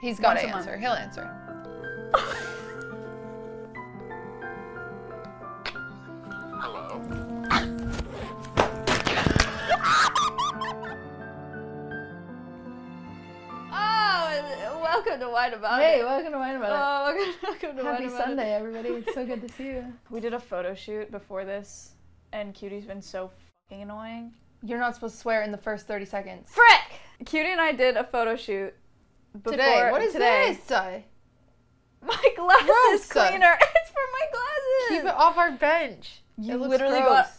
He's got to answer. He'll answer. Hello. Oh, welcome to Wine About Hey, It. welcome to Wine About Oh, welcome, welcome to It. Wine Happy About It. Sunday, everybody. It's so good to see you. We did a photo shoot before this, and Cutie's been so fucking annoying. You're not supposed to swear in the first 30 seconds. Frick! Cutie and I did a photo shoot before Today. What is today. this? My glasses Gross. cleaner. It's for my glasses. Keep it off our bench. You it looks literally gross. got-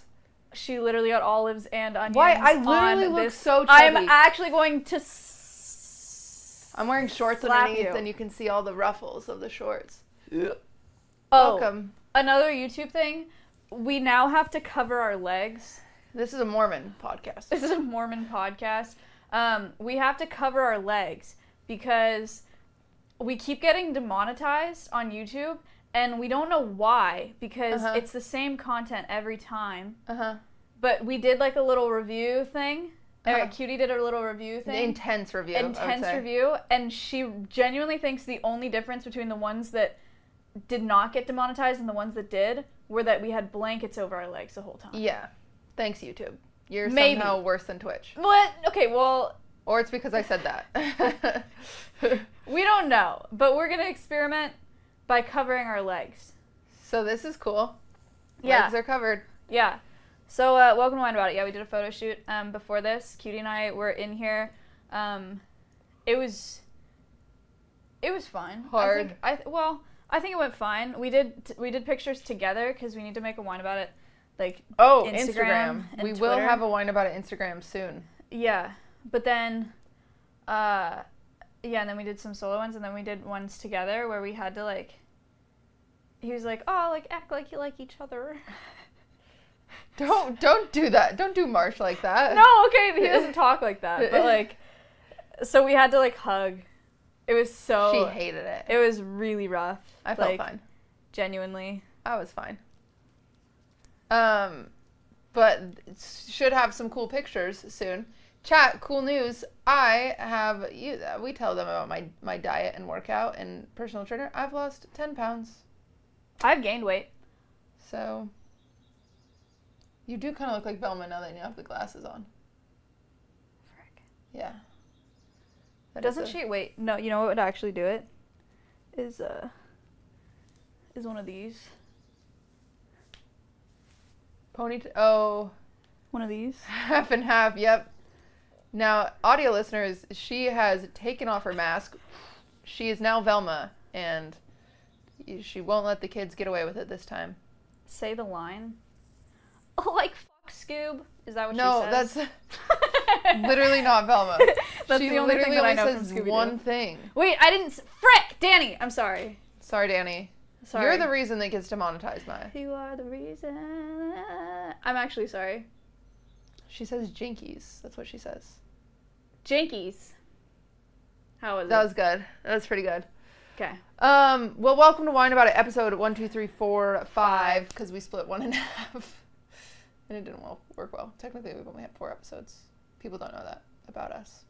She literally got olives and onions. Why? I literally look this. so I'm actually going to. S- I'm wearing shorts underneath, you. and you can see all the ruffles of the shorts. oh, Welcome. another YouTube thing. We now have to cover our legs. This is a Mormon podcast. This is a Mormon podcast. Um, we have to cover our legs because we keep getting demonetized on YouTube, and we don't know why because Uh-huh. it's the same content every time. Uh huh. But we did like a little review thing. Uh-huh. Cutie did a little review thing. Intense review. Intense review, and she genuinely thinks the only difference between the ones that did not get demonetized and the ones that did were that we had blankets over our legs the whole time. Yeah. Thanks, YouTube. You're Maybe. somehow worse than Twitch. What? Okay, well, Or it's because I said that. we don't know, but we're gonna experiment by covering our legs. so this is cool. Yeah. Legs are covered. Yeah. So uh, welcome to Wine About It. Yeah, we did a photo shoot um, before this. Cutie and I were in here. Um, it was. It was fine. I Hard. think, I th- well, I think it went fine. We did t- we did pictures together because we need to make a wine about it. Like Oh, Instagram Instagram. We will have a wine about it Instagram soon. yeah, but then, uh, yeah, and then we did some solo ones, and then we did ones together where we had to like. He was like, "Oh, like act like you like each other." Don't don't do that. Don't do Marsh like that. No, okay, he doesn't talk like that. But like, so we had to like hug. It was so. She hated it. It was really rough. I felt like, fine. Genuinely. I was fine. Um, but should have some cool pictures soon. Chat, cool news. I have you. We tell them about my my diet and workout and personal trainer. I've lost ten pounds. I've gained weight. So you do kind of look like Velma now that you have the glasses on. Frick. Yeah. That Doesn't a- she? Wait, no. You know what would actually do it? Is uh. Is one of these. Ponytail. Oh, One of these. half and half. Yep. Now, audio listeners, she has taken off her mask. She is now Velma, and she won't let the kids get away with it this time. Say the line. Oh, like fuck Scoob. Is that what no, she says? No, that's literally not Velma. That's she the only thing that I know says Scooby-Doo. one thing. Wait, I didn't. Frick, Danny. I'm sorry. Sorry, Danny. Sorry. You're the reason that gets demonetized, Maya. You are the reason. I'm actually sorry. She says jinkies. That's what she says. Jinkies. How was That it? was good. That was pretty good. okay. Um, well, welcome to Wine About It, episode one, two, three, four, five, because we split one in half. And it didn't well, work well. Technically, we've only had four episodes. People don't know that about us.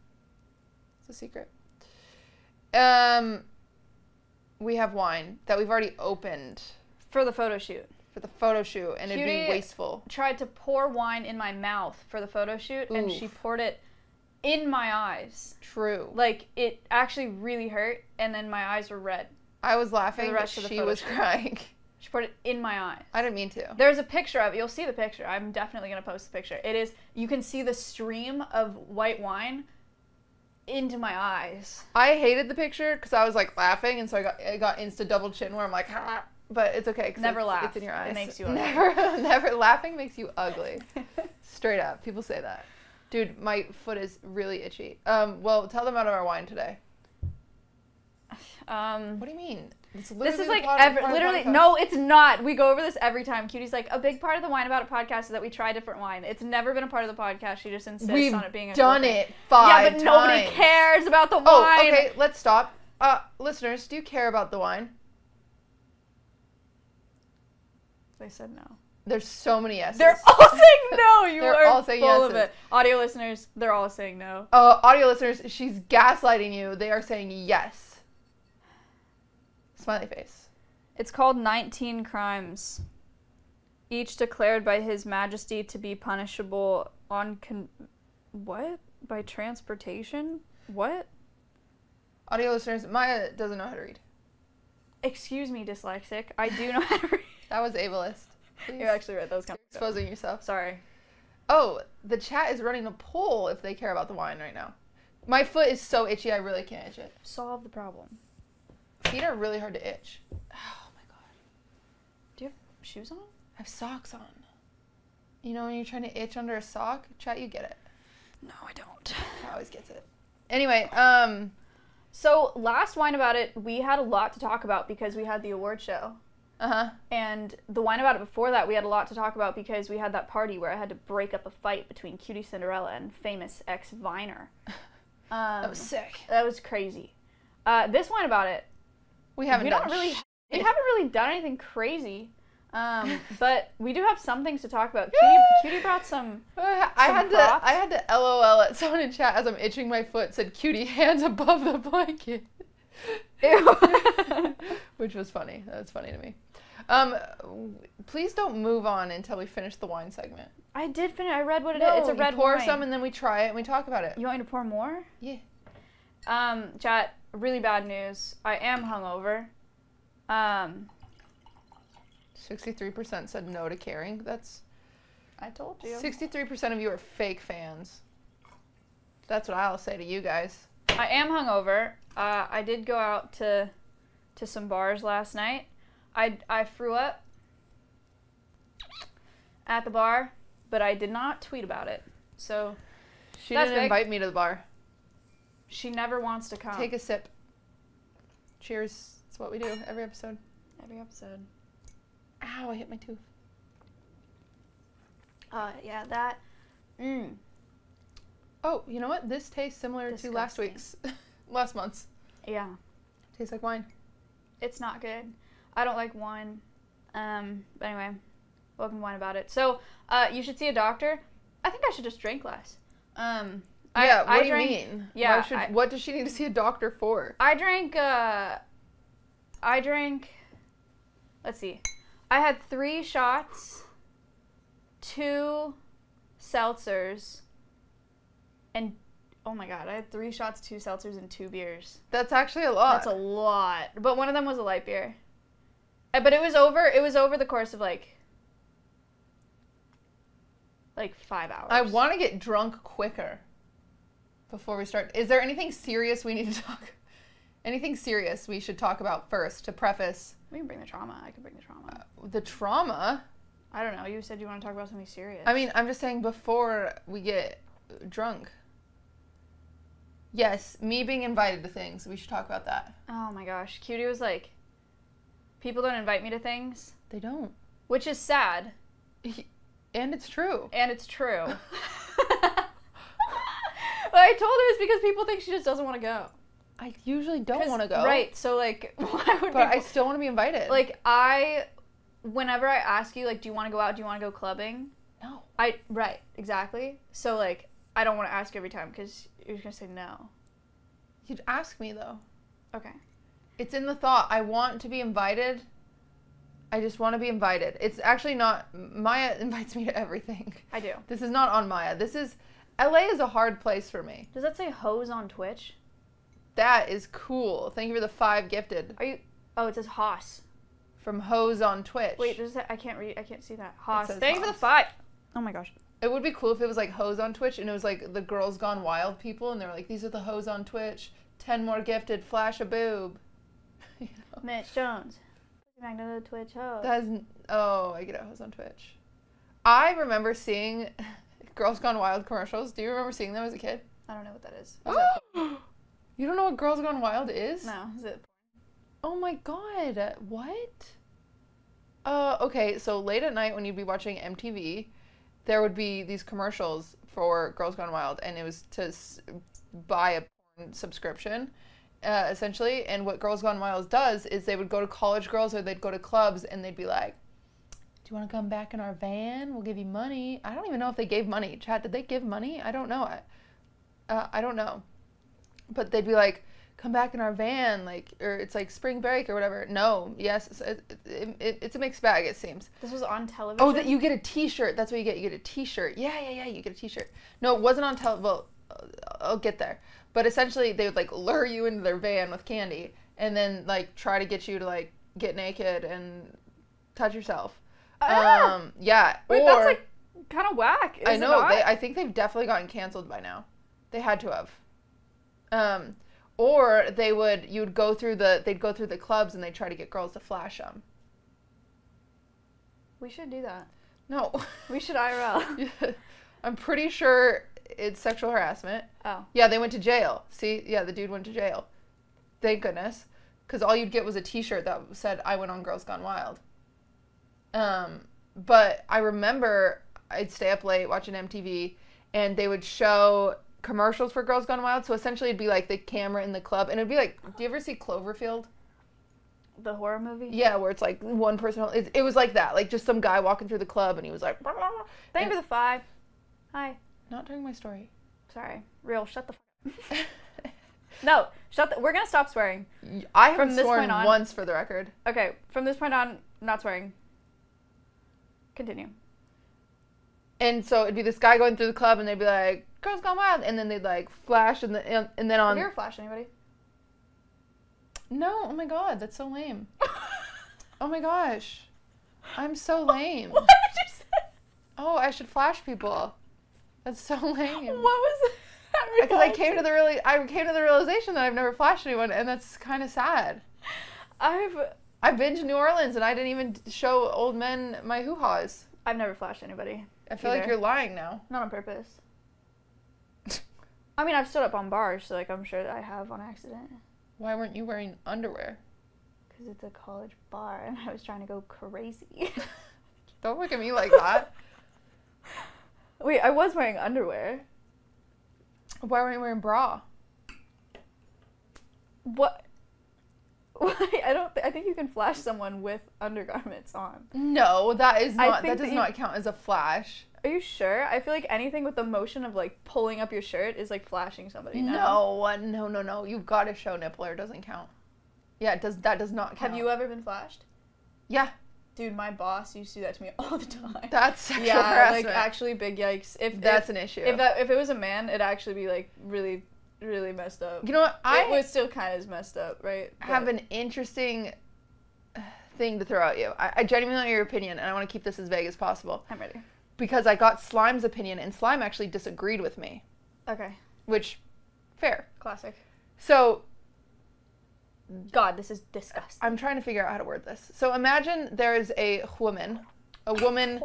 It's a secret. Um, we have wine that we've already opened For the photo shoot. for the photo shoot, and it'd be wasteful. Tried to pour wine in my mouth for the photo shoot, and she poured it in my eyes. True. Like it actually really hurt, and then my eyes were red. I was laughing, the rest of the she was shoot. crying. She put it in my eye. I didn't mean to. There's a picture of it. You'll see the picture. I'm definitely gonna post the picture. It is. You can see the stream of white wine into my eyes. I hated the picture because I was like laughing, and so I got I got insta double chin where I'm like, "Ah," but it's okay. 'cause Never it's, laugh. It's in your eyes. It makes you ugly. never never laughing makes you ugly. Straight up, people say that. Dude, my foot is really itchy. Um, well, tell them about our wine today. Um, What do you mean? It's this is like pod- ever, part of the literally no, it's not. We go over this every time. Cutie's like a big part of the wine about a podcast is that we try different wine. It's never been a part of the podcast. She just insists We've on it being a done cool it five Yeah, but nobody cares about the wine. Oh, okay. Let's stop. Uh, listeners, do you care about the wine? They said no. There's so many yeses. They're all saying no. You They're are all saying full of it. Audio listeners, they're all saying no. uh, audio listeners, she's gaslighting you. They are saying yes. Smiley face. It's called 19 Crimes, each declared by His Majesty to be punishable on con. What? By transportation? What? Audio listeners, Maya doesn't know how to read. Excuse me, dyslexic. I do know how to read. That was ableist. Please. You're actually right. those. kind exposing yourself. Sorry. Oh, the chat is running a poll if they care about the wine right now. My foot is so itchy, I really can't itch it. Solve the problem. Feet are really hard to itch. Oh my god. Do you have shoes on? I have socks on. You know when you're trying to itch under a sock? Chat, you get it. No, I don't. Chat always gets it. Anyway, um, So last wine about it, we had a lot to talk about because we had the award show. Uh huh. And the wine about it before that, we had a lot to talk about because we had that party where I had to break up a fight between QTCinderella and famous ex Viner. Um, That was sick. that was crazy. Uh, this wine about it, We haven't we don't really, we haven't really done anything crazy. Um, but we do have some things to talk about. Cutie, Cutie brought some. I some had props? to I had to LOL at someone in chat as I'm itching my foot said cutie hands above the blanket. Ew. Which was funny. That was funny to me. Um, please don't move on until we finish the wine segment. I did finish. I read what it is. no, It's a red pour wine. some and then we try it and we talk about it. You want me to pour more? Yeah. Um, chat. Really bad news. I am hungover. Um, Sixty-three percent said no to caring. That's I told you. sixty-three percent of you are fake fans. That's what I'll say to you guys. I am hungover. Uh, I did go out to to some bars last night. I I threw up at the bar, but I did not tweet about it. So She didn't big. invite me to the bar. she never wants to come. Take a sip. Cheers. It's what we do every episode. every episode. Ow! I hit my tooth. Uh, yeah, that. Mm. Oh, you know what? This tastes similar to last week's, last month's. Yeah, Tastes like wine. it's not good. I don't like wine. Um, but anyway, welcome to wine about it. So, uh, you should see a doctor. I think I should just drink less. Um, I- yeah. What I do you mean? yeah, Why should, I- what does she need to see a doctor for? I drank uh I drank let's see. I had 3 shots, 2 seltzers and oh my god, I had 3 shots, 2 seltzers and 2 beers. That's actually a lot. That's a lot. But one of them was a light beer. Uh, But it was over it was over the course of like like 5 hours. I want to get drunk quicker. Before we start, is there anything serious we need to talk? Anything serious we should talk about first to preface we can bring the trauma. I can bring the trauma. the trauma? I don't know. You said you want to talk about something serious. I mean, I'm just saying before we get drunk. Yes, me being invited to things. We should talk about that. Oh my gosh, Cutie was like, people don't invite me to things, They don't. which is sad, And it's true. and it's true. but I told her it's because people think she just doesn't want to go. I usually don't want to go. Right. So like, why would But I still want to be invited. like I, whenever I ask you like, do you want to go out? Do you want to go clubbing? no. I right exactly. So like, I don't want to ask every time because you're just gonna say no. You'd ask me though. Okay. It's in the thought. I want to be invited. I just want to be invited. It's actually not. Maya invites me to everything. I do. This is not on Maya. This is. LA is a hard place for me. Does that say hose on Twitch? That is cool. Thank you for the five gifted Are you? Oh, it says Haas. from Hose on Twitch. Wait, does that? I can't read. I can't see that. Haas. says Thank you for the Haas. five. Oh my gosh. It would be cool if it was like Hose on Twitch and it was like the Girls Gone Wild people and they were like, these are the Hose on Twitch. 10 more gifted. Flash a boob. Mitch Jones. Magna the Twitch host. That is. Oh, I get a host on Twitch. I remember seeing Girls Gone Wild commercials. Do you remember seeing them as a kid? I don't know what that is. Is that you don't know what Girls Gone Wild is? no, is it? Porn? Oh my god. What? Uh, okay, so late at night when you'd be watching MTV, there would be these commercials for Girls Gone Wild, and it was to s- buy a porn subscription, uh, essentially. And what Girls Gone Wild does is they would go to college girls or they'd go to clubs and they'd be like, Do you want to come back in our van? We'll give you money. I don't even know if they gave money. Chad, did they give money? I don't know. I, uh, I don't know. But they'd be like, come back in our van, like, or it's like spring break or whatever. No, yes, it's, it, it, it, it's a mixed bag. It seems. This was on television. Oh, that you get a T-shirt. That's what you get. You get a T-shirt. Yeah, yeah, yeah. You get a T-shirt. No, it wasn't on television. Well, uh, I'll get there. But essentially, they would like lure you into their van with candy, and then like try to get you to like get naked and touch yourself. Ah! Um, yeah. Wait, or that's like kind of whack. I know. They, I think they've definitely gotten canceled by now. They had to have. Um, or they would. You would go through the. They'd go through the clubs and they would try to get girls to flash them. we should do that. No. We should IRL. I'm pretty sure it's sexual harassment. oh, Yeah, they went to jail. See, yeah, the dude went to jail. Thank goodness, because all you'd get was a T-shirt that said "I went on Girls Gone Wild." Um, but I remember I'd stay up late watching MTV, and they would show commercials for Girls Gone Wild. So essentially, it'd be like the camera in the club, and it'd be like, do you ever see Cloverfield? the horror movie. Yeah, where it's like one person. It, it was like that, like just some guy walking through the club, and he was like, Thank you for the five. Hi. Not during my story. Sorry. Real. Shut the. F- no. Shut the. We're gonna stop swearing. I haven't From this sworn point on- once for the record. Okay. From this point on, not swearing. Continue. And so it'd be this guy going through the club, and they'd be like, "Girls Gone Wild," and then they'd like flash, and, the, and, and then Have on. you ever flashed anybody? No, oh my god, that's so lame. Oh my gosh, I'm so lame. what did you say? Oh, I should flash people. That's so lame. What was that? Because I came to the really, I came to the realization that I've never flashed anyone, and that's kind of sad. I've I've been to New Orleans, and I didn't even show old men my hoo ha's. I've never flashed anybody. I feel like you're lying now. Not on purpose. I mean, I've stood up on bars, so like I'm sure that I have on accident. Why weren't you wearing underwear? Because it's a college bar, and I was trying to go crazy. Don't look at me like that. Wait, I was wearing underwear. Why weren't you wearing bra? What? Why? I don't. Th- I think you can flash someone with undergarments on. No, that is not. That does that you- not count as a flash. Are you sure? I feel like anything with the motion of like pulling up your shirt is like flashing somebody. No, no, no, no. You've got to show nipple or it doesn't count. Yeah, it does. That does not count. Have you ever been flashed? Yeah, Dude, my boss used to do that to me all the time. that's sexual yeah, harassment. like actually big yikes. If that's if, an issue. if that if it was a man, it'd actually be like really really messed up. you know what? I it was still kind of messed up, right? have an interesting uh, thing to throw at you. I, I genuinely want your opinion, and I want to keep this as vague as possible I'm ready. because I got Slime's opinion, and Slime actually disagreed with me, Okay, which fair. classic. So God, this is disgusting. I'm trying to figure out how to word this. So imagine there is a woman, a woman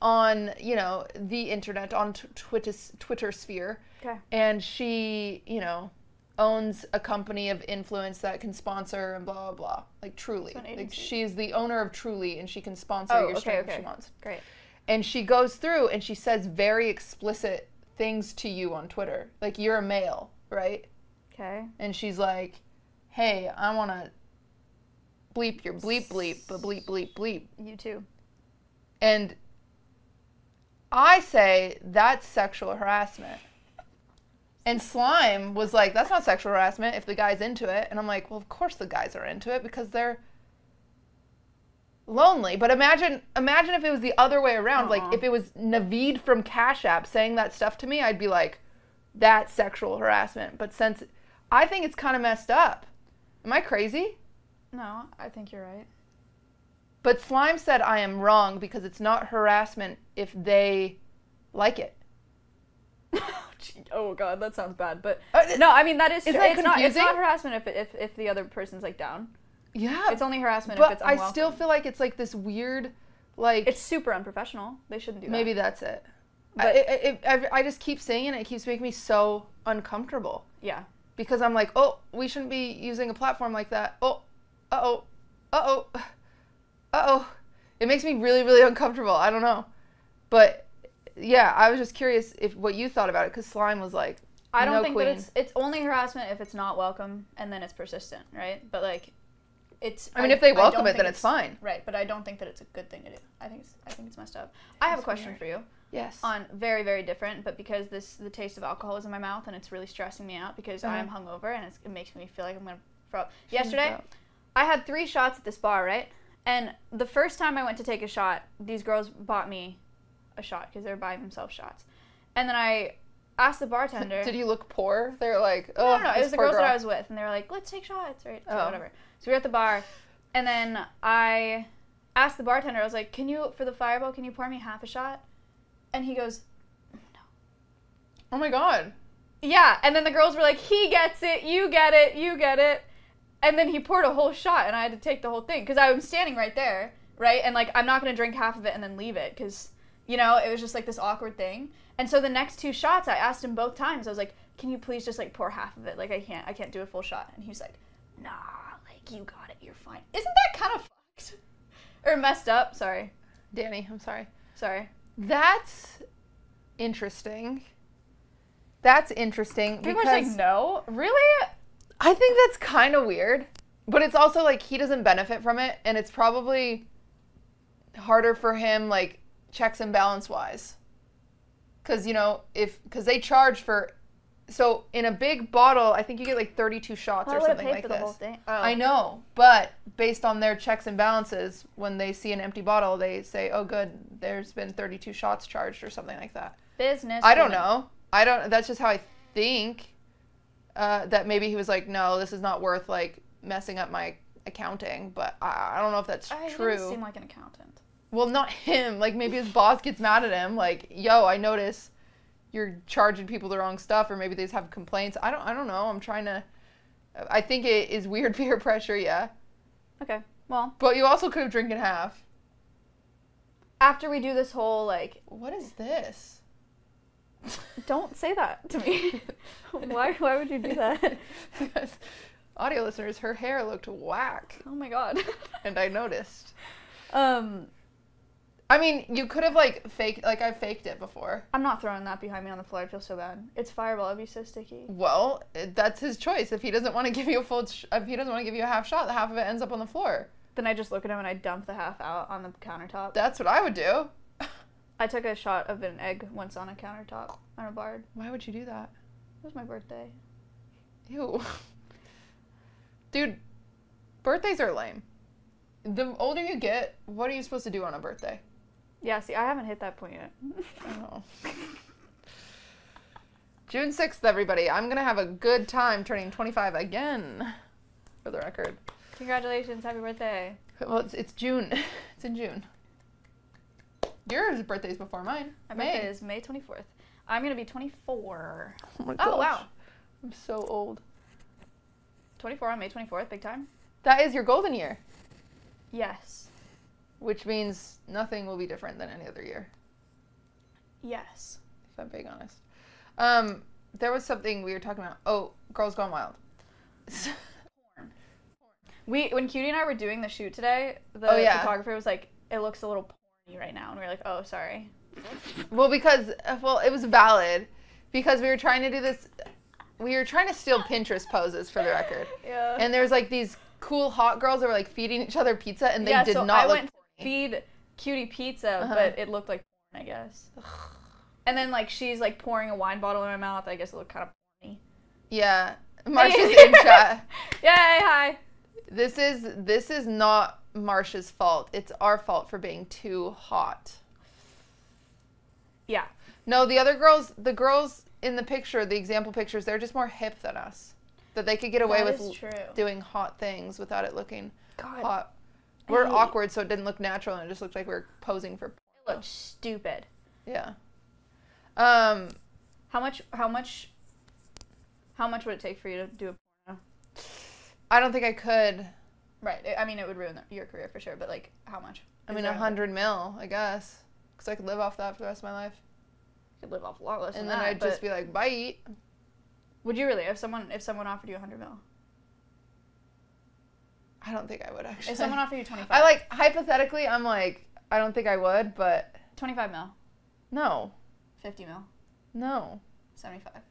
on you know the internet on t- Twitter Twitter sphere, Okay. and she you know owns a company of influence that can sponsor and blah blah blah like Truly. Like agency. she's the owner of Truly and she can sponsor Oh, your okay, strength if she wants. Great. And she goes through and she says very explicit things to you on Twitter. Like you're a male, right? Okay. and she's like, "Hey, I want to bleep your bleep bleep, but bleep bleep bleep." You too. And I say that's sexual harassment. And Slime was like, "That's not sexual harassment if the guy's into it." And I'm like, "Well, of course the guys are into it because they're lonely." But imagine imagine if it was the other way around. Aw. Like if it was Naveed from Cash App saying that stuff to me, I'd be like, "That's sexual harassment." But since I think it's kind of messed up. Am I crazy? No, I think you're right. But Slime said I am wrong because it's not harassment if they like it. Oh God, that sounds bad. But Uh, no, I mean that is true. that it's not. It's not harassment if, if if the other person's like down. Yeah. It's only harassment if but it's I still feel like it's like this weird, like It's super unprofessional. They shouldn't do that. maybe that's it. I, it, it, I, I just keep saying it. It keeps making me so uncomfortable Yeah. Because I'm like, oh, we shouldn't be using a platform like that. Oh, uh oh, uh oh, uh oh. It makes me really, really uncomfortable. I don't know, but yeah, I was just curious if what you thought about it because Slime was like, I don't no think queen. that it's it's only harassment if it's not welcome and then it's persistent, right? But like, it's. I mean, if they welcome it, then think it's fine. Right, but I don't think that it's a good thing to do. I think it's I think it's messed up. I have a question for you. Yes. on very very different but because this the taste of alcohol is in my mouth and it's really stressing me out because i am Uh-huh. hungover and it's, it makes me feel like i'm gonna throw up yesterday i had three shots at this bar right and the first time i went to take a shot these girls bought me a shot because they're buying themselves shots and then i asked the bartender Did you look poor? They're like, oh, no, no. It this was the girls girl. that I was with, and they were like, "Let's take shots," right? So Oh. whatever. So we were at the bar, and then I asked the bartender. I was like, "Can you, for the fireball, can you pour me half a shot?" And he goes, no. Oh my god. "Yeah." And then the girls were like, "He gets it. You get it. You get it." And then he poured a whole shot, and I had to take the whole thing because I was standing right there, right? And like, I'm not gonna drink half of it and then leave it because, you know, it was just like this awkward thing. And so the next two shots, I asked him both times. I was like, "Can you please just like pour half of it? Like, I can't, I can't do a full shot." And he was like, "Nah, like you got it. You're fine." Isn't that kind of fucked or messed up? Sorry, Danny, I'm sorry. sorry. That's interesting. That's interesting People because are saying no. Really? I think that's kind of weird. But it's also like he doesn't benefit from it and it's probably harder for him like checks and balance wise. Cuz you know, if cuz they charge for so in a big bottle, I think you get like 32 shots I or something paid like for the this. whole thing. Oh. I know, but based on their checks and balances, when they see an empty bottle, they say, "Oh, good, there's been 32 shots charged or something like that." Business. I don't woman. know. I don't. That's just how I think. Uh, that maybe he was like, "No, this is not worth like messing up my accounting." But I, I don't know if that's I true. True. seem like an accountant. well, not him. Like maybe his boss gets mad at him. Like, "Yo, I notice you're charging people the wrong stuff," or maybe they just have complaints. I don't. I don't know. I'm trying to. I think it is weird peer pressure. Yeah. Okay. Well, But you also could have drinking half. after we do this whole like, What is this? don't say that to me. why? Why would you do that? because audio listeners, her hair looked whack, Oh my god. and I noticed. um, I mean, you could have like faked, like I faked it before. I'm not throwing that behind me on the floor. I feel so bad. It's fireball. It'd be so sticky. Well, eh, that's his choice. If he doesn't want to give you a full, sh- if he doesn't want to give you a half shot, the half of it ends up on the floor. Then I just look at him and I dump the half out on the countertop. That's what I would do. I took a shot of an egg once on a countertop on a bar. Why would you do that? It was my birthday. Ew. Dude, birthdays are lame. The older you get, what are you supposed to do on a birthday? Yeah. See, I haven't hit that point yet. Oh. June 6th, everybody. I'm going to have a good time turning 25 again, for the record. Congratulations. Happy birthday. Well, it's, it's June. It's in June. Your birthday's before mine. My May. birthday is May 24th. I'm gonna be 24. Oh, my gosh. Oh wow. I'm so old. 24 on May 24th. Big time. That is your golden year, Yes. Which means nothing will be different than any other year, Yes. if I'm being honest. Um, there was something we were talking about. Oh, Girls Gone Wild. We when Cutie and I were doing the shoot today, the Oh, yeah. photographer was like, "It looks a little porny right now," and we were like, "Oh, sorry." Well, because uh, well, it was valid because we were trying to do this. We were trying to steal Pinterest poses for the record, Yeah. and there's like these cool hot girls that were like feeding each other pizza, and they yeah, did so not I look. Feed Cutie pizza, Uh-huh. but it looked like porn, I guess. And then like she's like pouring a wine bottle in my mouth. I guess it looked kind of porny. yeah, Marsha's in chat. Yay! Hi. This is this is not Marsha's fault. It's our fault for being too hot. Yeah. No, the other girls, the girls in the picture, the example pictures, they're just more hip than us. That they could get away That with doing hot things without it looking God, hot. We're awkward, so it didn't look natural, and it just looked like we were posing for. it looked stupid. Yeah. Um, How much? How much? How much would it take for you to do a porno? I don't think I could. Right. I mean, it would ruin your career for sure. But like, how much? I mean, a hundred mil, I guess, because I could live off that for the rest of my life, You could live off a lot less and then that. I'd just be like, bite. would you really? If someone if someone offered you a hundred mil, I don't think I would actually. if someone offered you twenty five, I like hypothetically, I'm like, I don't think I would, but twenty five mil, no, fifty mil, no, seventy five.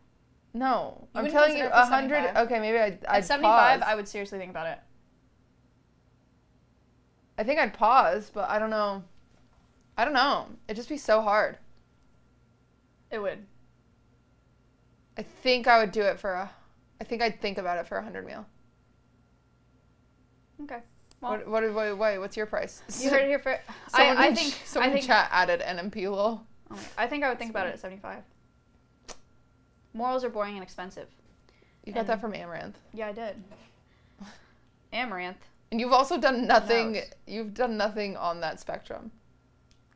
no. You I'm telling you, a hundred. Okay, maybe I'd. I'd At seventy five. I would seriously think about it. I think I'd pause, but I don't know. I don't know. It'd just be so hard. It would. I think I would do it for a. I think I'd think about it for a hundred meal. Okay. Well, What, what, what, wait, what's your price? you heard it here first. I, I in, think. someone I think. chat added NMP lol. oh, I think I would think about it at seventy-five. Morals are boring and expensive. You got And- that from Amouranth. Yeah, I did. Amouranth. And you've also done nothing. Knows. You've done nothing on that spectrum.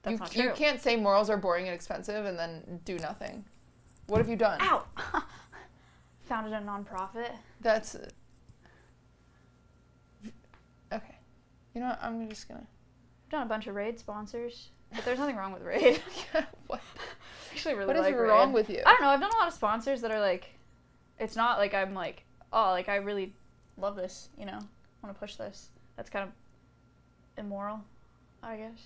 That's you, not you can't say morals are boring and expensive and then do nothing. What have you done? Ow! Founded a nonprofit. That's okay. You know what? I'm just gonna. I've done a bunch of raid sponsors, but there's nothing wrong with raid. yeah, what? I actually really What is like wrong raid. with you? I don't know. I've done a lot of sponsors that are like, it's not like I'm like, oh, like I really love this. You know, want to push this. That's kind of immoral, I guess.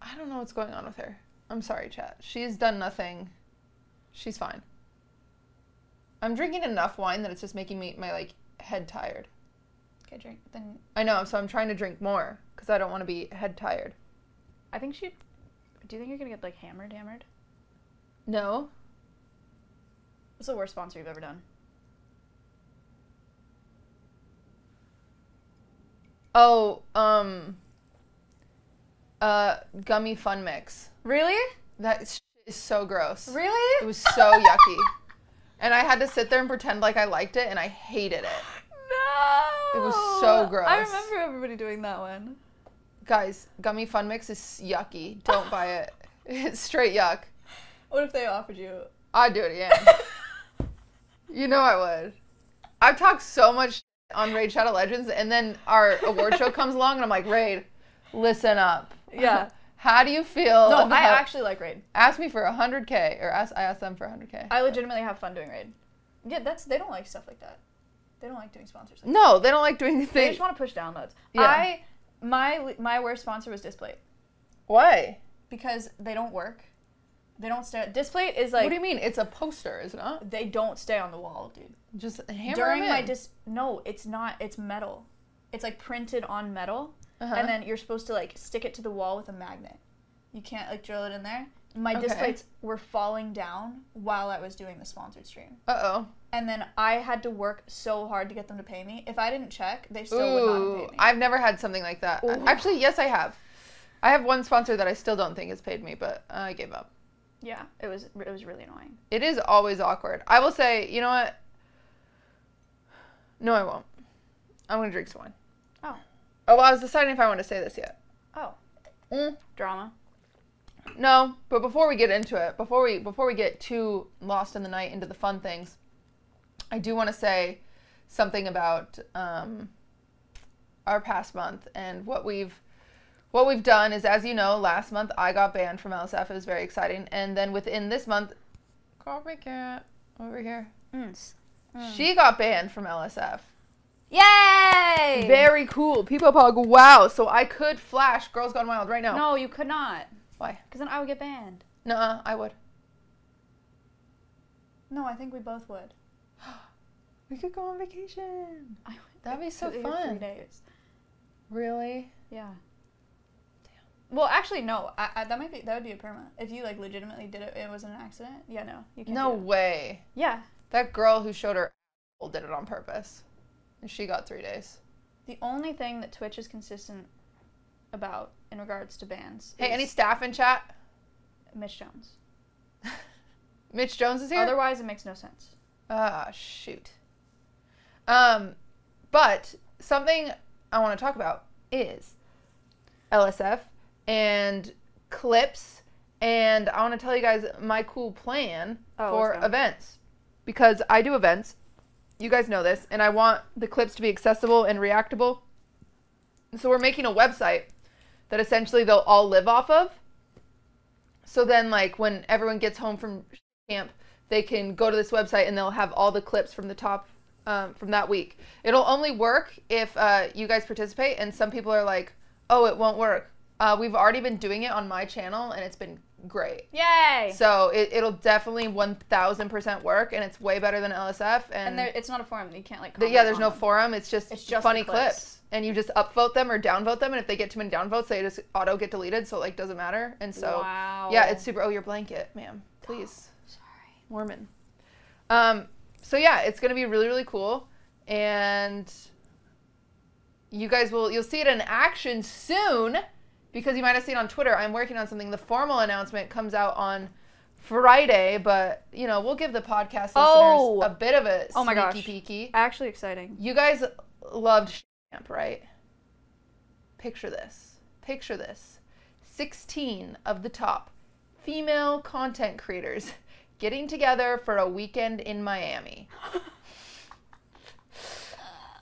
I don't know what's going on with her. I'm sorry, chat. She's done nothing. She's fine. I'm drinking enough wine that it's just making me my like head tired. Okay, drink. Then I know, so I'm trying to drink more because I don't want to be head tired. I think she. Do you think you're gonna get like hammered, hammered? No, What's the worst sponsor you've ever done? Oh, um, uh, gummy fun mix. Really? That is, is so gross. Really? It was so yucky. And I had to sit there and pretend like I liked it, and I hated it. No. It was so gross. I remember everybody doing that one. Guys, gummy fun mix is yucky. Don't buy it. It's straight yuck. What if they offered you? I'd do it again. you know I would. I've talked so much on Raid Shadow Legends, and then our award show comes along, and I'm like, Raid, listen up. Yeah. How do you feel? No, I actually like raid. ask me for 100k, or ask I asked them for 100k. I legitimately have fun doing raid. Yeah, that's they don't like stuff like that. They don't like doing sponsors. Like No, they don't like doing that. They just want to push downloads. Yeah. I my my worst sponsor was Displate Why? because they don't work. They don't stay. Displate is like what do you mean? It's a poster, is it not? they don't stay on the wall, dude. Just hammer During my dis no, it's not. It's metal. It's like printed on metal, Uh-huh. and then you're supposed to like stick it to the wall with a magnet. You can't like drill it in there. My Okay. displates were falling down while I was doing the sponsored stream. Uh oh. And then I had to work so hard to get them to pay me. If I didn't check, they still would not have Ooh, me. I've never had something like that. Ooh. Actually, yes, I have. I have one sponsor that I still don't think has paid me, but I gave up. yeah, it was it was really annoying. It is always awkward. I will say, you know what? No, I won't. I'm gonna drink some wine. Oh. Oh, well, I was deciding if I want to say this yet. Oh, Mm, drama. no, but before we get into it, before we before we get too lost in the night into the fun things, I do want to say something about um, our past month and what we've what we've done is, as you know, last month I got banned from LSF. It was very exciting, and then within this month, coffee cat over here. Mm. She got banned from LSF. Yay! Very cool. People pog. Wow. So I could flash Girls Gone Wild right now. No, you could not, Why? because then I would get banned. Nuh I would. No, I think we both would. We could go on vacation. I would. That'd be so fun. Three days. Really? Yeah. Damn. Well, actually, no. I, I, that might be that would be a perma. If you like legitimately did it, it was an accident. Yeah, no, you can't. No way. Yeah. That girl who showed her did it on purpose. And she got three days. The only thing that Twitch is consistent about in regards to bans. Hey, any staff in chat? Mitch Jones. Mitch Jones is here? Otherwise, it makes no sense. Ah, shoot. Um, but something I want to talk about is LSF and clips, and I want to tell you guys my cool plan Oh, for events because I do events. You guys know this, and I want the clips to be accessible and reactable. So we're making a website that essentially they'll all live off of. So then, like when everyone gets home from camp, they can go to this website and they'll have all the clips from the top um, from that week. It'll only work if uh, you guys participate, and some people are like, "Oh, it won't work." Uh, we've already been doing it on my channel, and it's been great. Yay! So it, it'll definitely one thousand percent work, and it's way better than LSF. And, and there, it's not a forum. You can't like. the- yeah, there's no them. forum. It's just, It's just funny clips. clips. and you just upvote them or downvote them, and if they get too many downvotes, they just auto get deleted. So it, like doesn't matter. And so Wow. yeah, it's super. Oh, your blanket, ma'am. please. Sorry. Mormon. Um, so yeah, it's gonna be really really cool, and you guys will you'll see it in action soon because you might have seen on Twitter. I'm working on something. The formal announcement comes out on Friday, but you know we'll give the podcast listeners Oh. a bit of a Oh my gosh. peeky. Actually exciting. You guys loved Champ, right? Picture this. Picture this. 16 of the top female content creators getting together for a weekend in Miami.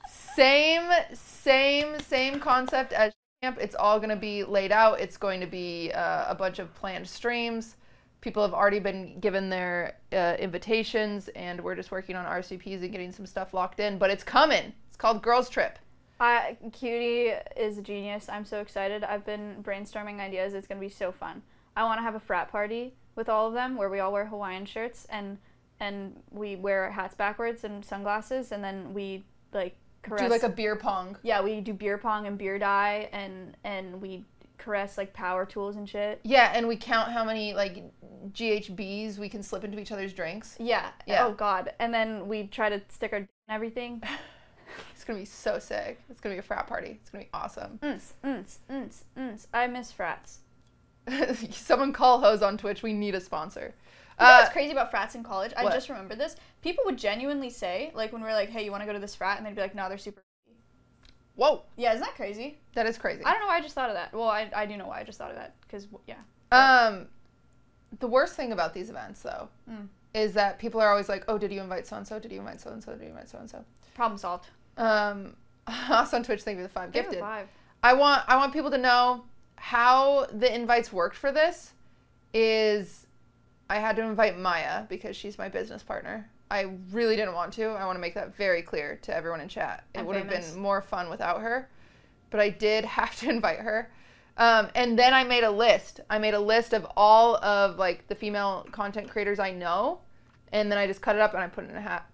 same, same, same concept as camp. It's all going to be laid out. It's going to be uh, a bunch of planned streams. People have already been given their uh, invitations, and we're just working on RCPs and getting some stuff locked in. But it's coming. It's called Girls Trip. I Cutie is a genius. I'm so excited. I've been brainstorming ideas. It's gonna be so fun. I want to have a frat party with all of them where we all wear Hawaiian shirts and and we wear hats backwards and sunglasses and then we like caress. Do like a beer pong. yeah, we do beer pong and beer die and and we caress like power tools and shit. Yeah, and we count how many like GHBs we can slip into each other's drinks. Yeah. Yeah. Oh God. And then we try to stick our d- and everything. It's gonna be so sick. It's gonna be a frat party. It's gonna be awesome. Uns, uns, uns. I miss frats. Someone call Hose on Twitch. We need a sponsor. You know Uh, what's crazy about frats in college? I just remembered this. People would genuinely say, like, when we are like, "Hey, you want to go to this frat?" and they'd be like, "No, they're super." whoa, Yeah, isn't that crazy? that is crazy. I don't know why I just thought of that. Well, I, I do know why I just thought of that because yeah. Um, the worst thing about these events, though, Mm. is that people are always like, "Oh, did you invite so and so? Did you invite so and so? Did you invite so and so?" Problem solved. Um, us on Twitch, thank you for the five gifted. five. I want I want people to know how the invites worked for this is I had to invite Maya because she's my business partner. I really didn't want to. I want to make that very clear to everyone in chat. It I'm would have been more fun without her, but I did have to invite her. Um, and then I made a list. I made a list of all of like the female content creators I know, and then I just cut it up and I put it in a hat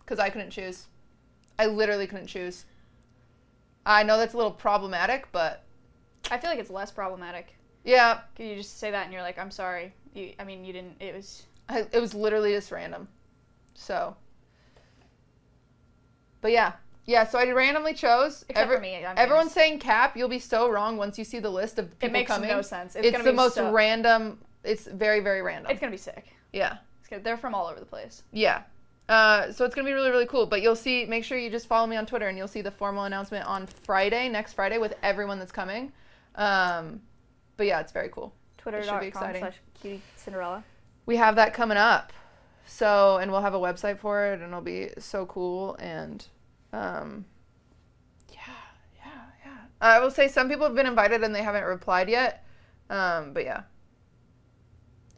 because I couldn't choose. I literally couldn't choose. I know that's a little problematic, but I feel like it's less problematic. yeah, Can you just say that and you're like, "I'm sorry." You, I mean, you didn't. It was. I, it was literally just random. So, but yeah, yeah. So I randomly chose. Except Every- for me. I'm Everyone's saying cap. You'll be so wrong once you see the list of people coming. It makes coming. no sense. It's, It's, gonna the most so, random. It's very very random. It's gonna be sick. yeah, It's good. They're from all over the place. yeah. Uh, so it's gonna be really really cool. But you'll see. Make sure you just follow me on Twitter, and you'll see the formal announcement on Friday, next Friday, with everyone that's coming. Um, but yeah, it's very cool. Twitter.com slash cutie Cinderella. we have that coming up. So, and we'll have a website for it, and it'll be so cool. And, um, yeah, yeah, yeah. I will say some people have been invited and they haven't replied yet. Um, but yeah.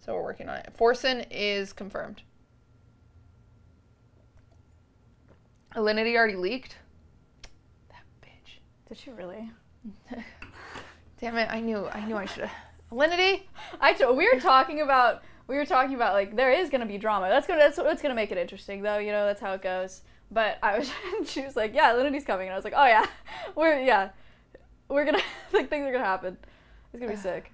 So we're working on it. Forsen is confirmed. Alinity already leaked. That bitch. Did she really? Damn it! I knew. I knew I should have. Alinity. I t- we were talking about we were talking about like there is gonna be drama. That's gonna that's what's gonna make it interesting though. You know that's how it goes. But I was she was like yeah Linity's coming and I was like oh yeah we're yeah we're gonna like things are gonna happen. It's gonna be sick.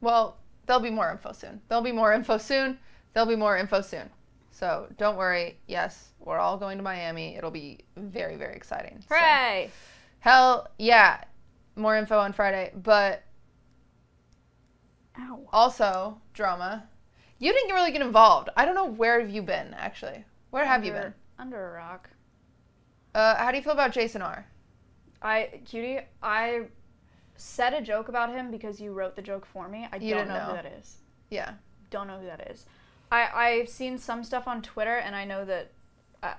Well, there'll be more info soon. There'll be more info soon. There'll be more info soon. So don't worry. Yes, we're all going to Miami. It'll be very, very exciting. So, hell yeah. More info on Friday. But Ow. also, drama. You didn't really get involved. I don't know where have you been, actually. Where have you been? Under a rock. Uh, how do you feel about Jason R? I cutie I said a joke about him because you wrote the joke for me. I You don't didn't know, who that is. Yeah. Don't know who that is. I I've seen some stuff on Twitter and I know that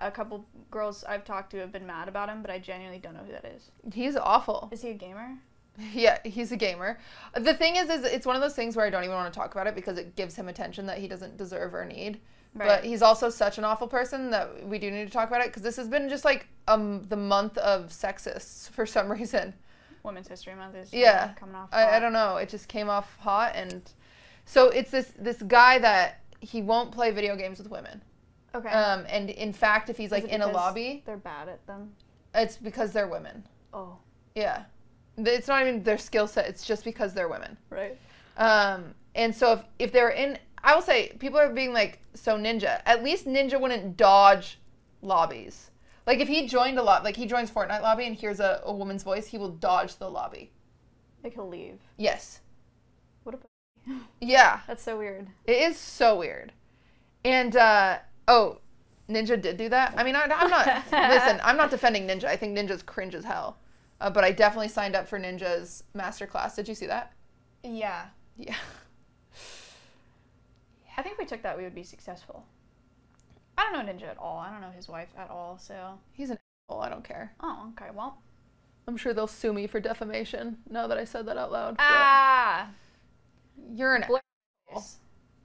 a, couple girls I've talked to have been mad about him, but I genuinely don't know who that is. He's awful. Is he a gamer? Yeah, he's a gamer. The thing is, is it's one of those things where I don't even want to talk about it because it gives him attention that he doesn't deserve or need. Right. But he's also such an awful person that we do need to talk about it because this has been just like um the month of sexists for some reason. Women's History Month is Yeah. coming off. I, I don't know. It just came off hot, and so it's this this guy that he won't play video games with women. Okay. Um, and in fact, if he's like in a lobby, They're bad at them. it's because they're women. Oh, Yeah, it's not even their skill set. It's just because they're women. right. Um, and so if, if they're in, I will say people are being like so ninja. At least ninja wouldn't dodge lobbies. Like if he joined a lot, like he joins Fortnite lobby and hears a, a woman's voice, he will dodge the lobby. Like he'll leave. Yes. What a. Yeah. That's so weird. It is so weird. And uh oh, Ninja did do that. I mean, I, I'm not. listen, I'm not defending Ninja. I think Ninja's cringe as hell. Uh, but I definitely signed up for Ninja's masterclass. Did you see that? Yeah. Yeah. I think if we took that, we would be successful. I don't know Ninja at all. I don't know his wife at all. So. He's an asshole. I don't care. Oh, okay. Well. I'm sure they'll sue me for defamation now that I said that out loud. Ah. You're an asshole.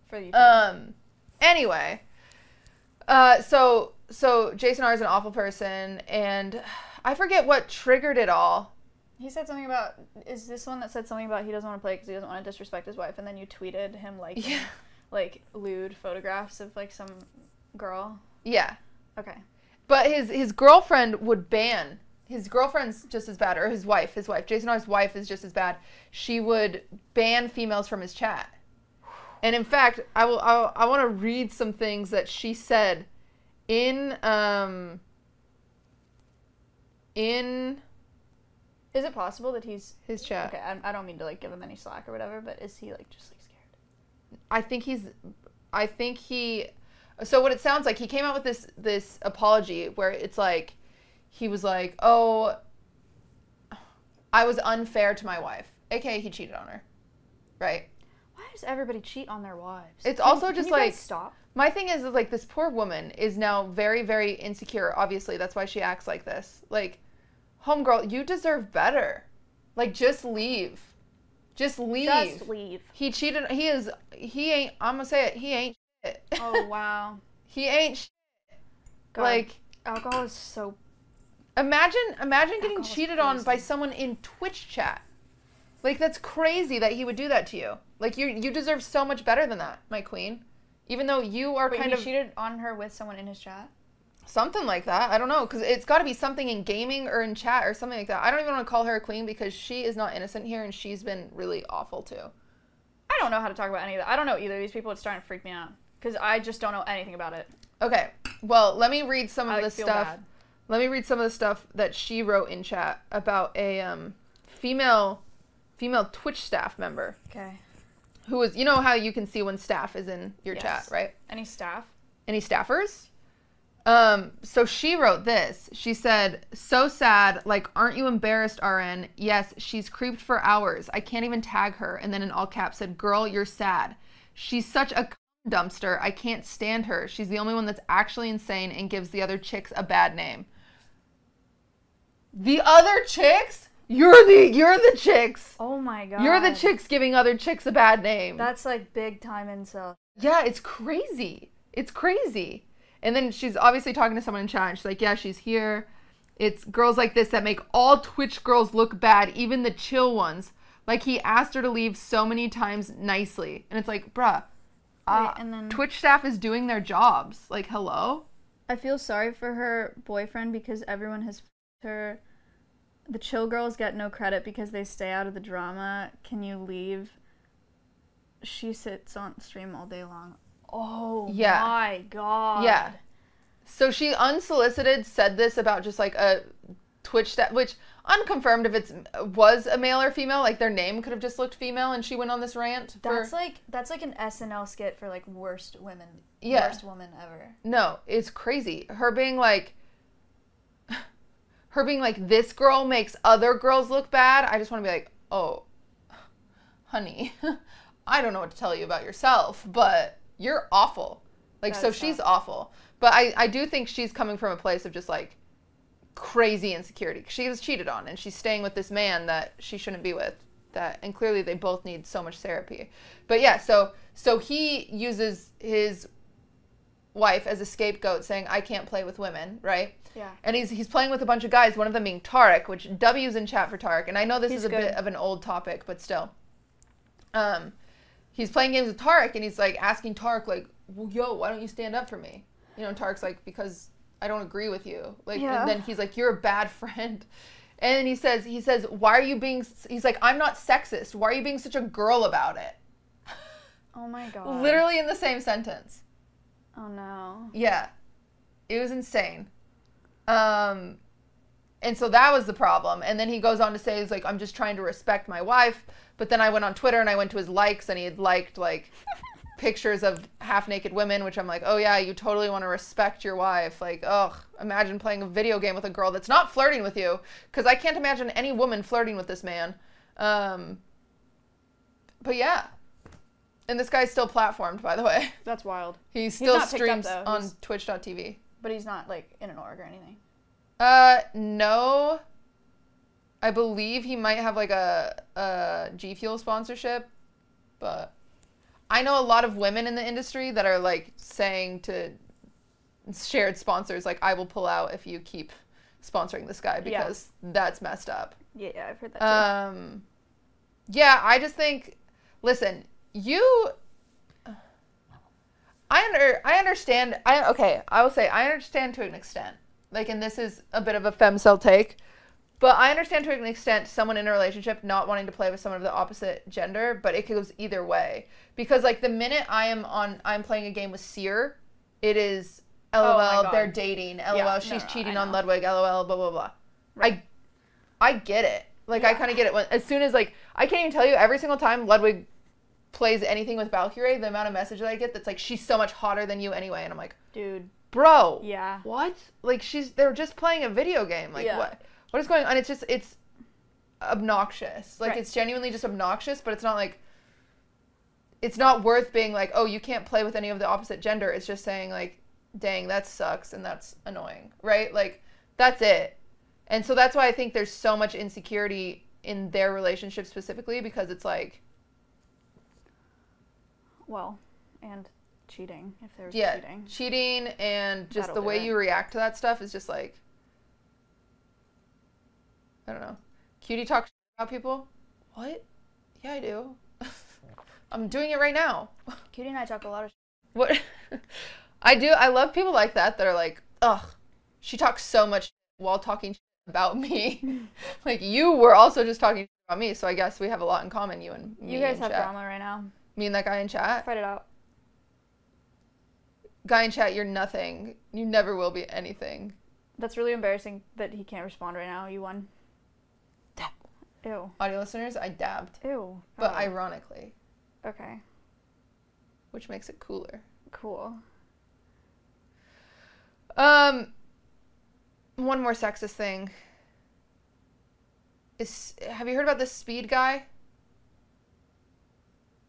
For you. Um. Anyway, uh, so so Jason R is an awful person, and I forget what triggered it all. he said something about. Is this one that said something about he doesn't want to play because he doesn't want to disrespect his wife, and then you tweeted him like Yeah. like lewd photographs of like some girl. Yeah, Okay. but his his girlfriend would ban. His girlfriend's just as bad, or his wife. His wife, Jason R's wife, is just as bad. She would ban females from his chat. And in fact, I will. I, I want to read some things that she said in um in Is it possible that he's his chat. okay? I, I don't mean to like give him any slack or whatever, but is he like just like scared? I think he's I think he so what it sounds like he came out with this this apology where it's like he was like, "Oh, I was unfair to my wife." AKA he cheated on her. Right? Does everybody cheat on their wives? It's Can- also just like- stop. My thing is, is like this poor woman is now very very insecure. Obviously, that's why she acts like this. Like, homegirl, you deserve better. Like just leave. Just leave. Just leave. He cheated. He is. He ain't. I'm gonna say it. He ain't. Shit. Oh wow. he ain't. Shit. God, Like alcohol is so. imagine, imagine getting cheated on by someone in Twitch chat. Like that's crazy that he would do that to you. Like you, you deserve so much better than that, my queen. Even though you are Wait, kind he of cheated on her with someone in his chat. something like that. I don't know, because it's got to be something in gaming or in chat or something like that. I don't even want to call her a queen because she is not innocent here, and she's been really awful too. I don't know how to talk about any of that. I don't know either of these people. It's starting to freak me out because I just don't know anything about it. Okay, well, let me read some of I the like, stuff. bad. Let me read some of the stuff that she wrote in chat about a um, female female Twitch staff member Okay. who was you know how you can see when staff is in your Yes. chat, right? Any staff? Any staffers? Um, so she wrote this. She said, "So sad. Like, aren't you embarrassed, RN? Yes, she's creeped for hours. I can't even tag her." And then in all caps said, "Girl, you're sad. She's such a dumpster. I can't stand her. She's the only one that's actually insane and gives the other chicks a bad name." The other chicks? You're the you're the chicks. Oh my god. You're the chicks giving other chicks a bad name. That's like big time incel. Yeah, it's crazy. It's crazy. And then she's obviously talking to someone in chat. And she's like, "Yeah, she's here. It's girls like this that make all Twitch girls look bad, even the chill ones. Like he asked her to leave so many times nicely, and it's like, bruh, uh, Wait, and then- Twitch staff is doing their jobs. Like, hello. I feel sorry for her boyfriend because everyone has her. The chill girls get no credit because they stay out of the drama. Can you leave? She sits on stream all day long. Oh Yeah. my god. Yeah. So she unsolicited said this about just like a Twitch staff, which unconfirmed if it's was a male or female. Like their name could have just looked female, and she went on this rant. For, That's like that's like an SNL skit for like worst women. Yeah. Worst woman ever. No, it's crazy. Her being like, her being like, this girl makes other girls look bad. I just want to be like, oh, honey, I don't know what to tell you about yourself, but you're awful. Like, That so she's tough. awful. But I, I do think she's coming from a place of just like crazy insecurity. She was cheated on and she's staying with this man that she shouldn't be with. That and clearly they both need so much therapy. But yeah, so so he uses his wife as a scapegoat saying I can't play with women, right? Yeah. And he's he's playing with a bunch of guys, one of them being Tarik, which W's in chat for Tarik. And I know this He's is a good. bit of an old topic, but still. Um he's playing games with Tarik and he's like asking Tarik like, well, "Yo, why don't you stand up for me?" You know, Tarik's like, "Because I don't agree with you." Like Yeah. and then he's like, "You're a bad friend." And then he says he says, "Why are you being he's like, "I'm not sexist. Why are you being such a girl about it?" Oh my god. Literally in the same sentence. Oh no. Yeah. It was insane. Um and so that was the problem. And then he goes on to say he's like I'm just trying to respect my wife, but then I went on Twitter and I went to his likes and he had liked like pictures of half naked women, which I'm like, "Oh yeah, you totally want to respect your wife." Like, ugh, imagine playing a video game with a girl that's not flirting with you cuz I can't imagine any woman flirting with this man. Um but yeah. And this guy's still platformed, by the way. That's wild. He still not picked up, streams though. on He's- twitch.tv. But he's not like in an org or anything. Uh, no. I believe he might have like a, a G Fuel sponsorship, but I know a lot of women in the industry that are like saying to shared sponsors, like, I will pull out if you keep sponsoring this guy Yeah. because that's messed up. Yeah, yeah, I've heard that too. Um, yeah, I just think, listen, you. I under I understand. I okay. I will say I understand to an extent. Like, and this is a bit of a femcel take, but I understand to an extent someone in a relationship not wanting to play with someone of the opposite gender. But it goes either way because, like, the minute I am on, I'm playing a game with Seer, it is LOL. Oh they're dating. LOL. Yeah, she's no, cheating on. Ludwig. LOL. Blah blah blah. Right. I I get it. Like I kind of get it when as soon as like I can't even tell you every single time Ludwig plays anything with Valkyrae, the amount of message that I get that's like she's so much hotter than you anyway, and I'm like, Dude. bro, Yeah. what? Like she's they're just playing a video game. Like Yeah. what? What is going on? It's just it's obnoxious. Like Right. it's genuinely just obnoxious, but it's not like it's not worth being like, oh, you can't play with any of the opposite gender. It's just saying like, dang, that sucks and that's annoying, right? Like that's it. And so that's why I think there's so much insecurity in their relationship specifically because it's like, Well, and cheating if there's yeah, cheating. cheating and just That'll the way it. you react to that stuff is just like, I don't know. Cutie talk about people? What? Yeah, I do. I'm doing it right now. Cutie and I talk a lot of. What? I do. I love people like that that are like, ugh, she talks so much while talking about me. like you were also just talking about me, so I guess we have a lot in common. You and me You guys in have drama right now. Me and that guy in chat. Fight it out. Guy in chat, you're nothing. You never will be anything. That's really embarrassing that he can't respond right now. You won. Dab. Ew. Audio listeners, I dabbed, Ew. but Oh, ironically, Okay. which makes it cooler. Cool. Um, one more sexist thing. Is have you heard about this speed guy?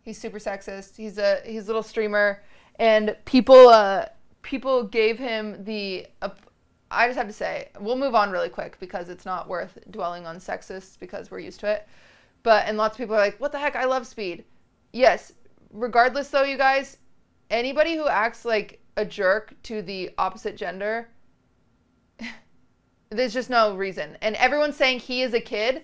He's super sexist. He's a he's a little streamer, and people uh people gave him the. Uh, I just have to say, we'll move on really quick because it's not worth dwelling on sexist because we're used to it. But and lots of people are like, "What the heck? I love speed." Yes. Regardless, though, you guys, anybody who acts like a jerk to the opposite gender, there's just no reason. And everyone's saying he is a kid.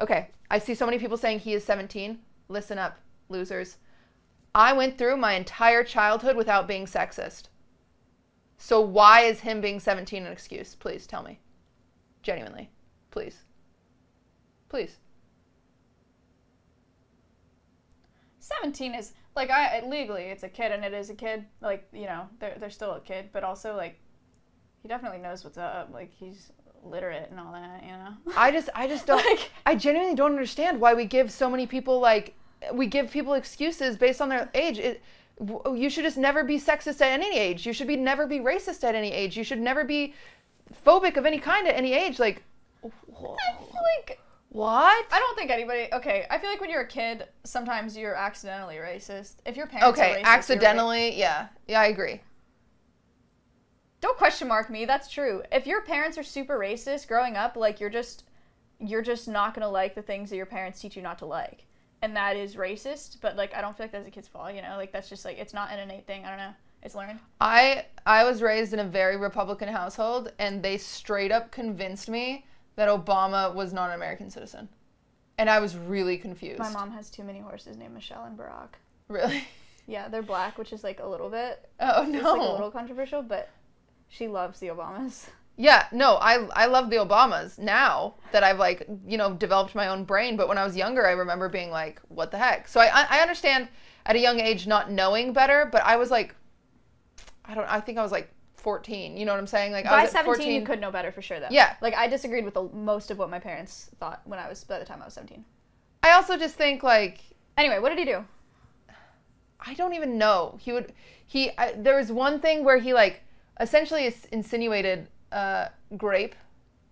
Okay, I see so many people saying he is 17. Listen up, losers. I went through my entire childhood without being sexist. So why is him being 17 an excuse? Please tell me. Genuinely. Please. Please. 17 is like I legally it's a kid and it is a kid. Like, you know, they're they're still a kid, but also like he definitely knows what's up. Like he's literate and all that, you know. I just I just don't Like- I genuinely don't understand why we give so many people like we give people excuses based on their age. It, you should just never be sexist at any age. You should be never be racist at any age. You should never be phobic of any kind at any age. Like I feel like what? I don't think anybody. Okay, I feel like when you're a kid, sometimes you're accidentally racist. If your parents are Okay, racist, accidentally, yeah, yeah, I agree. don't question mark me. That's true. If your parents are super racist growing up, like you're just you're just not gonna like the things that your parents teach you not to like, and that is racist. But like I don't feel like that's a kid's fault. You know, like that's just like it's not an innate thing. I don't know. It's learned. I I was raised in a very Republican household, and they straight up convinced me that Obama was not an American citizen, and I was really confused. My mom has too many horses named Michelle and Barack. really. Yeah, they're black, which is like a little bit. Oh no. It's like a little controversial, but she loves the Obamas. Yeah, no, I I love the Obamas now that I've like you know developed my own brain. But when I was younger, I remember being like, "What the heck?" So I I understand, at a young age not knowing better, but I was like, I don't. I think I was like 14. You know what I'm saying? Like I By was 17, 14. you could know better for sure, though. Yeah. Like, I disagreed with the, most of what my parents thought when I was, by the time I was 17. I also just think like Anyway, what did he do? I don't even know. He would he I, there was one thing where he like essentially insinuated uh, grape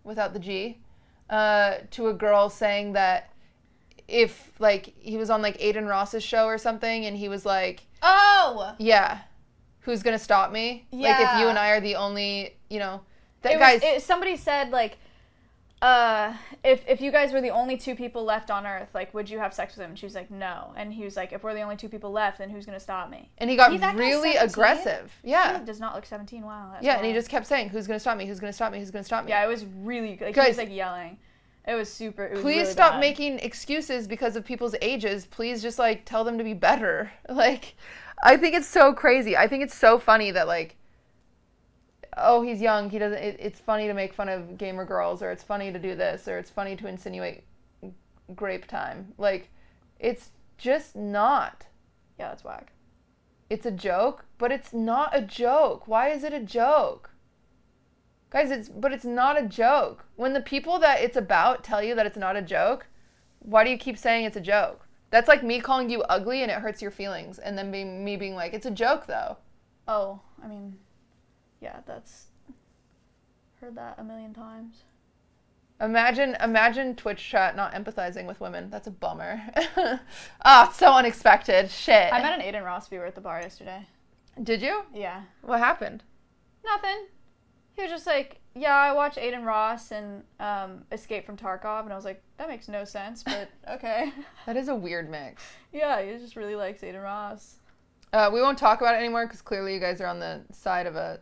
without the G uh, to a girl saying that if like he was on like Adin Ross's show or something and he was like Oh! yeah who's gonna stop me Yeah. like if you and I are the only you know that It guys was, it, somebody said, like, uh, if, if you guys were the only two people left on Earth, like, would you have sex with him? And she was like, no. And he was like, if we're the only two people left, then who's going to stop me? and he got He- really aggressive yeah He does not look 17. Wow. That's yeah and he just kept saying who's gonna stop me who's gonna stop me who's gonna stop me Yeah, it was really like he Guys- was like yelling. It was super. It was please really stop bad. making excuses because of people's ages please just like tell them to be better like i think it's so crazy i think it's so funny that like oh he's young. He doesn't it, it's funny to make fun of gamer girls or it's funny to do this or it's funny to insinuate grape time. Like it's just not. Yeah, that's whack. it's a joke but it's not a joke. Why is it a joke? Guys it's but it's not a joke. When the people that it's about tell you that it's not a joke why do you keep saying it's a joke? That's like me calling you ugly and it hurts your feelings and then being me being like it's a joke though. Oh, I mean, yeah, that's heard that a million times. imagine imagine twitch chat not empathizing with women that's a bummer ah it's so unexpected shit I met an Adin Ross viewer at the bar yesterday. did you Yeah, what happened nothing. He was just like, yeah, I watch Adin Ross and um, Escape from Tarkov, and I was like, that makes no sense, but okay. that is a weird mix yeah, he just really likes Adin Ross. Uh, we won't talk about it anymore because clearly you guys are on the side of a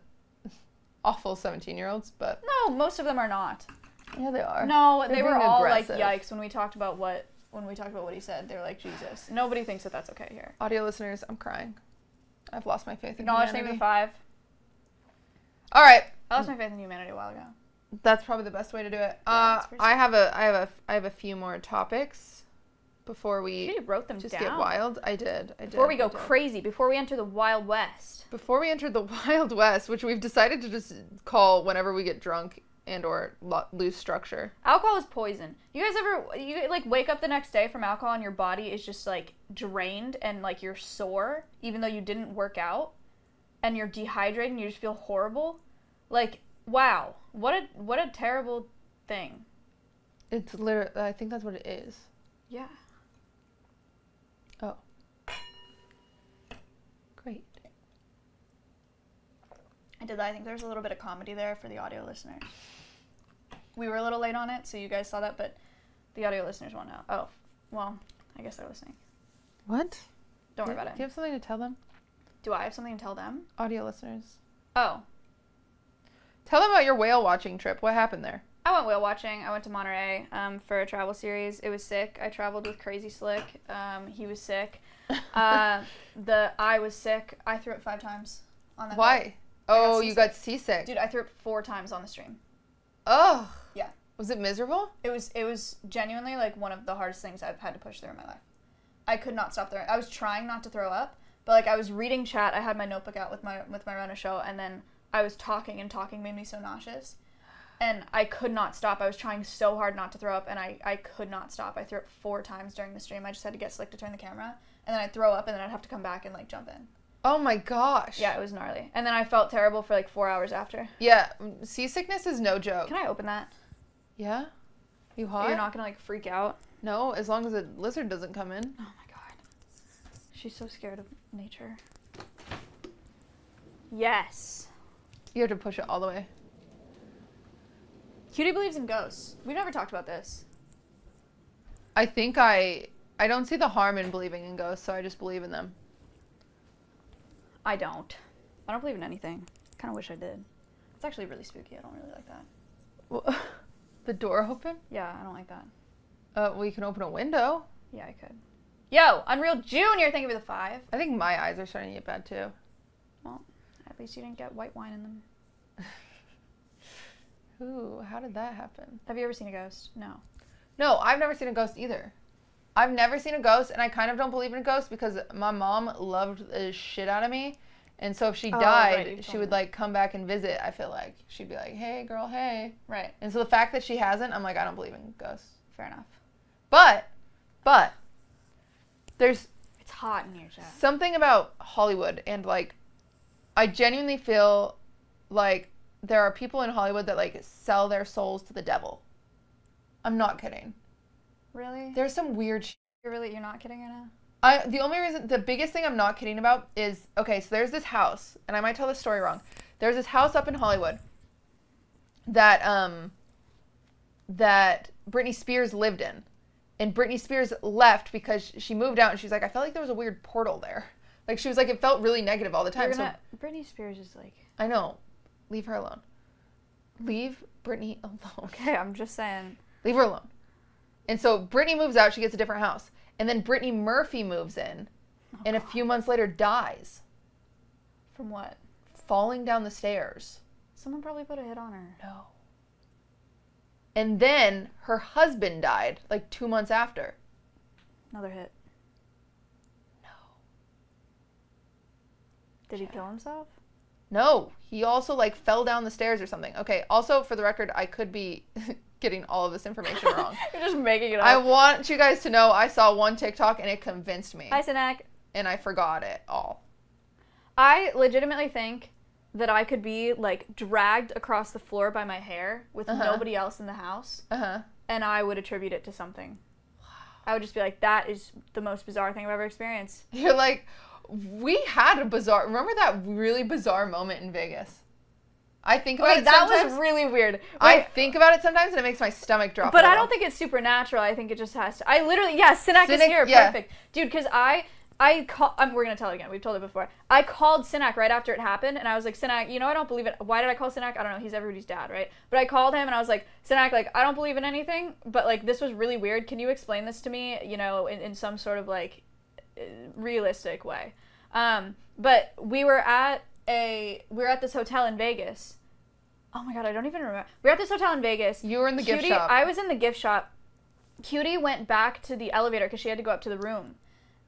awful 17 year olds, but No, most of them are not. yeah, they are. No, They're they were all aggressive. like, yikes, when we talked about what when we talked about what he said. They were like, Jesus. Nobody thinks that that's okay here. Audio listeners, I'm crying. I've lost my faith in Acknowledge humanity. the Five. All right, I lost my faith in humanity a while ago. that's probably the best way to do it. Yeah, uh, I have a, I have a, I have a few more topics before we You wrote them just down. get wild. I did. I did. Before we go crazy, before we enter the Wild West. Before we enter the Wild West, which we've decided to just call whenever we get drunk and or lo- lose structure. Alcohol is poison. You guys ever you like wake up the next day from alcohol and your body is just like drained and like you're sore even though you didn't work out and you're dehydrated and you just feel horrible? Like, wow. What a what a terrible thing. It's literally. I think that's what it is. Yeah. Oh. Great. I did that. I think there's a little bit of comedy there for the audio listeners. We were a little late on it, so you guys saw that, but the audio listeners won't know. Oh, well, I guess they're listening. What? Don't worry about it. Do you have something to tell them? Do I have something to tell them? Audio listeners. Oh, Tell them about your whale watching trip. What happened there? I went whale watching. I went to Monterey um, for a travel series. It was sick. I traveled with Crazy Slick. Um, he was sick. Uh, the I was sick. I threw up five times on that. boat. Oh, you got seasick. Dude, I threw up four times on the stream. Oh. Yeah. Was it miserable? It was it was genuinely like one of the hardest things I've had to push through in my life. I could not stop throwing. I was trying not to throw up, but like I was reading chat. I had my notebook out with my with my run a show, and then I was talking and talking made me so nauseous, and I could not stop. I was trying so hard not to throw up, and I I could not stop. I threw up four times during the stream. I just had to get Slick to turn the camera, and then I'd throw up, and then I'd have to come back and like jump in. Oh my gosh. Yeah, it was gnarly. And then I felt terrible for like four hours after. Yeah. Mm, seasickness is no joke. Can I open that? Yeah. You hot? You're not gonna like freak out. No, as long as a lizard doesn't come in. Oh my god. She's so scared of nature. Yes. You have to push it all the way. Cutie believes in ghosts. We've never talked about this. I think I I don't see the harm in believing in ghosts, so I just believe in them. I don't. I don't believe in anything. Kind of wish I did. It's actually really spooky. I don't really like that. Well, the door open? Yeah, I don't like that. Uh, well, you can open a window. Yeah, I could. Yo, Unreal Junior, thank you for the five. I think my eyes are starting to get bad too. Well, at least you didn't get white wine in them. Ooh, how did that happen? Have you ever seen a ghost? No. No, I've never seen a ghost either. I've never seen a ghost, and I kind of don't believe in ghosts because my mom loved the shit out of me. And so if she Oh, died, right, she would like come back and visit. I feel like she'd be like, "Hey, girl, hey." Right. And so the fact that she hasn't, I'm like, I don't believe in ghosts. Fair enough. But, but, there's It's hot in here, something about Hollywood, and like, I genuinely feel like there are people in Hollywood that like sell their souls to the devil. I'm not kidding. Really? There's some weird. Sh- You're really you're not kidding right now? I the only reason the biggest thing I'm not kidding about is okay, so there's this house, and I might tell this story wrong. There's this house up in Hollywood that um that Britney Spears lived in. And Britney Spears left because she moved out and she's like, I felt like there was a weird portal there. Like she was like it felt really negative all the time. You're So Britney Spears is like I know. Leave her alone. Leave Britney alone. Okay, I'm just saying. Leave her alone. And so Britney moves out, she gets a different house. And then Brittany Murphy moves in oh, and a few months later dies, From what? falling down the stairs. Someone probably put a hit on her. No. And then her husband died like two months after. Another hit. No. Did he kill himself? No, he also like fell down the stairs or something. Okay, also for the record, I could be getting all of this information wrong. You're just making it up. I want you guys to know I saw one TikTok and it convinced me. Hi, Sinek. And I forgot it all. I legitimately think that I could be like dragged across the floor by my hair with Uh-huh. nobody else in the house, Uh huh. and I would attribute it to something. I would just be like, that is the most bizarre thing I've ever experienced. You're like, we had a bizarre. Remember that really bizarre moment in Vegas? I think about Wait, it that sometimes. was really weird. I think about it sometimes and it makes my stomach drop. but I don't think it's supernatural. I think it just has to. I literally, yeah, Sinak, is here. yeah. Perfect, dude. Because I, I call. Um, we're gonna tell it again. We've told it before. I called Sinak right after it happened, and I was like, Sinak, you know, I don't believe it. Why did I call Sinak? I don't know. He's everybody's dad, right? But I called him, and I was like, Sinak, like, I don't believe in anything, but like, this was really weird. Can you explain this to me? You know, in, in some sort of like realistic way. Um, but we were at a we were at this hotel in Vegas. Oh my god, I don't even remember. We were at this hotel in Vegas. You were in the gift Cutie, shop. I was in the gift shop. Cutie went back to the elevator because she had to go up to the room,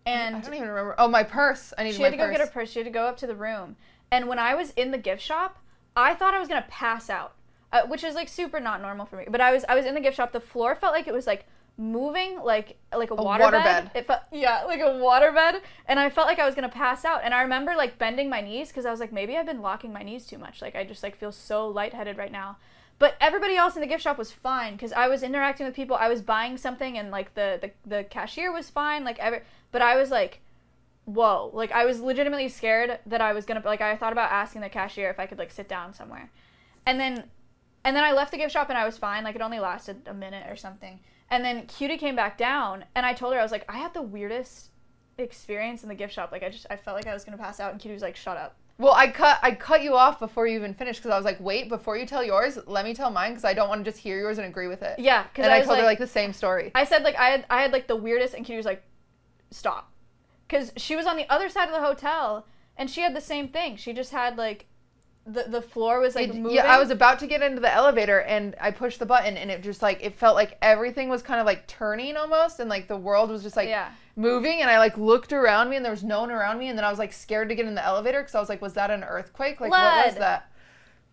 And I don't even remember. Oh, my purse. I needed she had to go purse. get her purse. She had to go up to the room. And when I was in the gift shop, I thought I was gonna pass out, uh, which is like super not normal for me. But I was I was in the gift shop. The floor felt like it was like moving, like like a, water water bed. bed. It felt yeah, like a water bed. And I felt like I was gonna pass out. And I remember like bending my knees because I was like maybe I've been locking my knees too much. Like I just like feel so lightheaded right now. But everybody else in the gift shop was fine because I was interacting with people. I was buying something and like the the, the cashier was fine. Like ever, but I was like whoa like i was legitimately scared that i was gonna like i thought about asking the cashier if i could like sit down somewhere and then and then i left the gift shop and i was fine like it only lasted a minute or something and then cutie came back down and i told her i was like i had the weirdest experience in the gift shop like i just i felt like i was gonna pass out and cutie was like shut up Well, I cut I cut you off before you even finished because I was like, wait, before you tell yours, let me tell mine because I don't want to just hear yours and agree with it. yeah because And I, I, told like, her like the same story. I said like I had I had like the weirdest, and Cutie was like, "Stop," because she was on the other side of the hotel, and she had the same thing. She just had like, the the floor was like It- moving. yeah, I was about to get into the elevator and I pushed the button and it just like it felt like everything was kind of like turning almost and like the world was just like Yeah. moving and I like looked around me and there was no one around me and then I was like scared to get in the elevator because I was like, was that an earthquake? Like what was that?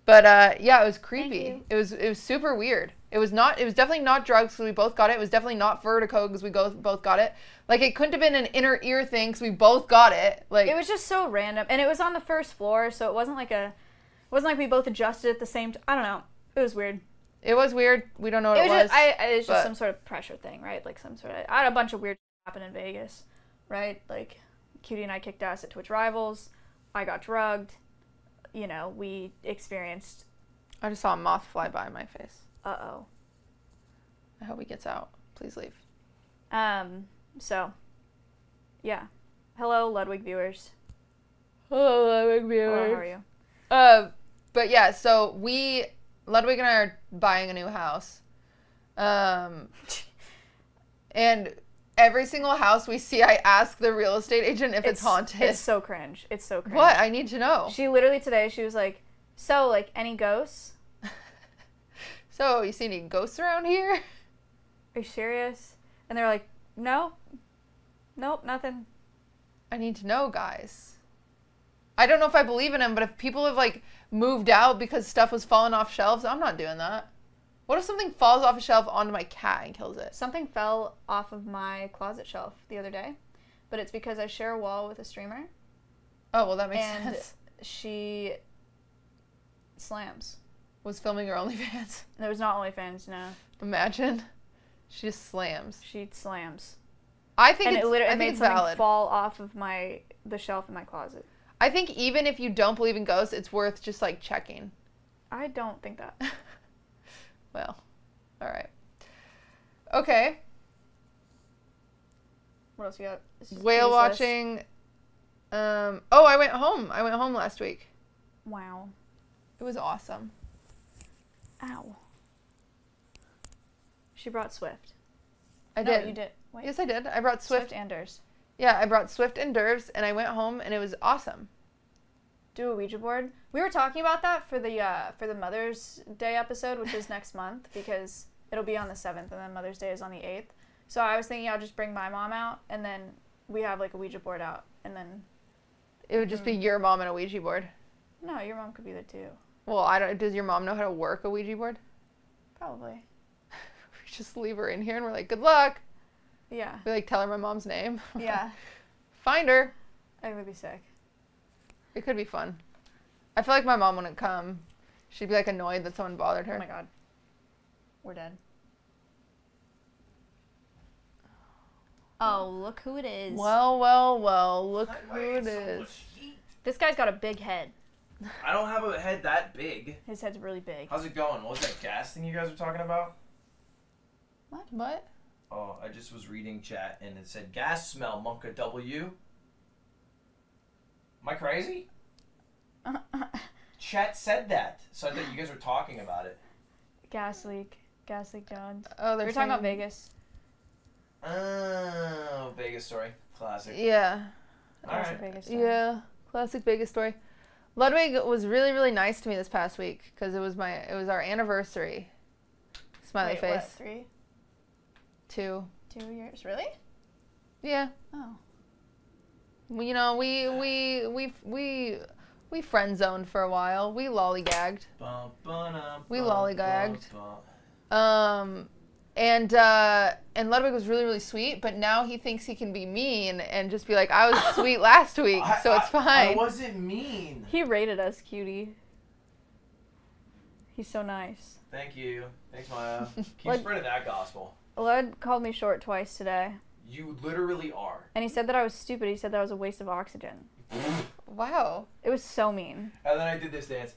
But uh, yeah, it was creepy. It was it was super weird. It was not. It was definitely not drugs because we both got it. It was definitely not vertigo because we both both got it. Like it couldn't have been an inner ear thing because we both got it. Like It was just so random, and it was on the first floor, so it wasn't like a, it wasn't like we both adjusted at the same. time. I don't know. It was weird. it was weird. We don't know what It it was, just, I, it's just some sort of pressure thing, right? Like some sort of. I had a bunch of weird happen in Vegas, right? Like, Cutie and I kicked ass at Twitch Rivals. I got drugged. You know, we experienced. I just saw a moth fly by my face. Uh oh. I hope he gets out. Please leave. Um. So. Yeah. Hello, Ludwig viewers. Hello, Ludwig Hello, how are you? Uh, but yeah, so we Ludwig and I are buying a new house. Um, and every single house we see, I ask the real estate agent if it's, haunted. It's so cringe. It's so cringe. what? I need to know. She literally today she was like, "So like any ghosts? So, you see any ghosts around here? Are you serious?" And they're like, No. Nope, nothing. I need to know, guys. I don't know if I believe in him, but if people have like moved out because stuff was falling off shelves, I'm not doing that. What if something falls off a shelf onto my cat and kills it? Something fell off of my closet shelf the other day, but it's because I share a wall with a streamer Oh well, that makes and sense. she slams. Was filming her OnlyFans. There was not OnlyFans, no. Imagine, she just slams. She slams. I think And it's, it literally it made it's something valid. fall off of my the shelf in my closet. I think even if you don't believe in ghosts, it's worth just like checking. I don't think that. Well, all right. Okay, What else you got? Whale watching. Um. Oh, I went home. I went home last week. Wow. It was awesome. Ow. She brought Swift. I no, did. you did. Wait. Yes, I did. I brought Swift. Swift and Durs. Yeah, I brought Swift and Dervs, and I went home, and it was awesome. Do a Ouija board. We were talking about that for the uh, for the Mother's Day episode, which is next month, because it'll be on the seventh, and then Mother's Day is on the eighth. So I was thinking I'll just bring my mom out, and then we have like a Ouija board out, and then It would just be your mom and a Ouija board. no, your mom could be there too, Well, I don't. Does your mom know how to work a Ouija board? probably. We just leave her in here, and we're like, "Good luck." Yeah, We like tell her my mom's name. yeah. Find her. I think that'd be sick. It could be fun. I feel like my mom wouldn't come. She'd be like annoyed that someone bothered her. Oh my god, we're dead. Oh, look who it is. Well, well, well. Look who Wait, it so is. much heat. This guy's got a big head. I don't have a head that big. His head's really big. How's it going? What was that gas thing you guys were talking about? What? What? Oh, I just was reading chat and it said gas smell, Monka W. Am I crazy? Chat said that, so I thought you guys were talking about it. Gas leak. Gas leak Jones. Oh, We they're were talking about Vegas. Oh, Vegas story, classic. Yeah. Classic right. Vegas. story. Yeah. Classic Vegas story. Ludwig was really, really nice to me this past week because it was my it was our anniversary. Smiley Wait, face. What, three, Two. two years? Really? Yeah. Oh. We, you know, we we we we we friend zoned for a while. We lollygagged. Bum, ba-dum, We bum, lollygagged. bum, bum. Um, and uh, and Ludwig was really really sweet, but now he thinks he can be mean and just be like, I was sweet last week, I- so it's fine. I wasn't mean. He rated us, cutie. He's so nice. Thank you. Thanks, Maya. Keep What- spreading that gospel. Lud called me short twice today, You literally are. and he said that I was stupid. He said that I was a waste of oxygen. wow. It was so mean. And then I did this dance.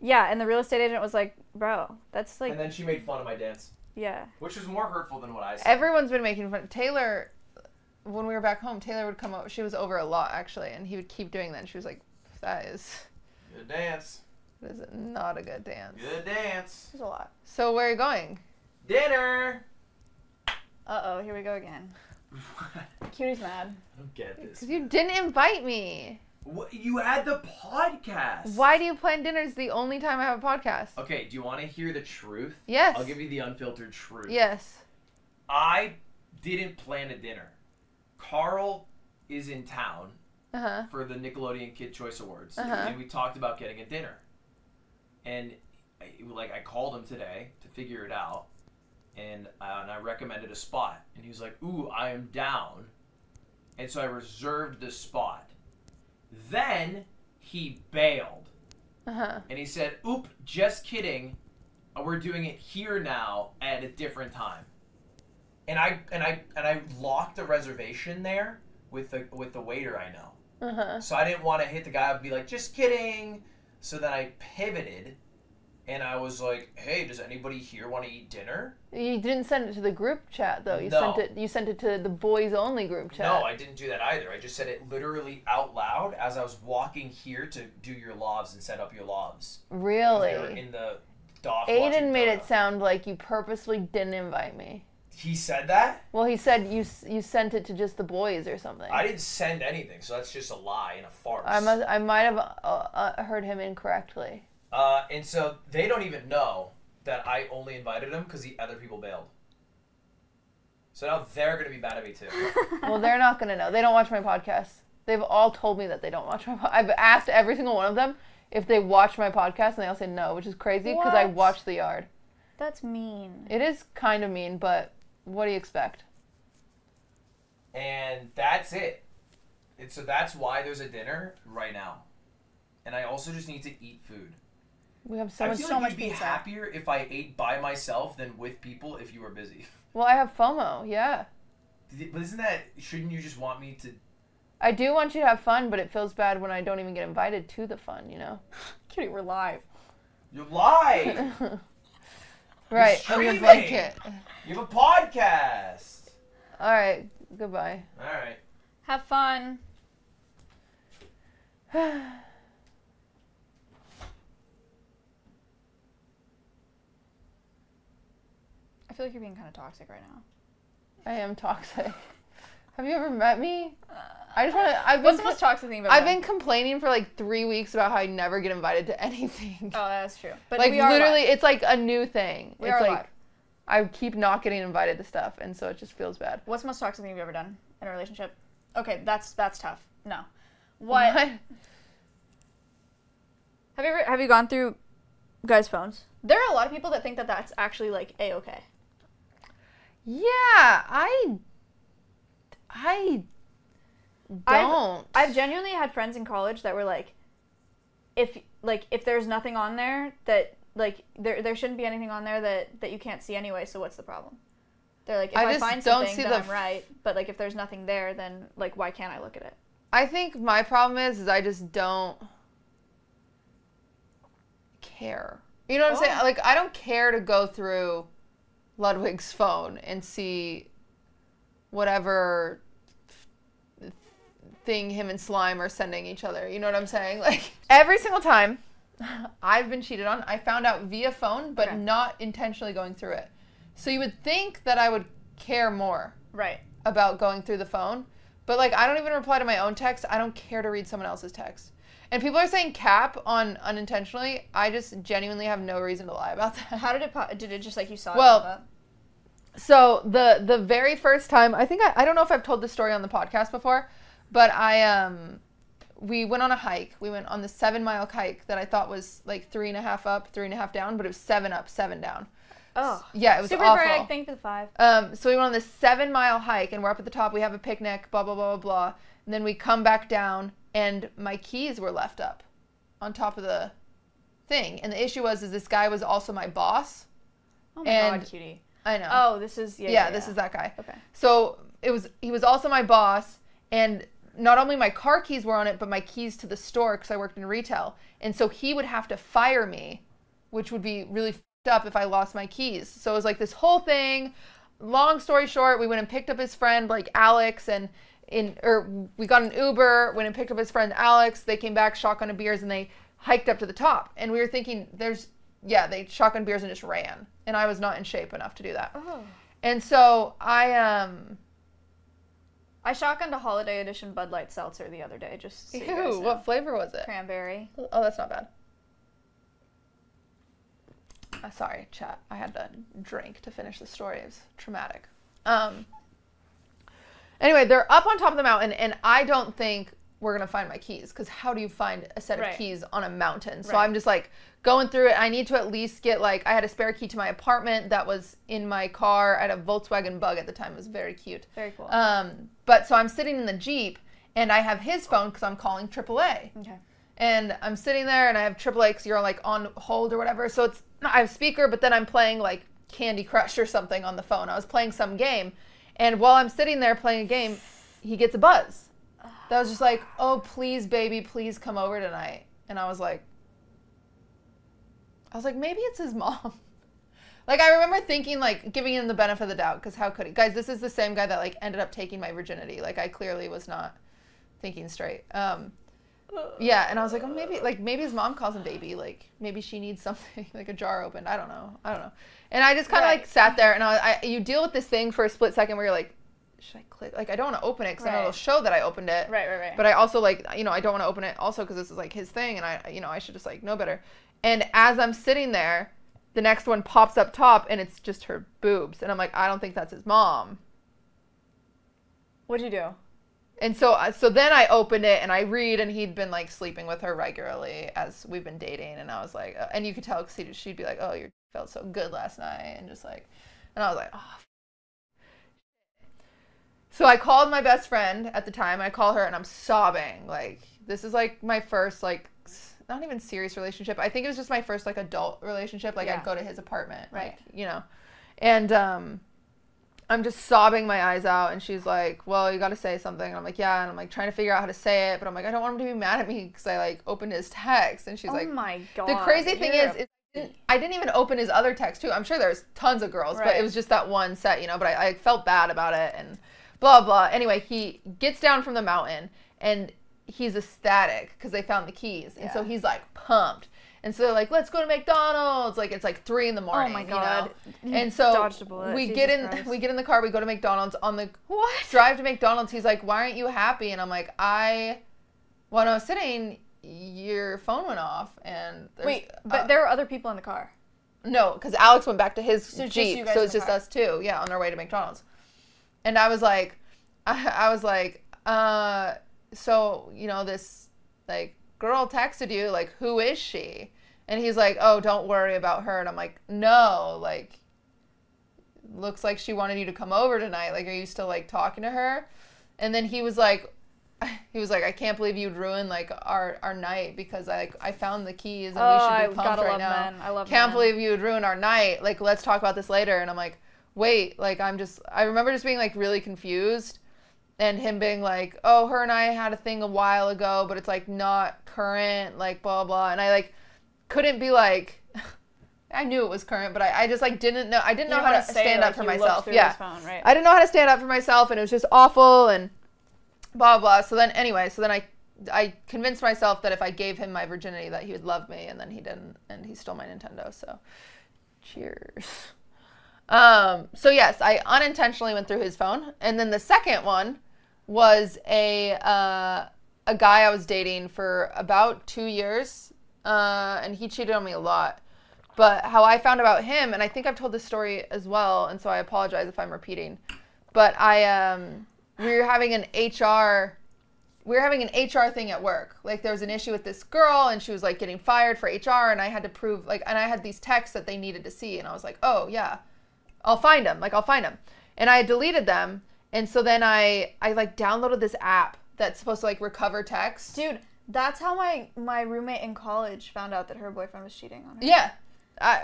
Yeah, and the real estate agent was like, "Bro, that's like, and then she made fun of my dance, yeah." which was more hurtful than what I said. Everyone's been making fun. Taylor, when we were back home, Taylor would come over. She was over a lot actually, and he would keep doing that. And she was like, "That is, Good dance. that is not a good dance." Good dance. There's a lot. So where are you going? Dinner. Uh oh, here we go again. Cutie's mad. don't get this. Because you didn't invite me. What, you had the podcast. Why do you plan dinners the only time I have a podcast? Okay, do you want to hear the truth? Yes. I'll give you the unfiltered truth. Yes. I didn't plan a dinner. Karl is in town Uh huh. for the Nickelodeon Kid Choice Awards, Uh-huh. and we talked about getting a dinner. And I, like I called him today to figure it out, and uh, and I recommended a spot, and he was like, "Ooh, I am down," and so I reserved the spot. Then he bailed, Uh huh. and he said, "Oop, just kidding. Uh, We're doing it here now at a different time." And I and I and I locked a reservation there with the with the waiter I know. Uh huh. So I didn't want to hit the guy up and be like, just kidding. So then I pivoted and I was like, hey, does anybody here want to eat dinner? You didn't send it to the group chat though. You No. sent it. You sent it to the boys only group chat. No, I didn't do that either. I just said it literally out loud as I was walking here to do your lobs and set up your lobs. 'Cause they were really. in the doff Aiden made it sound like you purposely didn't invite me. He said that? Well, he said you you sent it to just the boys or something. I didn't send anything, so that's just a lie and a farce. I must. I might have uh, uh, heard him incorrectly. Uh, and so they don't even know that I only invited them because the other people bailed. So now they're gonna be mad at me too. Well, they're not gonna know. They don't watch my podcast. They've all told me that they don't watch my. Po- I've asked every single one of them if they watch my podcast, and they all say no, which is crazy because I What? watch The Yard. That's mean. It is kind of mean, but what do you expect? and that's it. And so that's why there's a dinner right now. And I also just need to eat food. We have so I much. feel so like much you'd be pizza. happier if I ate by myself than with people if you were busy. Well, I have FOMO. Yeah, But isn't that? Shouldn't you just want me to? I do want you to have fun, but it feels bad when I don't even get invited to the fun. You know. Kitty, we're live. You're live. right. I would streaming. like it. you have a podcast. All right. Goodbye. All right. Have fun. I feel like you're being kind of toxic right now. I am toxic. Have you ever met me? Uh, I just want to. I've been. What's the most toxic thing I've been complaining for like three weeks about how I never get invited to anything. Oh, that's true. But like we are literally, live. it's like a new thing. We it's are like live. I keep not getting invited to stuff, and so it just feels bad. What's the most toxic thing you've ever done in a relationship? Okay, that's that's tough. No. What have you ever have you gone through guys' phones? There are a lot of people that think that that's actually like a okay. Yeah, I. I don't. I've genuinely had friends in college that were like, if like if there's nothing on there that like there there shouldn't be anything on there that that you can't see anyway. So what's the problem? They're like, if I I, find don't something, see then the I'm f- right. But like if there's nothing there, then like why can't I look at it? I think my problem is, is I just don't care. You know what I'm saying? Oh. Like I don't care to go through Ludwig's phone and see whatever thing him and Slime are sending each other. You know what I'm saying? Like every single time I've been cheated on, I found out via phone, but Okay. not intentionally going through it. So you would think that I would care more Right. about going through the phone. But like I don't even reply to my own text. I don't care to read someone else's text. And people are saying cap on unintentionally. I just genuinely have no reason to lie about that. How did it? Po- did it just like you saw? Well, it pop? So the the very first time, I think I, I don't know if I've told this story on the podcast before, but I um we went on a hike. We went on the seven mile hike that I thought was like three and a half up, three and a half down, but it was seven up, seven down. oh, Yeah, it was super awful. brag. Thank you for the five. Um, so we went on this seven mile hike and we're up at the top. We have a picnic, blah, blah, blah, blah, blah. And then we come back down and my keys were left up on top of the thing. And the issue was, is this guy was also my boss. Oh my and- god, cutie. I know. Oh, this is yeah. yeah, this is that guy. Okay. So it was, he was also my boss. And not only my car keys were on it, but my keys to the store because I worked in retail. And so he would have to fire me, which would be really fed up if I lost my keys. So it was like this whole thing. Long story short, we went and picked up his friend like Alex and in or we got an Uber, went and picked up his friend Alex. They came back shotgun of beers and they hiked up to the top. And we were thinking there's yeah, they shotgun beers and just ran. And I was not in shape enough to do that. Oh. And so I um I shotgunned a holiday edition Bud Light seltzer the other day. Just so you guys Ew, what flavor was it? cranberry. Oh, that's not bad. Uh, sorry, chat. I had to drink to finish the story. It was traumatic. Um. Anyway, they're up on top of the mountain, and I don't think we're gonna find my keys because how do you find a set of Right. keys on a mountain? So Right. I'm just like going through it. I need to at least get like I had a spare key to my apartment that was in my car. I had a Volkswagen Bug at the time. It was very cute. Very cool. Um, but so I'm sitting in the Jeep and I have his phone because I'm calling AAA. okay. And I'm sitting there and I have AAA because you're like on hold or whatever. So it's, I have speaker, but then I'm playing like Candy Crush or something on the phone. I was playing some game. And while I'm sitting there playing a game, he gets a buzz. That was just like, oh, please, baby, please come over tonight. And I was like, I was like, maybe it's his mom. Like I remember thinking, like giving him the benefit of the doubt, because how could he? Guys, this is the same guy that like ended up taking my virginity. Like I clearly was not thinking straight. Um, yeah, and I was like, oh, maybe like maybe his mom calls him baby. Like maybe she needs something, like a jar opened. I don't know. I don't know. And I just kind of Right. like sat there, and I, I you deal with this thing for a split second where you're like, should I click? Like I don't want to open it because then it'll show that I opened it. Right, right, right. But I also like, you know, I don't want to open it also because this is like his thing, and I, you know, I should just like know better. And as I'm sitting there, the next one pops up top, and it's just her boobs, and I'm like, I don't think that's his mom. What'd you do? And so, uh, so then I opened it and I read, and he'd been like sleeping with her regularly as we've been dating. And I was like, uh, and you could tell because she'd be like, "Oh, you felt so good last night," and just like, and I was like, "Oh." So I called my best friend at the time. I call her and I'm sobbing. Like this is like my first like not even serious relationship. I think it was just my first like adult relationship. Like Yeah. I'd go to his apartment, Right. like you know, and um. I'm just sobbing my eyes out, and she's like, "Well, you got to say something." And I'm like, "Yeah," and I'm like trying to figure out how to say it, but I'm like, I don't want him to be mad at me because I like opened his text, and she's oh like, "Oh my god. the crazy thing You're is, is I didn't- even open his other text too. I'm sure there's tons of girls, but it was just that one set, you know. But I, I felt bad about it, and blah blah. Anyway, he gets down from the mountain, and he's ecstatic because they found the keys, and so he's like pumped. And so they're like, let's go to McDonald's. Like it's like three in the morning. Oh my you God. know? And so dodged a bullet. we Jesus get in, Christ. we get in the car. We go to McDonald's on the what? drive to McDonald's. He's like, "Why aren't you happy?" And I'm like, "I, when I was sitting, your phone went off, and Wait, but uh, there were other people in the car. no, because Alex went back to his So jeep, so it's just car. us two, yeah, on our way to McDonald's. And I was like, I, I was like, uh, so you know this like girl texted you, like, who is she? And he's like, oh, don't worry about her. And I'm like, no, like, looks like she wanted you to come over tonight. Like, are you still like talking to her? And then he was like, he was like, I can't believe you'd ruin like our our night because I like, I found the keys and oh, we should be pumped right love now. men. I love Can't men. believe you would ruin our night. Like, let's talk about this later. And I'm like, wait, like I'm just I remember just being like really confused and him being like, "Oh, her and I had a thing a while ago, but it's like not current, like blah blah." And I like couldn't be like I knew it was current, but I, I just like didn't know I didn't You know how to stand like, up for myself. Yeah. phone, right? I didn't know how to stand up for myself and it was just awful and blah blah. So then anyway, so then I I convinced myself that if I gave him my virginity that he would love me and then he didn't and he stole my Nintendo. So cheers. Um so yes, I unintentionally went through his phone and then the second one was a uh a guy I was dating for about 2 years. Uh and he cheated on me a lot. But how I found about him, and I think I've told this story as well, and so I apologize if I'm repeating. But I, um, we were having an HR, we were having an HR thing at work. Like there was an issue with this girl, and she was like getting fired for HR, and I had to prove like, and I had these texts that they needed to see, and I was like, oh yeah, I'll find them. Like I'll find them, and I deleted them, and so then I, I like downloaded this app that's supposed to like recover text. Dude, that's how my my roommate in college found out that her boyfriend was cheating on her. Yeah. Uh,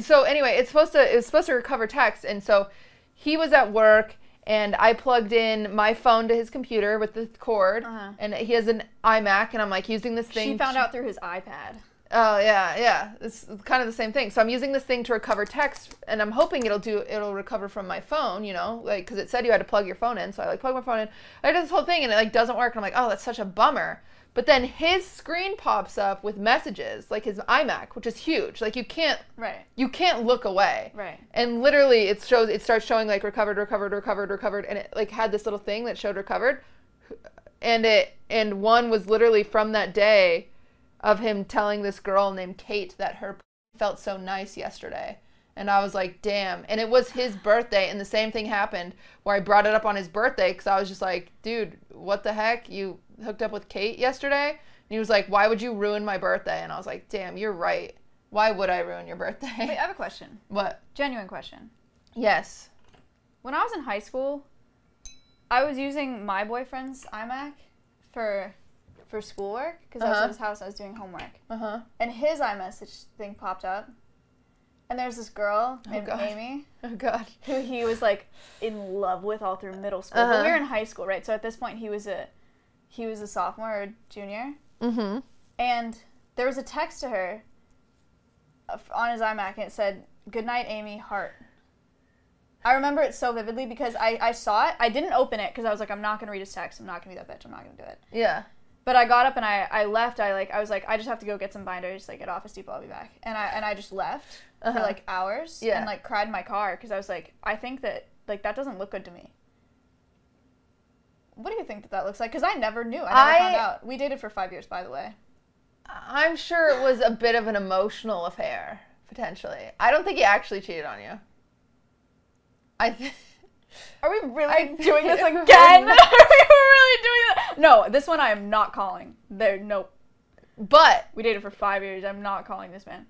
so anyway, it's supposed to it's supposed to recover text, and so he was at work, and I plugged in my phone to his computer with the cord, Uh-huh. and he has an iMac, and I'm like using this thing. She found out through his iPad. Oh yeah, yeah. It's kind of the same thing. So I'm using this thing to recover text, and I'm hoping it'll do it'll recover from my phone. You know, like because it said you had to plug your phone in. So I like plug my phone in. I did this whole thing, and it like doesn't work. And I'm like, oh, that's such a bummer. But then his screen pops up with messages, like his iMac, which is huge. Like you can't Right. you can't look away. Right. And literally, it shows it starts showing like recovered, recovered, recovered, recovered, and it like had this little thing that showed recovered, and it and one was literally from that day, of him telling this girl named Kate that her felt so nice yesterday. And I was like, damn. And it was his birthday, and the same thing happened where I brought it up on his birthday because I was just like, dude, what the heck? You hooked up with Kate yesterday? And he was like, why would you ruin my birthday? And I was like, damn, you're right. Why would I ruin your birthday? Wait, I have a question. what? Genuine question. Yes. When I was in high school, I was using my boyfriend's iMac for for schoolwork because I was Uh-huh. at his house. I was doing homework, Uh huh. and his iMessage thing popped up, and there's this girl Oh, named God. Amy Oh God. who he was like in love with all through middle school. Uh-huh. But we were in high school, right? So at this point, he was a he was a sophomore or junior, Mm-hmm. and there was a text to her uh, on his iMac, and it said, "Good night, Amy. Hart." I remember it so vividly because I, I saw it. I didn't open it because I was like, I'm not gonna read his text. I'm not gonna be that bitch. I'm not gonna do it. Yeah. But I got up and I, I left. I like I was like I just have to go get some binders like at Office Depot. I'll be back. And I and I just left Uh-huh. for like hours Yeah. and like cried in my car because I was like I think that like that doesn't look good to me. What do you think that that looks like? Because I never knew. I never I- found out. We dated for five years, by the way. I'm sure it was a bit of an emotional affair, potentially. I don't think he actually cheated on you. I th- Are we really I- doing this again? Are we really doing that? No, this one I am not calling. There, no. But We dated for five years. I'm not calling this man.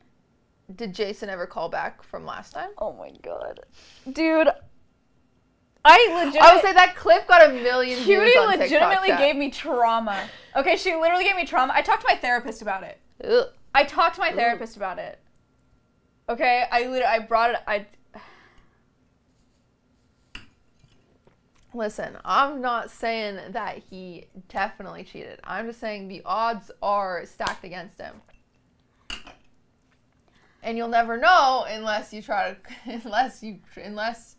did Jason ever call back from last time? Oh my god, dude. I legitimately. I would say that clip got a million views Cutie on TikTok. legitimately chat. gave me trauma. Okay, she literally gave me trauma. I talked to my therapist about it. Ugh. I talked to my therapist about it. Okay, I literally I brought it. I Listen, I'm not saying that he definitely cheated. I'm just saying the odds are stacked against him. And you'll never know unless you try to unless you unless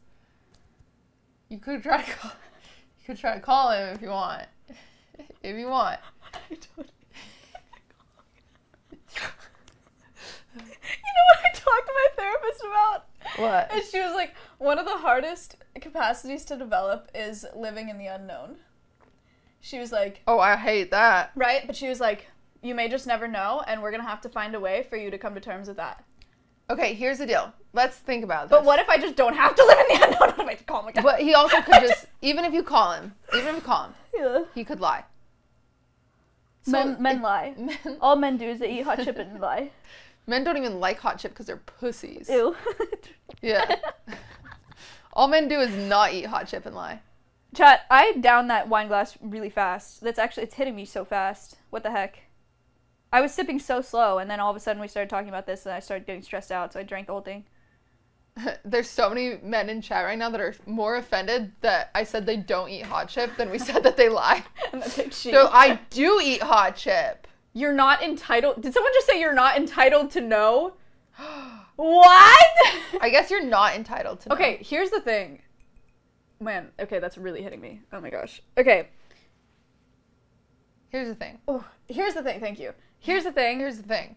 you could try to call, you could try to call him if you want. If you want. You know what I talked to my therapist about? What? And she was like, one of the hardest capacities to develop is living in the unknown. She was like, Oh, I hate that. right? But she was like, you may just never know, and we're gonna have to find a way for you to come to terms with that. Okay, here's the deal. Let's think about this. But what if I just don't have to live in the unknown? What if I call him again? But he also could just even if you call him, even if you call him, Yeah. he could lie. So men, men it- lie. Men, All men do is they eat hot chip and lie. men don't even like hot chip because they're pussies. Ew. Yeah. All men do is not eat hot chip and lie. Chat, I downed that wine glass really fast. That's actually it's hitting me so fast. What the heck? I was sipping so slow, and then all of a sudden we started talking about this, and I started getting stressed out, so I drank the whole thing. There's so many men in chat right now that are more offended that I said they don't eat hot chip than we said that they lie. And that's like, "Gee, So I do eat hot chip. you're not entitled. Did someone just say you're not entitled to know? what? I guess you're not entitled to know. okay, here's the thing. Man, okay, that's really hitting me. Oh my gosh. Okay, Here's the thing. oh, here's the thing. Thank you. Here's the thing. Here's the thing.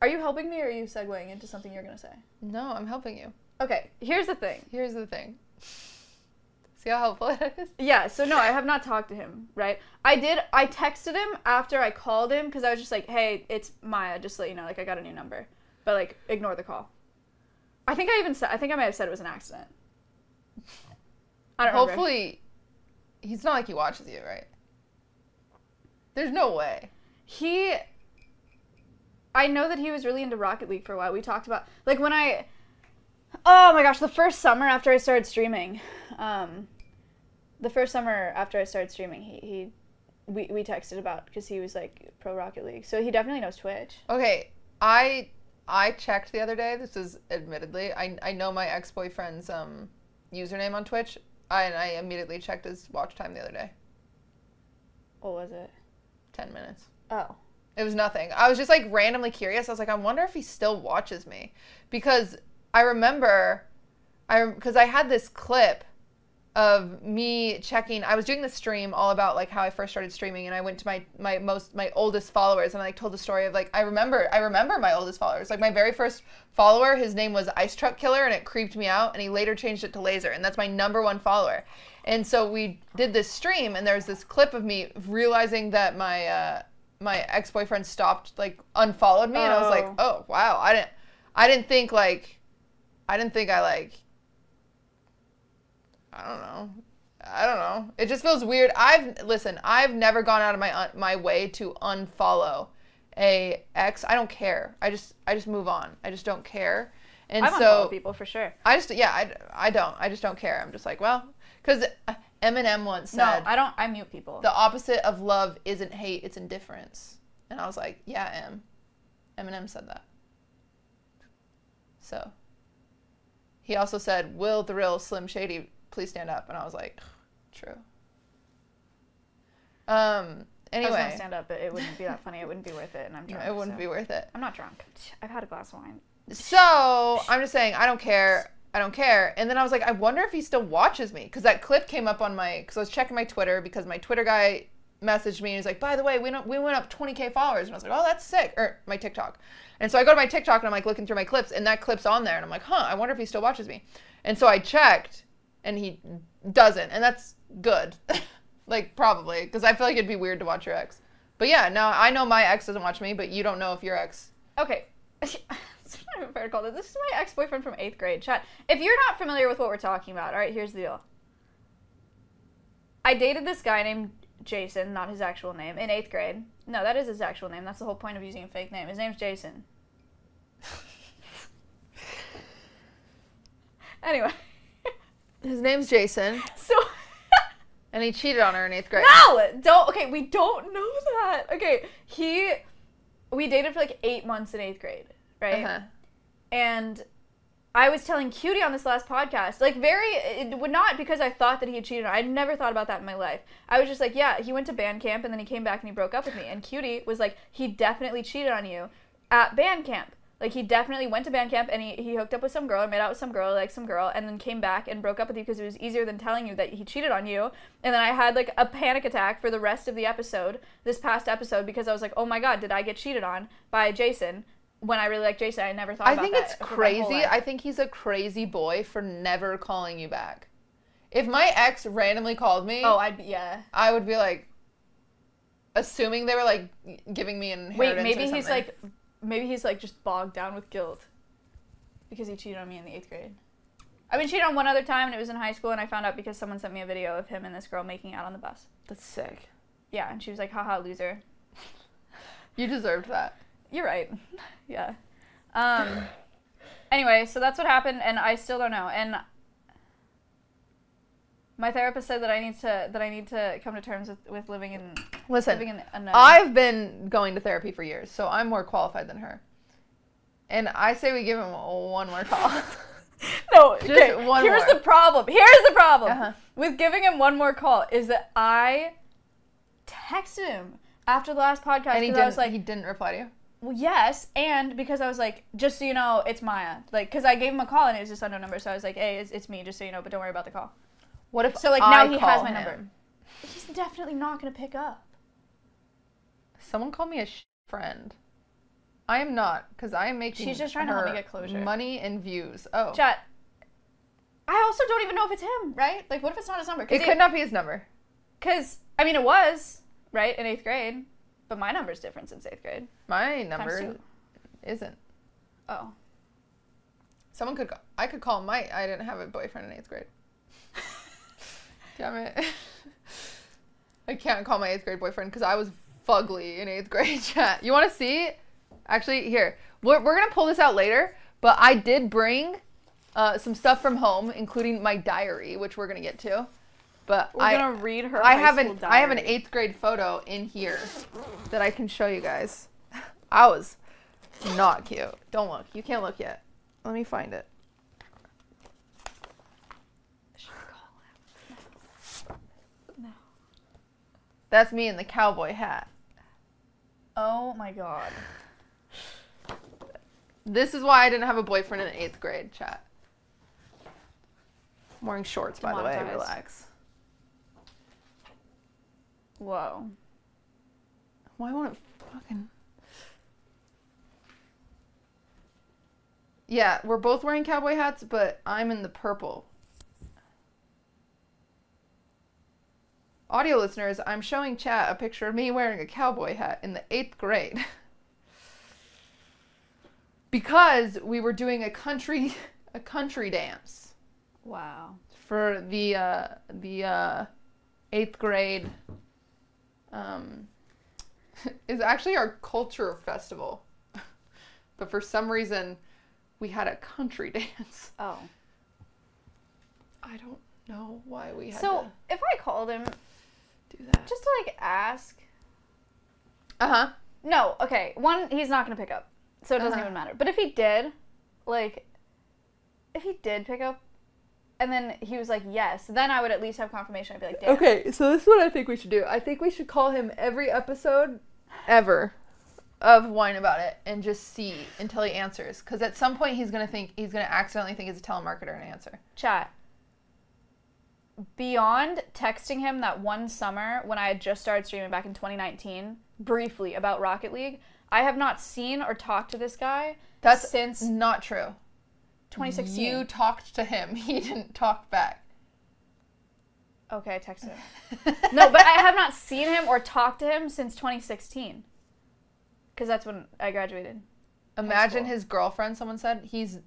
Are you helping me, or are you segueing into something you're gonna say? No, I'm helping you. Okay, here's the thing. Here's the thing. See how helpful it is? Yeah, so no, I have not talked to him, right? I did, I texted him after I called him because I was just like, hey, it's Maya, just to let you know, like, I got a new number. But, like, ignore the call. I think I even said, I think I might have said it was an accident. I don't remember. Hopefully, he's not like he watches you, right? There's no way. He, I know that he was really into Rocket League for a while. We talked about, like, when I, oh my gosh, the first summer after I started streaming, um, the first summer after I started streaming, he, he we, we texted about because he was like pro Rocket League, so he definitely knows Twitch. Okay, I I checked the other day. This is admittedly, I I know my ex boyfriend's um username on Twitch, I, and I immediately checked his watch time the other day. What was it? Ten minutes. Oh, It was nothing. I was just like randomly curious. I was like, I wonder if he still watches me, because I remember, I because I had this clip of me checking. I was doing the stream all about like how I first started streaming, and I went to my my most my oldest followers, and I like told the story of like I remember I remember my oldest followers. Like my very first follower, his name was Ice Truck Killer, and it creeped me out, and he later changed it to Laser, and that's my number one follower. And so we did this stream, and there's this clip of me realizing that my uh, my ex boyfriend stopped like unfollowed me, and I was like, Oh. oh wow, I didn't I didn't think like I didn't think I like I don't know. I don't know. It just feels weird. I've listen. I've never gone out of my my way to unfollow a ex. I don't care. I just I just move on. I just don't care. And I so people for sure. I just yeah I, I don't. I just don't care. I'm just like well because Eminem once said, No, I don't. I mute people. the opposite of love isn't hate. It's indifference. And I was like yeah Em. Eminem said that. So. He also said, "Will the real Slim Shady please stand up?" And I was like, "True." Um. Anyway, I was gonna stand up, but it wouldn't be that funny. It wouldn't be worth it, and I'm drunk. it wouldn't so- be worth it. I'm not drunk. I've had a glass of wine. So I'm just saying, I don't care. I don't care. And then I was like, I wonder if he still watches me because that clip came up on my because I was checking my Twitter because my Twitter guy messaged me and he's like, by the way, we don't, we went up 20k followers and I was like, oh, that's sick. Or my TikTok. And so I go to my TikTok and I'm like looking through my clips and that clip's on there and I'm like, huh, I wonder if he still watches me. And so I checked and he doesn't, and that's good. like probably because I feel like it'd be weird to watch your ex. But yeah, now I know my ex doesn't watch me, but you don't know if your ex. Okay. Even fair to call this. This is my ex-boyfriend from eighth grade. Chat. If you're not familiar with what we're talking about, all right, here's the deal. I dated this guy named Jason, not his actual name, in eighth grade. No, that is his actual name. That's the whole point of using a fake name. His name's Jason. anyway, His name's Jason, so and he cheated on her in eighth grade. no, don't. Okay, we don't know that. Okay, he, we dated for like eight months in eighth grade, right? Uh-huh. And I was telling Cutie on this last podcast, like very, it would not because I thought that he had cheated. On I'd never thought about that in my life. I was just like, yeah, he went to band camp and then he came back and he broke up with me. And Cutie was like, he definitely cheated on you at band camp. Like he definitely went to band camp and he, he hooked up with some girl and made out with some girl, like some girl, and then came back and broke up with you because it was easier than telling you that he cheated on you. And then I had like a panic attack for the rest of the episode, this past episode, because I was like, oh my god, did I get cheated on by Jason? When I really like Jason, I never thought I about think that it's for my whole crazy. I think he's a crazy boy for never calling you back. If my ex randomly called me, Oh, I'd be yeah. I would be like, assuming they were like giving me an Wait, maybe he's like, maybe he's like just bogged down with guilt because he cheated on me in the eighth grade. I've been cheated on one other time, and it was in high school, and I found out because someone sent me a video of him and this girl making out on the bus. that's sick. Yeah, and she was like, haha, loser. You deserved that. You're right. yeah. Um. Anyway, so that's what happened, and I still don't know. And my therapist said that I need to that I need to come to terms with, with living in Listen, living in unknown. I've been going to therapy for years, so I'm more qualified than her. And I say we give him one more call. No, Just okay, one here's more. the problem. Here's the problem Uh-huh. with giving him one more call is that I texted him after the last podcast and he didn't. I was like, he didn't reply to you. Well, yes, and because I was like, just so you know, it's Maya. Like, because I gave him a call and it was just unknown number, so I was like, hey, it's, it's me, just so you know, but don't worry about the call. What if So like I now he has my him? number. He's definitely not gonna pick up. Someone called me a sh- friend. I am not, because I am making. She's just trying to help me get closure. Money and views. Oh, Chat. I also don't even know if it's him, right? Like, what if it's not his number? it could not be his number. Because I mean, it was right in eighth grade, but my number's different since eighth grade. My number isn't. Oh. Someone could. Call, I could call my. I didn't have a boyfriend in eighth grade. Damn it. I can't call my eighth grade boyfriend because I was fugly in eighth grade chat. You want to see? Actually, here. We're, we're going to pull this out later, but I did bring uh, some stuff from home, including my diary, which we're going to get to. But We're I, gonna read her. I have an I have an eighth grade photo in here that I can show you guys. I was not cute. Don't look. You can't look yet. Let me find it. No. That's me in the cowboy hat. Oh my god. This is why I didn't have a boyfriend in eighth grade. Chat. I'm wearing shorts, by the way. Relax. Whoa. Why won't it fucking? Yeah, we're both wearing cowboy hats, but I'm in the purple. Audio listeners, I'm showing chat a picture of me wearing a cowboy hat in the eighth grade. because we were doing a country a country dance Wow. for the uh, the uh, eighth grade um, is actually our culture festival. but for some reason, we had a country dance. Oh. I don't know why we had So if I called him do that. just to like ask. Uh huh. No, okay. One, he's not gonna pick up, so it doesn't Uh-huh. even matter. But if he did, like, if he did pick up, and then he was like yes, then I would at least have confirmation. I'd be like, damn. Okay, so this is what I think we should do. I think we should call him every episode ever of Wine About It and just see until he answers. Because at some point he's gonna think he's gonna accidentally think it's a telemarketer and answer. Chat. Beyond texting him that one summer when I had just started streaming back in 2019, briefly about Rocket League, I have not seen or talked to this guy That's since not true. 2016. Mm-hmm. You talked to him. He didn't talk back. Okay, I texted him. no, but I have not seen him or talked to him since 2016. Because that's when I graduated. Imagine his girlfriend. Someone said he's.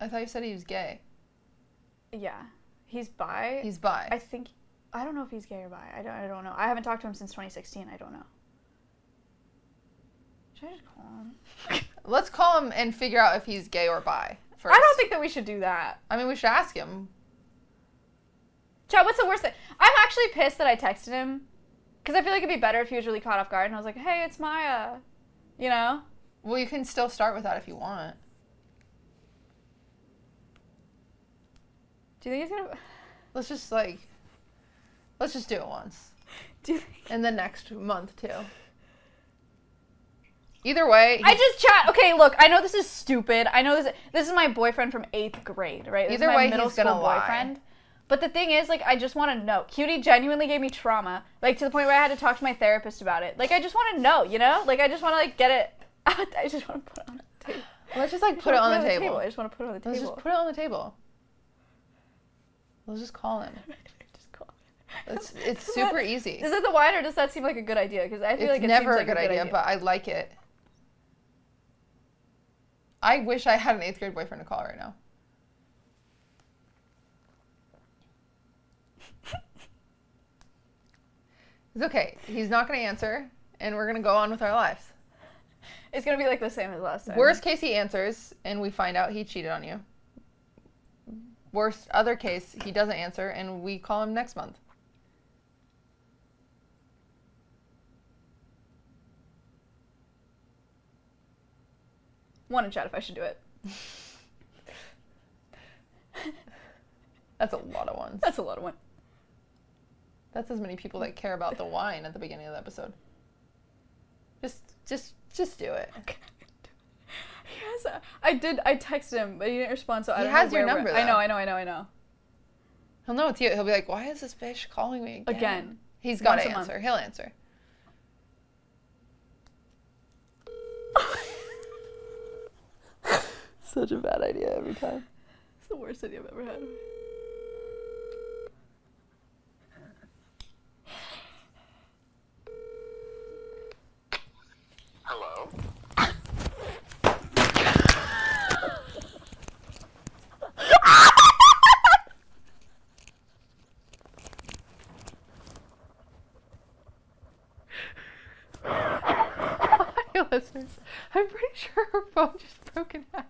I thought you said he was gay. Yeah. He's bi. He's bi. I think. I don't know if he's gay or bi. I don't. I don't know. I haven't talked to him since 2016. I don't know. Should I just call him? Let's call him and figure out if he's gay or bi. First. I don't think that we should do that. I mean, we should ask him. Chad, what's the worst thing? I'm actually pissed that I texted him because I feel like it'd be better if he was really caught off guard and I was like, "Hey, it's Maya," you know. Well, you can still start with that if you want. Do you think he's gonna? Let's just like, let's just do it once, Do you think? and the next month too. Either way, I just chat. Okay, look, I know this is stupid. I know this. This is my boyfriend from eighth grade, right? This Either way, middle he's gonna school lie. boyfriend. But the thing is, like, I just want to know. Cutie genuinely gave me trauma, like to the point where I had to talk to my therapist about it. Like, I just want to know, you know? Like, I just want to like get it. Out. I just want to put it on the table. let's just like just put it on the table. I just want to put it on the Let's table. just put it on the table. Let's just call him. Just call It's it's super easy. Is it the wine, or does that seem like a good idea? Because I feel It's like it never seems a like good, idea, but I like it. I wish I had an eighth grade boyfriend to call right now. It's okay. He's not going to answer, and we're going to go on with our lives. it's gonna be like the same as last time. Worst case, he answers, and we find out he cheated on you. Worst other case, he doesn't answer, and we call him next month. Want to chat if I should do it? That's a lot of ones. That's a lot of one. That's as many people that care about the wine at the beginning of the episode. Just, just, just do it. Yes, I did. I texted him, but he didn't respond. So I He has know your number, I know. I know, I know, I know. He'll know it's you. He'll be like, "Why is this bitch calling me again?" Again. He's got to a answer. He'll answer. Such a bad idea every time. It's the worst idea I've ever had. Hello. Audio listeners, I'm pretty sure her phone just broke in half.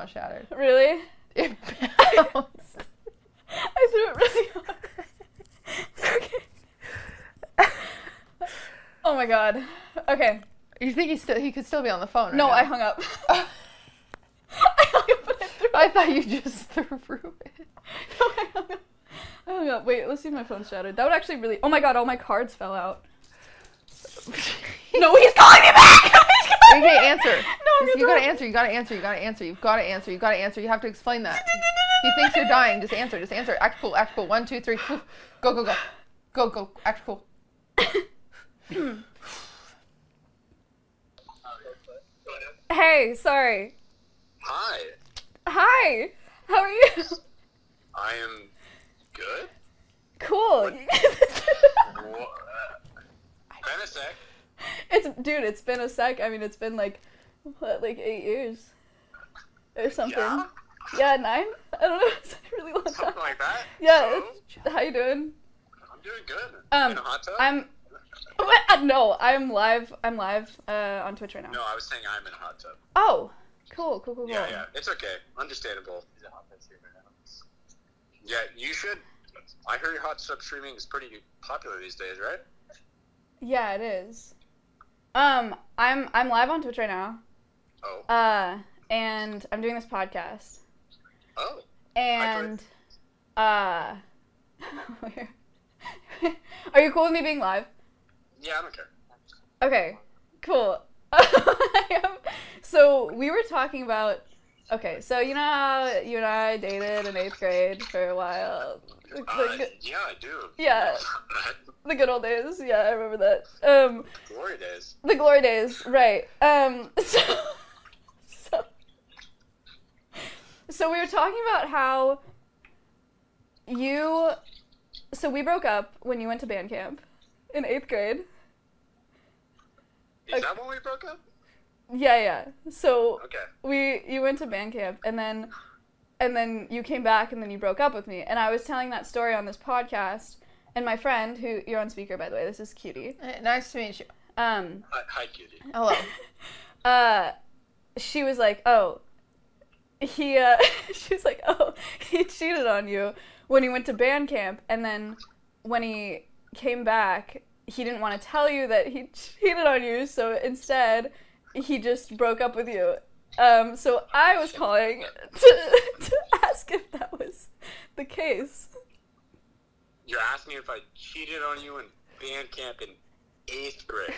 Not shattered. Really? It bounced. I threw it really hard. okay. Oh my god. Okay. You think he still he could still be on the phone? Right No, now. I hung up. I hung up and I threw it. Thought you just threw it. No, I hung up. I hung up. Wait, let's see if my phone's shattered. That would actually really. Oh my god, all my cards fell out. No, he's calling me back! Calling Okay, me answer. Back! Just- you gonna gotta answer. You gotta answer. You gotta answer. You've gotta answer. You gotta answer. You have to explain that. He thinks you're dying. Just answer. Just answer. Act cool. Act cool. One, two, three. Go, go, go, go, go. Act cool. Hey, sorry. Hi. Hi. How are you? I am good. Cool. Wha- uh, Been a sec. it's dude. It's been a sec. I mean, it's been like what, like eight years or something. Yeah? Yeah, nine. I don't know. It's a really long time. Something like that. Yeah. So, how you doing? I'm doing good. Um, In a hot tub? I'm. What? Uh, No, I'm live. I'm live uh, on Twitch right now. No, I was saying I'm in a hot tub. Oh, cool, cool, cool, cool. Yeah, yeah. It's okay. Understandable. Yeah, you should. I heard hot tub streaming is pretty popular these days, right? Yeah, it is. Um, I'm I'm live on Twitch right now. Oh. Uh, and I'm doing this podcast. Oh. And uh, are you cool with me being live? Yeah, I don't care. Okay, cool. So we were talking about Okay, so you know how you and I dated in eighth grade for a while. The, Uh, the, yeah, I do. Yeah. the good old days. Yeah, I remember that. Um, Glory days. the glory days, right? Um, so, so, so we were talking about how you. So we broke up when you went to band camp in eighth grade. Is Okay. that when we broke up? Yeah, yeah. So Okay. we you went to band camp and then and then you came back and then you broke up with me and I was telling that story on this podcast and my friend who you're on speaker by the way this is cutie Eh, Nice to meet you. um Hi, hi cutie. Hello. uh she was like oh he uh she was like oh he cheated on you when he went to band camp and then when he came back he didn't want to tell you that he cheated on you so instead he just broke up with you um so i was calling to, to ask if that was the case You're asking me if I cheated on you in band camp in eighth grade.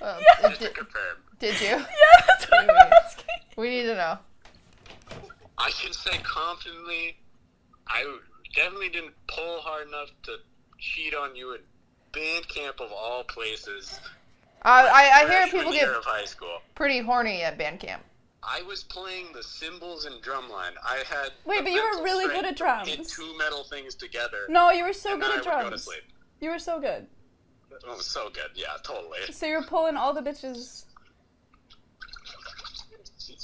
Well, Just to did, confirm. did you? yeah that's what i'm asking We need to know. I can say confidently, I definitely didn't pull hard enough to cheat on you in band camp of all places. Uh, I, I hear people get of high school. pretty horny at band camp. I was playing the cymbals and drumline. I had Wait, but you were really good at to Hit drums. two metal things together. no you were so and good then at I would go to drums sleep. you were so good Oh, so good. Yeah, totally. so you're pulling all the bitches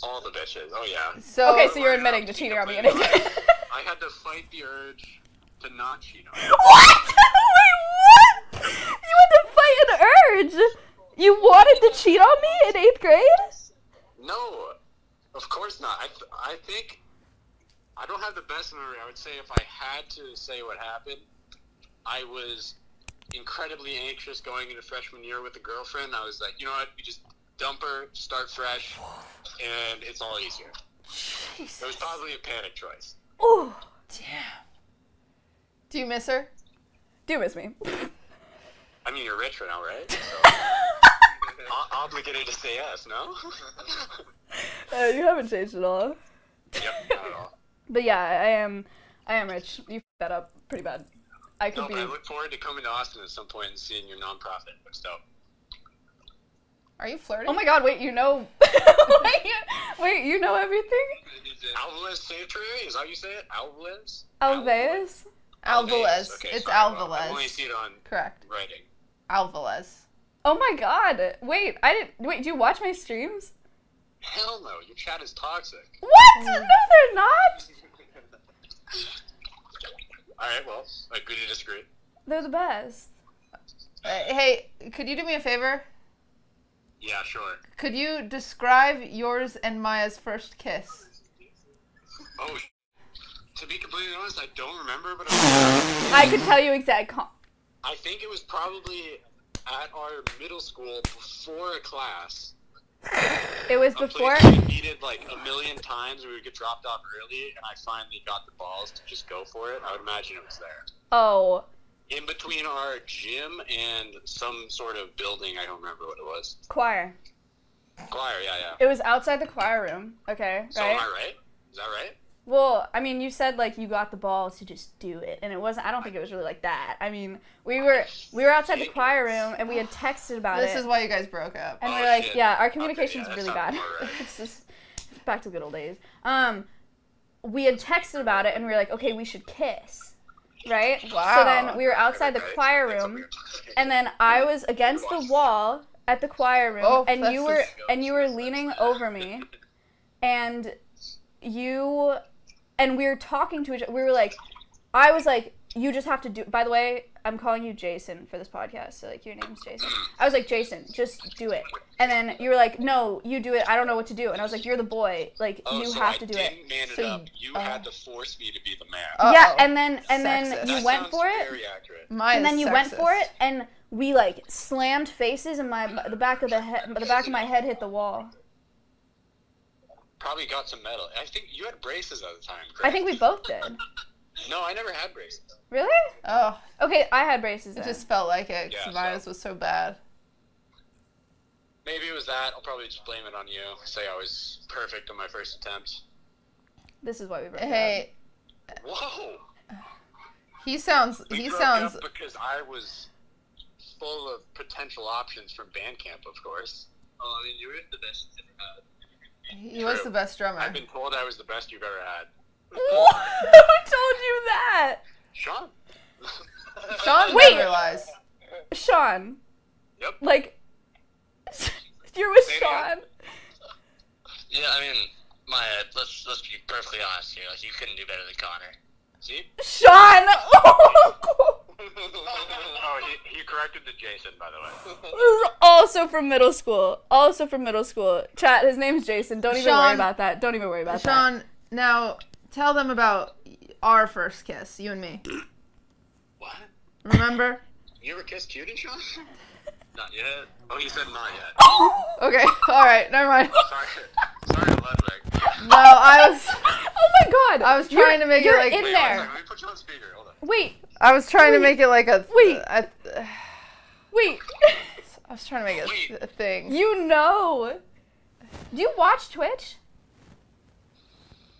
All the bitches. Oh yeah. So okay so you're admitting to cheating on me play. I had to fight the urge to not cheat on you. What? Wait, what? You had to fight an urge. You wanted to cheat on me in eighth grade? No, of course not. I, th- I think I don't have the best memory. I would say if I had to say what happened, I was incredibly anxious going into freshman year with a girlfriend. I was like, you know what? We just dump her, start fresh, and it's all easier. It was probably a panic choice. Oh, Damn. Do you miss her? Do you miss me? I mean, you're rich right now, right? So, o- obligated to say yes, no? Uh, you haven't changed at all. yep, not at all. But yeah, I am. I am rich. You f- that up pretty bad. I could No, be. but I look forward to coming to Austin at some point and seeing your nonprofit. Looks dope. Are you flirting? Oh my god! Wait, you know? wait, you, wait, you know everything? Alvarez Sanctuary? Is that how you say it? Alvarez? Alves? Alvarez. Okay, it's sorry, well, I only Alvarez. see it on Correct. writing. Alvarez. Oh my god! Wait, I didn't. Wait, do you watch my streams? Hell no, your chat is toxic. What? No, they're not. Alright, well, agree to disagree. They're the best. Uh, hey, could you do me a favor? Yeah, sure. Could you describe yours and Maya's first kiss? Oh, to be completely honest, I don't remember, but I, I could tell you exact. Com- I think it was probably at our middle school before a class. It was before. we needed like a million times. We would get dropped off early, and I finally got the balls to just go for it. I would imagine it was there. Oh, In between our gym and some sort of building, I don't remember what it was. choir. Choir, yeah, yeah. It was outside the choir room. Okay, So am right? I right? Is that right? Well, I mean, you said like you got the balls to just do it, and it wasn't. I don't think it was really like that. I mean, we were we were outside the choir room, and we had texted about it. This is why you guys broke up. and we Oh, are like, shit. yeah, our Okay, communication's yeah, really bad. more right. it's just it's back to the good old days. Um, we had texted about it, and we were like, okay, we should kiss, right? Wow. So then we were outside the choir room, and then I was against the wall at the choir room, Oh, and you were and you were leaning over me, and you and we were talking to each other. We were like, I was like, you just have to do. By the way, I'm calling you Jason for this podcast, so like your name's Jason. I was like, Jason, just do it. And then you were like, no, you do it. I don't know what to do. And I was like, you're the boy. Like Oh, you so have I to do it. didn't man it So up. you- You uh, had to force me to be the man. Uh, Yeah, and then and then you that went for it. Very accurate. Maya's and then you went for it, and we like slammed faces, and my the back of the head, the back of my head hit the wall. Probably got some metal. I think you had braces at the time. I think we both did. No, I never had braces. Really? Oh, Okay, I had braces. it Then. just felt like it because Yeah, Maya's so- was so bad. maybe it was that. I'll probably just blame it on you. Say I was perfect on my first attempt. This is why we broke up. Hey, Whoa! he sounds. We He broke sounds. up because I was full of potential options from band camp, of course. Oh, I mean, you were the best He was the best drummer. I've been told I was the best you've ever had. Who told you that? Sean. Sean Wait. never lies. Sean. Yep. Like, you're with Say it again. Sean. Yeah, I mean, Maya, let's let's be perfectly honest here. Like, you couldn't do better than Connor. See? Sean! Oh, he, he corrected the Jason, by the way. Also from middle school. Also from middle school. Chat, his name's Jason. Don't even worry about that. Don't even worry about that. Sean, now tell them about our first kiss, you and me. What? Remember? You ever kissed Cutie, Sean? Not yet. Oh, you said not yet. Okay, all right, never mind. Sorry. Sorry, Ludwig. No, I was. Oh my god! I was trying You're- to make it you're like- in Wait, there. second, Let me put you on speaker. Hold on. Wait, I was trying to make it like a. Wait. I, wait. I was trying to make it Wait. a thing. you know. Do you watch Twitch?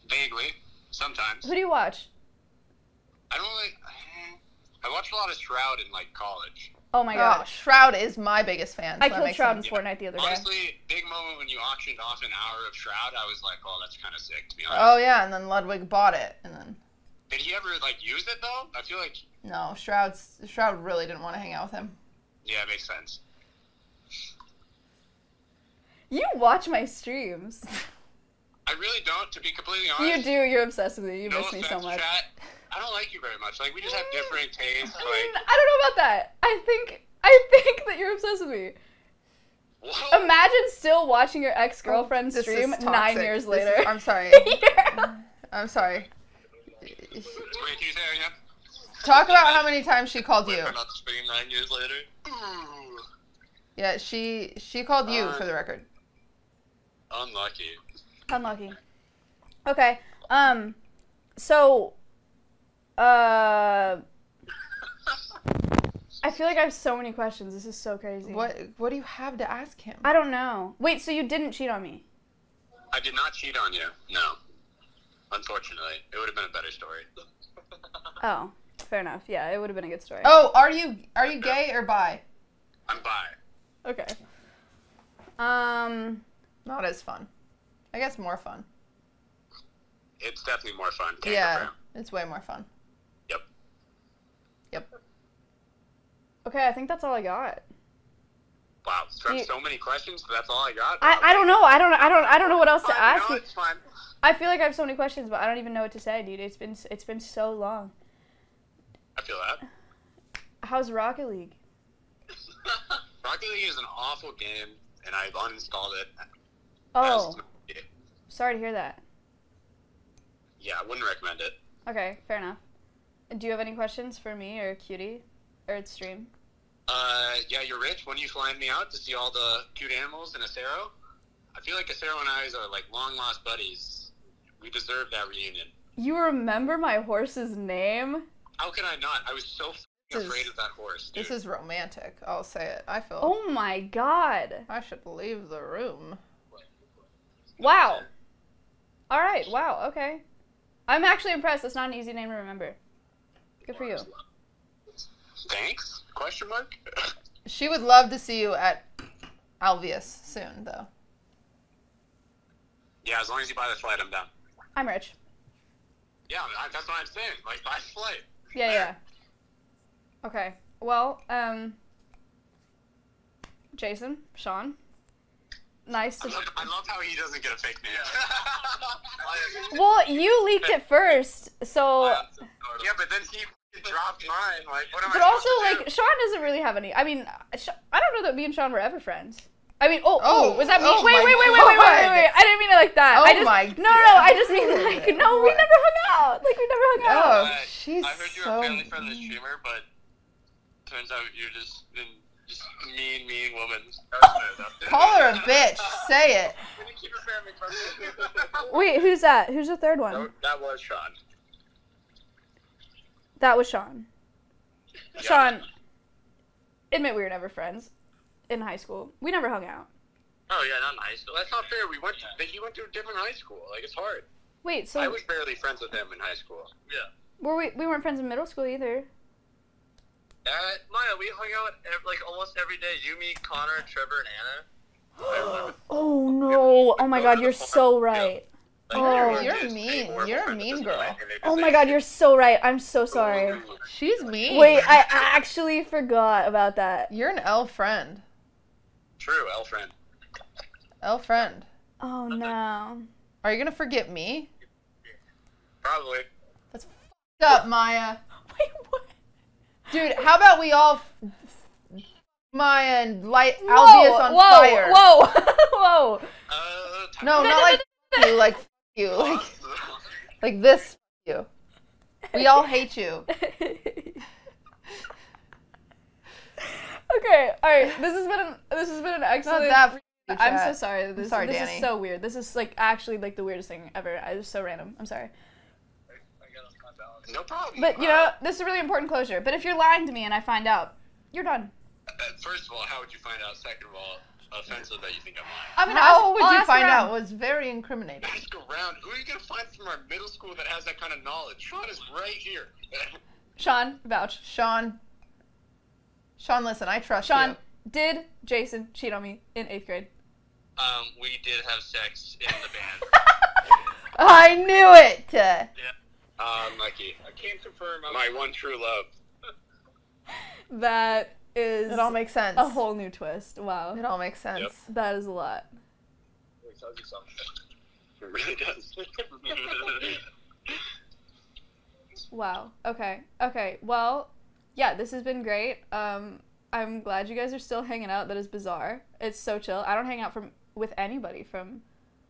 Vaguely. Sometimes. Who do you watch? I don't really. I watched a lot of Shroud in like college. Oh my Oh, gosh. Shroud is my biggest fan. so I killed makes Shroud in sense. Fortnite the other day. Honestly, big moment when you auctioned off an hour of Shroud. I was like, oh, that's kind of sick to be honest. Oh yeah, and then Ludwig bought it, and then Did he ever like use it though? I feel like no, Shroud's Shroud really didn't want to hang out with him. yeah, it makes sense. You watch my streams. I really don't, to be completely honest. You do. You're obsessed with me. You No miss me so much. chat. I don't like you very much. Like we just have mm. different tastes. I mean, Like, I don't know about that. I think I think that you're obsessed with me. whoa. Imagine still watching your ex girlfriend This is stream nine years This is- later. I'm sorry. Yeah. I'm sorry. Wait, can you say again? Talk about how many times she called you. Wait for not nine years later. Ooh, Yeah, she she called you Uh, for the record. unlucky. Unlucky. Okay. Um. So. Uh. I feel like I have so many questions. This is so crazy. What what do you have to ask him? I don't know. Wait. So you didn't cheat on me? I did not cheat on you. No. Unfortunately, it would have been a better story. Oh, fair enough. Yeah, it would have been a good story. Oh, are you are you gay or bi? I'm bi. Okay. Um. Not as fun. I guess more fun. It's definitely more fun. Can't yeah, compare. it's way more fun. Yep. Yep. Okay, I think that's all I got. Wow. You- so many questions, but that's all I got. I, I don't know. I don't. I don't. I don't know what else to Fine, ask no, it's fine. I feel like I have so many questions, but I don't even know what to say, dude. It's been it's been so long. I feel that. How's Rocket League? Rocket League is an awful game, and I've uninstalled it. Oh, sorry to hear that. yeah, I wouldn't recommend it. Okay, fair enough. Do you have any questions for me or Cutie or its stream? Uh, yeah, you're rich. When are you flying me out to see all the cute animals in Acero? I feel like Acero and I are like long lost buddies. We deserve that reunion. You remember my horse's name? How can I not? I was so This f***ing is- afraid of that horse. Dude. This is romantic. I'll say it. I feel. Oh my god! I should leave the room. Wow. All right. Wow. Okay. I'm actually impressed. That's not an easy name to remember. Good for you. Thanks? Question mark? She would love to see you at Alveus soon, though. yeah, as long as you buy the flight, I'm down. I'm rich. Yeah, I, that's what I'm saying. Like, buy the flight. Yeah. Yeah. Okay. Well, um, Jason, Sean, nice I to. love, I love how he doesn't get a fake name. Well, you leaked it first, so. yeah, but then he dropped mine. Like, what am But I also, like, do? Sean doesn't really have any. I mean, I don't know that me and Sean were ever friends. I mean, oh, Oh, was that me? oh wait, my wait, wait, wait, wait, wait, wait, wait, I didn't mean it like that. Oh I just, my no, no, no, I just mean like, no, we never hung out. Like, we never hung out. Oh, she's I heard you're so a family friendly mean. streamer, but turns out you're just an just mean, mean woman. Call her a bitch. Say it. Keep it family friendly. Wait, who's that? Who's the third one? That- That was Sean. That was Sean. Yeah. Sean, admit we were never friends in high school. We never hung out. Oh yeah, not in high school. That's not fair. We went. To, but you went to a different high school. Like it's hard. Wait, so I was barely friends with him in high school. Yeah. were we? We weren't friends in middle school either. Uh, Maya, we hung out ev- like almost every day. You, me, Connor, Trevor, and Anna. Oh no! Oh my God, you're so right. Like, Oh. You're just mean. You're a mean girl. point, Oh my God, you're so right. I'm so sorry. She's mean. Wait, I actually forgot about that. You're an L friend. True, L friend. L friend. Oh no. Are you gonna forget me? Probably. That's f***ed up, Maya. Wait, what? Dude, how about we all f- f- Maya and light Whoa, Alveus on whoa, fire? whoa, whoa. Uh, time No, to- not like f- you, like f- you, like like this you. We all hate you. Okay, all right. This has been an, this has been an Not excellent. that. I'm so chat. sorry. This, sorry, this Danny. is so weird. This is like actually like the weirdest thing ever. I was so random. I'm sorry. No problem. But you know, this is a really important closure. But if you're lying to me and I find out, you're done. Uh, first of all, how would you find out? Second of all, offensive that you think I'm lying. I mean, How ask- would I'll you find around. out was very incriminating. Ask around. Who are you gonna find from our middle school that has that kind of knowledge? Sean is right here. Sean, vouch. Sean. Sean, listen, I trust Sean, you. did Jason cheat on me in eighth grade? Um, we did have sex in the band. I knew it. Yeah. Uh, Mikey, I can't confirm. My one true love. That is It all makes sense. a whole new twist. Wow. It all makes sense. Yep. That is a lot. It tells you something. It really does. Wow. Okay. Okay. Well, yeah, this has been great. Um, I'm glad you guys are still hanging out. That is bizarre. It's so chill. I don't hang out from with anybody from.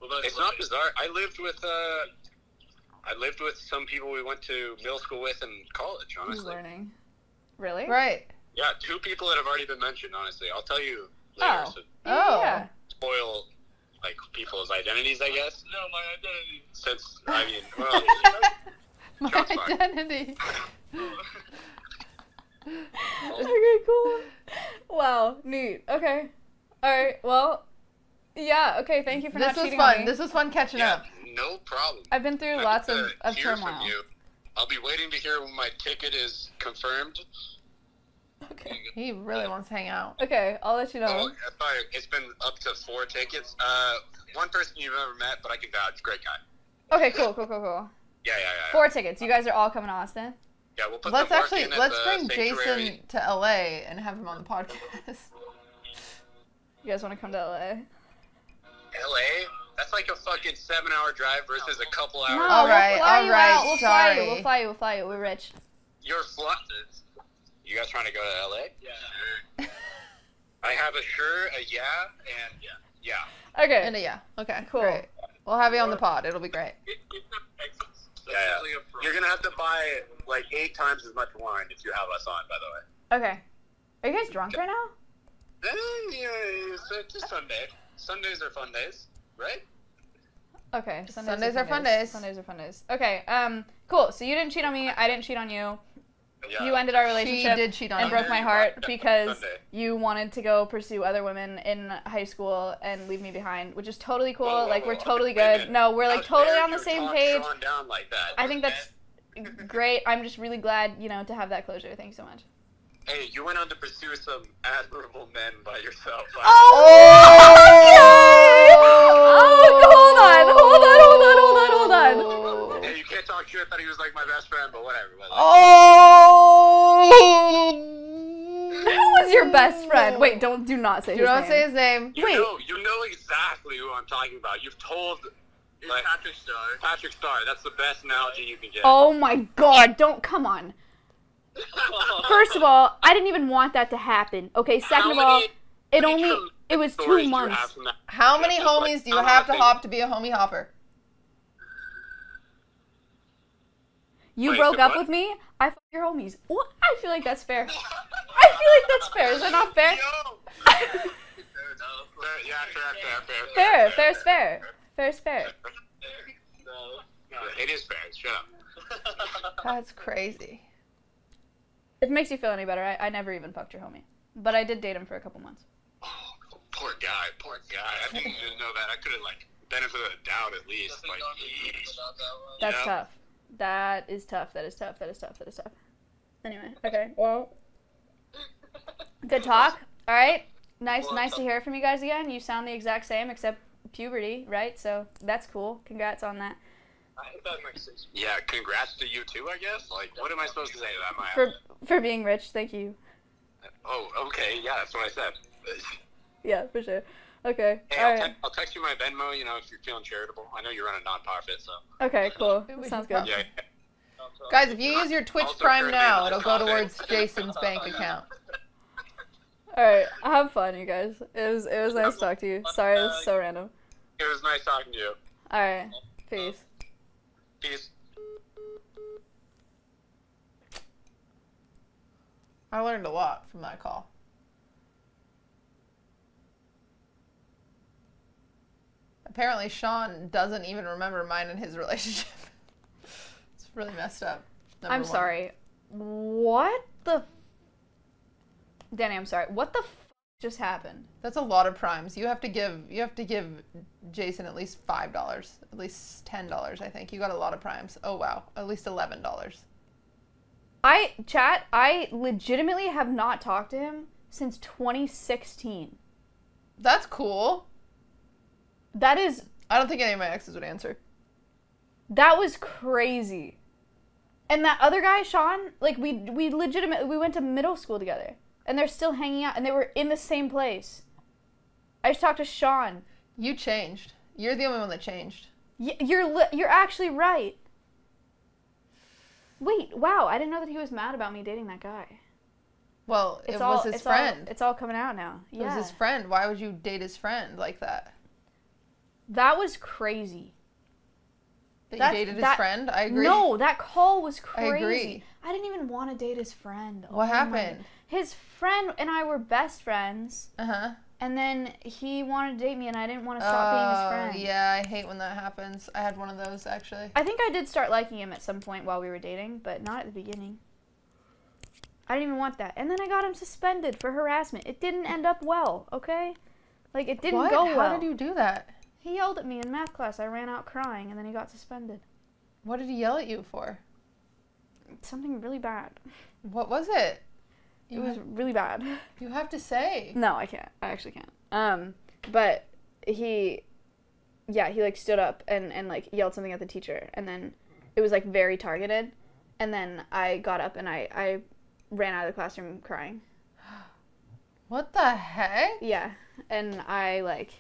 well, that's it's not bizarre. I lived with uh, I lived with some people we went to middle school with in college. Who's Honestly, learning? Really? Right. yeah, two people that have already been mentioned. Honestly, I'll tell you later. Oh. So Oh. Yeah. spoil like people's identities, I guess. No, my identity. Since I mean, well, My identity. okay. Cool. Wow. Neat. Okay. All right. Well. Yeah. Okay. Thank you for This not was cheating on fun. me. This was fun catching yeah, up. no problem. I've been through Happy lots of, to of hear turmoil. From you. I'll be waiting to hear when my ticket is confirmed. Okay. He really wants to hang out. Okay. I'll let you know. Oh, sorry, it's been up to four tickets. Uh, one person you've ever met, but I can vouch. Great guy. Okay. Cool. Cool. Cool. Cool. Yeah, yeah, yeah. Four tickets. You guys are all coming to Austin. Yeah, we'll put Let's the actually in let's the bring sanctuary. Jason to LA and have him on the podcast. You guys want to come to LA? LA? That's like a fucking seven-hour drive versus a couple hours. No, All we'll right, fly all you out. We'll fly you. sorry. We'll fly you. We'll fly you. We're rich. You're flying. You guys trying to go to LA? Yeah. I have a sure, a yeah, and yeah, yeah. Okay. and uh, yeah, okay, Cool. Great. We'll have you on the pod. It'll be great. Yeah, yeah. You're gonna have to buy like eight times as much wine if you have us on. By the way. Okay. Are you guys drunk right now? Eh, yeah, it's, it's a Sunday. Sundays are fun days, right? Okay. Sundays are fun days. Sundays are fun days. Okay. Um. Cool. So you didn't cheat on me. I didn't cheat on you. Yeah. You ended our relationship. She relationship did cheat on and you. broke my heart because Sunday. you wanted to go pursue other women in high school and leave me behind, which is totally cool. Whoa, whoa, like we're totally good. No, we're like totally on the same page. Down like that? I think that's great. I'm just really glad, you know, to have that closure. Thanks so much. Hey, you went on to pursue some admirable men by yourself. Oh, oh, hold on, hold on, hold on, hold on, hold on. Hey, you can't talk shit that he was like my best friend, but whatever. whatever. Oh! Who was your best friend? Wait, don't do not say his name. Do his not name. say his name. You wait. know, you know exactly who I'm talking about. You've told like, Patrick Star. Patrick Starr. That's the best analogy you can get. Oh my god, don't come on. First of all, I didn't even want that to happen. Okay, second How of all, many- it only it was two do you have months. How many homies do you have to hop to be a homie hopper? You Wait, broke up what? with me. I fuck your homies. What? I feel like that's fair. I feel like that's fair. Is that not fair? Yo! Fair enough. Fair- yeah, fair, fair, fair. Fair, fair's fair. Fair's fair. No. No, it is fair. Shut up. That's crazy. If it makes you feel any better, I, I never even fucked your homie. But I did date him for a couple months. Oh, Poor guy, poor guy. I didn't even know that. I could have like benefit of the doubt at least. Like, yeesh. That's Yeah. tough. That is tough. That is tough. That is tough. That is tough. Anyway, okay. Well, good talk. All right. Nice, Well, nice to hear from you guys again. You sound the exact same except puberty, right? So that's cool. Congrats on that. I think that makes sense. yeah, congrats to you too. I guess. Like, what am I supposed to say to that, Maya? For for being rich, thank you. oh, okay. Yeah, that's what I said. Yeah, for sure. Okay. Hey, All I'll, right. te- I'll text you my Venmo. You know, if you're feeling charitable. I know you run a non-profit, so Okay. Cool. Sounds good. yeah. Guys, if you use your Twitch Also Prime now, it'll go towards Jason's bank account. All right. Have fun, you guys. It was it was nice to talk to you. Sorry, it was so random. It was nice talking to you. All right. Peace. Peace. I learned a lot from that call. Apparently, Sean doesn't even remember mine and his relationship. it's really messed up. Number I'm one. sorry. What the? Danny, I'm sorry. What the f- just happened? That's a lot of primes. You have to give you have to give Jason at least five dollars, at least ten dollars. I think you got a lot of primes. Oh wow, at least eleven dollars. I chat. I legitimately have not talked to him since 2016. That's cool. That is I don't think any of my exes would answer. that was crazy. And that other guy, Sean, like we we legitimately we went to middle school together, and they're still hanging out, and they were in the same place. I just talked to Sean. You changed. You're the only one that changed. Y- you're li- you're actually right. Wait, wow! I didn't know that he was mad about me dating that guy. Well, It's it all was his it's friend. All, it's all coming out now. Yeah. It was his friend. Why would you date his friend like that? That was crazy. That That's- you dated his friend? I agree. No, that call was crazy. I agree. I didn't even want to date his friend. What Oh happened? His friend and I were best friends, Uh huh. and then he wanted to date me, and I didn't want to stop being his Oh, friend. yeah, I hate when that happens. I had one of those actually. I think I did start liking him at some point while we were dating, but not at the beginning. I didn't even want that. And then I got him suspended for harassment. It didn't end up well, okay? Like it didn't what? go How well. did you do that? He yelled at me in math class. I ran out crying and then he got suspended. What did he yell at you for? Something really bad. What was it? It was have, really bad. you have to say. No, I can't. I actually can't. Um, but he, yeah, he like stood up and and like yelled something at the teacher, and then it was like very targeted, and then I got up and I I ran out of the classroom crying. What the heck? Yeah, and I like,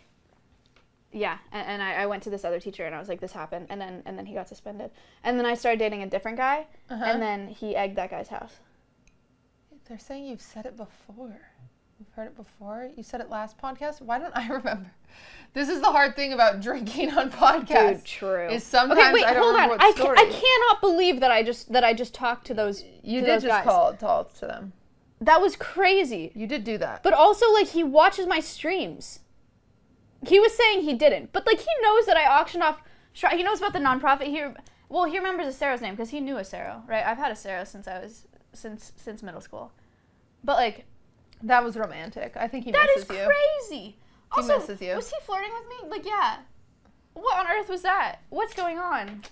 yeah, and, and I, I went to this other teacher and I was like, this happened, and then and then he got suspended, and then I started dating a different guy, Uh-huh. and then he egged that guy's house. They're saying you've said it before. You've heard it before. You said it last podcast. Why don't I remember? This is the hard thing about drinking on podcasts. Dude, true. Is sometimes okay, wait, I don't hold on. remember I, what story. I cannot believe that I just that I just talked to those. You to did those just guys. call talk to them. That was crazy. You did do that. But also, like, he watches my streams. He was saying he didn't, but like, he knows that I auctioned off. He knows about the nonprofit. He, well, he remembers Sarah's name because he knew Sarah, right? I've had a Sarah since I was since since middle school. But like, That was romantic. I think he that is misses you. crazy. He Also, misses you. was he flirting with me? Like, yeah. What on earth was that? What's going on?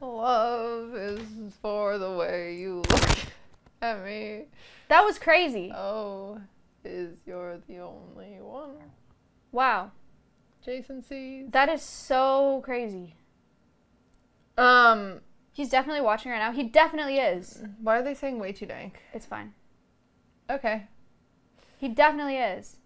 Love is for the way you look at me. That was crazy. Oh, is you're the only one. Wow, Jason sees. that is so crazy. Um, He's definitely watching right now. He definitely is. why are they saying way too dank? It's fine. Okay. He definitely is.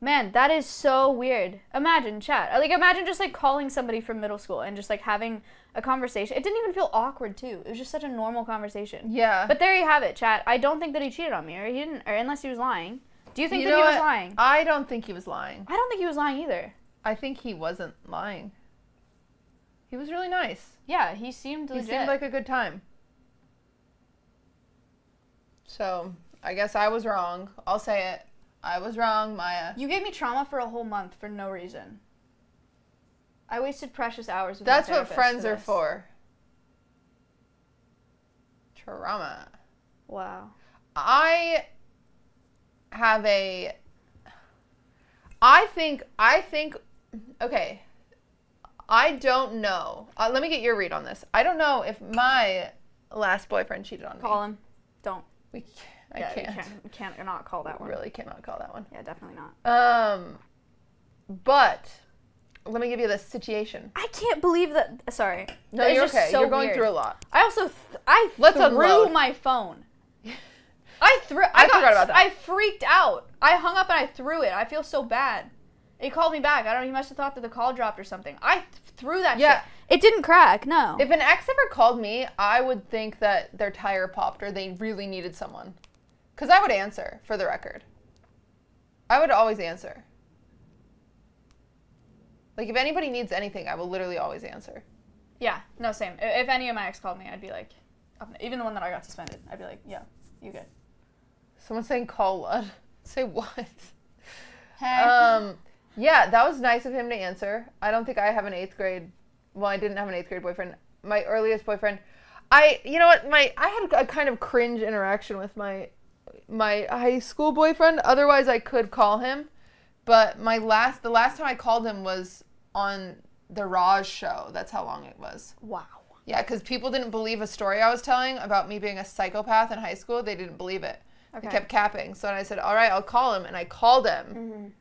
Man, that is so weird. Imagine chat. Like imagine just like calling somebody from middle school and just like having a conversation. It didn't even feel awkward too. It was just such a normal conversation. Yeah. But there you have it, chat. I don't think that he cheated on me or he didn't or unless he was lying. Do you think You that he was what? lying? I don't think he was lying. I don't think he was lying either. I think he wasn't lying. He was really nice. Yeah, he seemed legit. He seemed like a good time. So, I guess I was wrong. I'll say it. I was wrong, Maya. you gave me trauma for a whole month for no reason. I wasted precious hours with That's what friends for are for. Trauma. Wow. I have a I think I think okay. I don't know. Uh, let me get your read on this. I don't know if my last boyfriend cheated on me. Call him. Don't. We, I yeah, can't. You can't, can't not call that one. Really cannot call that one. Yeah, definitely not. Um, but let me give you the situation. I can't believe that. Sorry. No, That you're just okay. so you're going weird. through a lot. I also th- I Let's threw unload. my phone. I threw. I, I got, forgot about that. I freaked out. I hung up and I threw it. I feel so bad. He called me back. I don't. know, He must have thought that the call dropped or something. I th- threw that. Yeah. Shit. It didn't crack. No. If an ex ever called me, I would think that their tire popped or they really needed someone. Because I would answer, for the record. I would always answer. Like, if anybody needs anything, I will literally always answer. yeah. No. Same. If any of my ex called me, I'd be like, even the one that I got suspended, I'd be like, yeah, you good. Someone's saying call Lud. Say what? Hey. Um, yeah, that was nice of him to answer. I don't think I have an eighth grade. Well, I didn't have an eighth grade boyfriend. My earliest boyfriend, I, you know what, my I had a kind of cringe interaction with my my high school boyfriend. Otherwise, I could call him, but my last the last time I called him was on the Raj show. That's how long it was. wow. Yeah, because people didn't believe a story I was telling about me being a psychopath in high school. They didn't believe it. Okay. They kept capping. So I said, all right, I'll call him. And I called him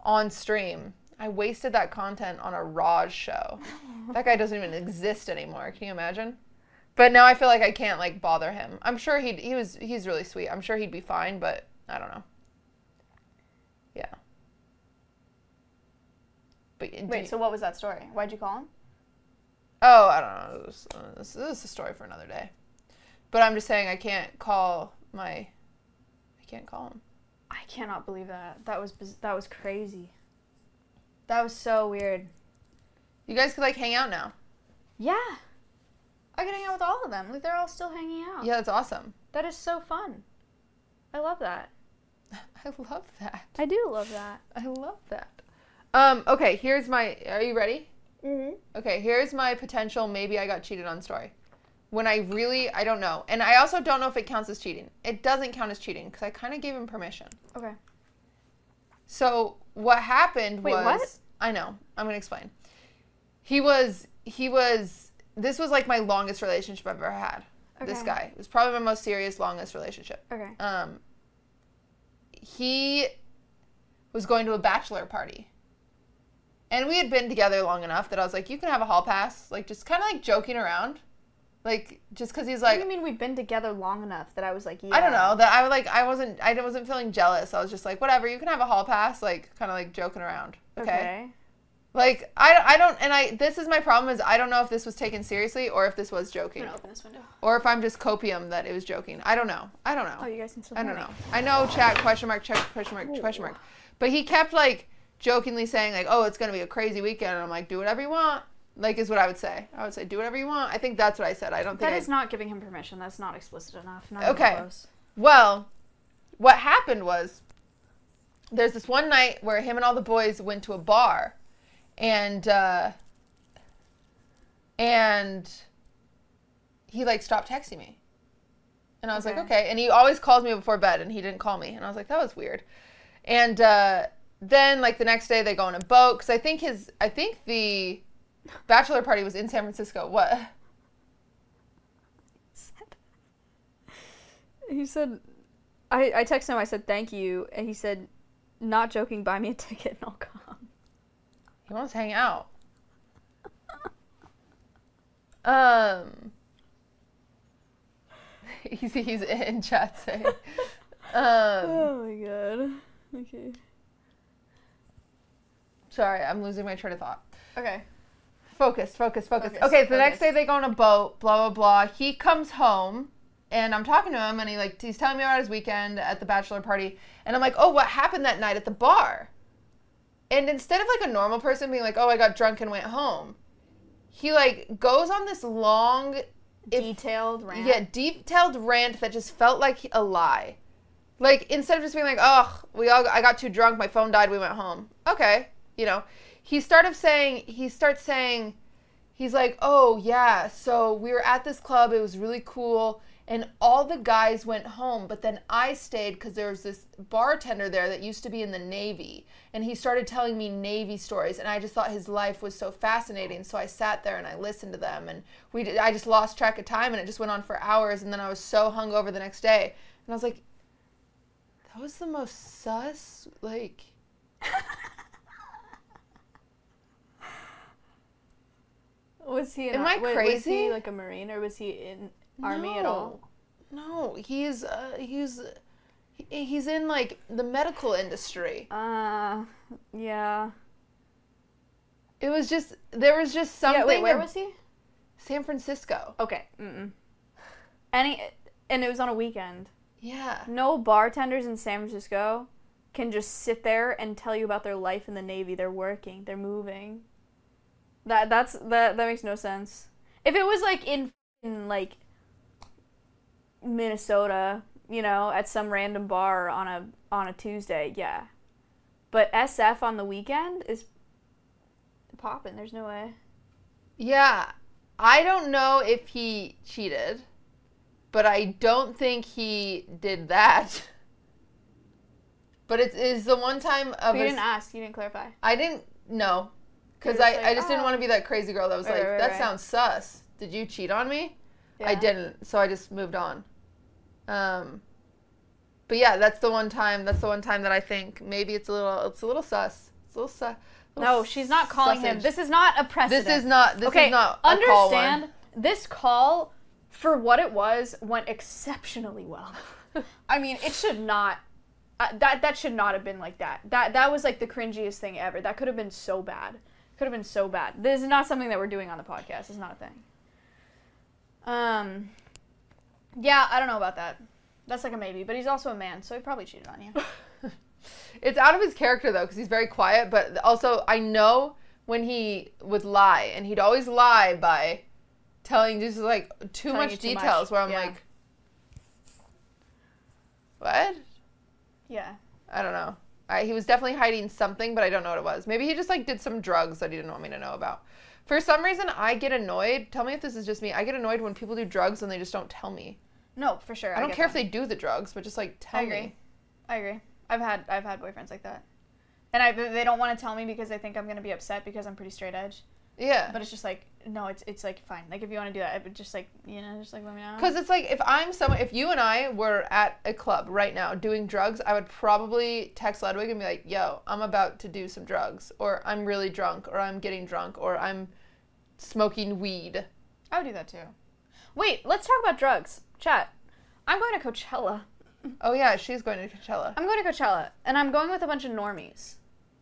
on stream. I wasted that content on a Raj show. that guy doesn't even exist anymore. Can you imagine? But now I feel like I can't like bother him. I'm sure he he was he's really sweet. I'm sure he'd be fine, but I don't know. Yeah. But Wait. you- So what was that story? Why'd you call him? Oh, I don't know. Was, uh, this, this is a story for another day. But I'm just saying I can't call my. Can't call him. I cannot believe that. That was biz- that was crazy. That was so weird. You guys could like hang out now. Yeah. I could hang out with all of them. Like they're all still hanging out. Yeah, that's awesome. That is so fun. I love that. I love that. I do love that. I love that. Um. Okay. Here's my. Are you ready? Mm-hmm. Okay. Here's my potential. Maybe I got cheated on story. When I really, I don't know, and I also don't know if it counts as cheating. It doesn't count as cheating because I kind of gave him permission. Okay. So what happened Wait, was what? I know. I'm gonna explain. He was he was this was like my longest relationship I've ever had. This guy. It was probably my most serious, longest relationship. Okay. Um he was going to a bachelor party. And we had been together long enough that I was like, you can have a hall pass. Like just kinda like joking around. Like just because he's What like do you mean we've been together long enough that I was like, yeah. I don't know that I would like I wasn't I wasn't feeling jealous. I was just like whatever you can have a hall pass like kind of like joking around. Okay. Okay. Like I, I don't and I this is my problem is I don't know if this was taken seriously or if this was I'm joking gonna open this window. or if I'm just copium that it was joking. I don't know. I don't know. Oh, you guys can still I don't me. know. I know chat question mark check question mark question mark. But he kept like jokingly saying like oh it's gonna be a crazy weekend and I'm like do whatever you want. Like is what I would say. I would say do whatever you want. I think that's what I said. I don't think That is not giving him permission. That's not explicit enough. Not Okay. Well, what happened was there's this one night where him and all the boys went to a bar and uh and he like stopped texting me. And I was like, Okay. okay. And he always calls me before bed and he didn't call me. And I was like, that was weird. And uh then like the next day they go on a boat cuz I think his I think the bachelor party was in San Francisco. What? He said, I, I texted him, I said, thank you. And he said, not joking, buy me a ticket and I'll come. He wants to hang out. Um, he's he's in chat saying. Um, Oh my god. Okay. sorry, I'm losing my train of thought. Okay. Focus, focus, focus. Focus, okay, the next day they go on a boat. Blah blah blah. He comes home, and I'm talking to him, and he like he's telling me about his weekend at the bachelor party, and I'm like, oh, what happened that night at the bar? And instead of like a normal person being like, oh, I got drunk and went home, he like goes on this long if- Detailed rant. Yeah, detailed rant that just felt like a lie. Like instead of just being like, "Oh, we all I got too drunk, my phone died, we went home." Okay, you know. He started saying he starts saying he's like, "Oh yeah, so we were at this club. It was really cool." And all the guys went home, but then I stayed because there was this bartender there that used to be in the Navy. And he started telling me Navy stories. And I just thought his life was so fascinating. So I sat there and I listened to them. And we did, I just lost track of time and it just went on for hours. And then I was so hungover the next day. And I was like, that was the most sus, like. Was he? An, Am I wa- Was crazy? he like a marine or was he in army at all? No, he's uh, he's he's in like the medical industry. Uh, yeah. It was just there was just something. yeah. Wait, where ab- was he? San Francisco. Okay. Mm-mm. Any, and it was on a weekend. Yeah. No bartenders in San Francisco can just sit there and tell you about their life in the Navy. They're working. They're moving. That that's that that makes no sense. If it was like in, in like Minnesota, you know, at some random bar on a on a Tuesday, yeah. But SF on the weekend is popping. There's no way. Yeah. I don't know if he cheated, but I don't think he did that. But it is the one time of But you didn't ask. You didn't clarify. I didn't know because I, just I just didn't "Oh." want to be that crazy girl that was Right, like, right, that right. sounds sus. Did you cheat on me? I didn't, so I just moved on. Um, but yeah, that's the one time. That's the one time that I think maybe it's a little. It's a little sus. It's a little sus. No, she's not calling him. This is not a precedent. This is not. This okay, is not. A call understand this call for what it was went exceptionally well. I mean, it should not. Uh, that that should not have been like that. That that was like the cringiest thing ever. That could have been so bad. Could have been so bad. This is not something that we're doing on the podcast. It's not a thing. Um. Yeah, I don't know about that. That's like a maybe, but he's also a man, so he probably cheated on you. It's out of his character though, because he's very quiet. But also, I know when he would lie, and he'd always lie by telling just like too Telling much too much, details. Where I'm yeah. like, what? yeah. I don't he was definitely hiding something, but I don't know what it was. Maybe he just like did some drugs that he didn't want me to know about. For some reason, I get annoyed. Tell me if this is just me. I get annoyed when people do drugs and they just don't tell me. No, for sure. I don't care that. if they do the drugs, but just like tell I agree. me. I agree. I've had I've had boyfriends like that, and I they don't want to tell me because they think I'm gonna be upset because I'm pretty straight edge. Yeah. But it's just like no, it's it's like fine. Like if you want to do that, I would just like you know just like let me know. Because it's like if I'm someone, if you and I were at a club right now doing drugs, I would probably text Ludwig and be like, "Yo, I'm about to do some drugs, or I'm really drunk, or I'm getting drunk, or I'm smoking weed." I would do that too. Wait, let's talk about drugs. Chat. I'm going to Coachella. Oh yeah, she's going to Coachella. I'm going to Coachella, and I'm going with a bunch of normies.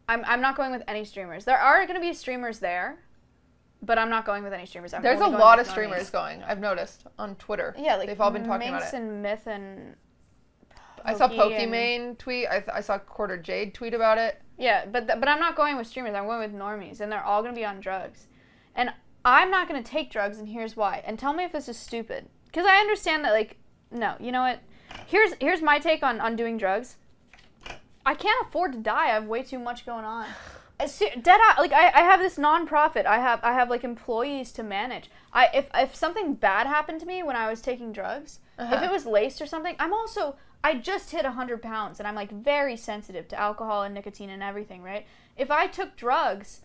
I'm I'm not going with any streamers. There are going to be streamers there, but I'm not going with any streamers. I'm There's a lot of normies. streamers going. I've noticed on Twitter. Yeah, like they've all been talking Minx about it. and Myth and I saw Pokey and- tweet. I, th- I saw Quarter Jade tweet about it. Yeah, but th- but I'm not going with streamers. I'm going with normies, and they're all going to be on drugs. And I'm not going to take drugs, and here's why. And tell me if this is stupid, because I understand that. Like, no, you know what? Here's here's my take on on doing drugs. I can't afford to die. I have way too much going on. Dead eye, like I, I have this nonprofit. I have I have like employees to manage. I if if something bad happened to me when I was taking drugs, if Uh-huh. it was laced or something, I'm also I just hit 100 pounds and I'm like very sensitive to alcohol and nicotine and everything, right? If I took drugs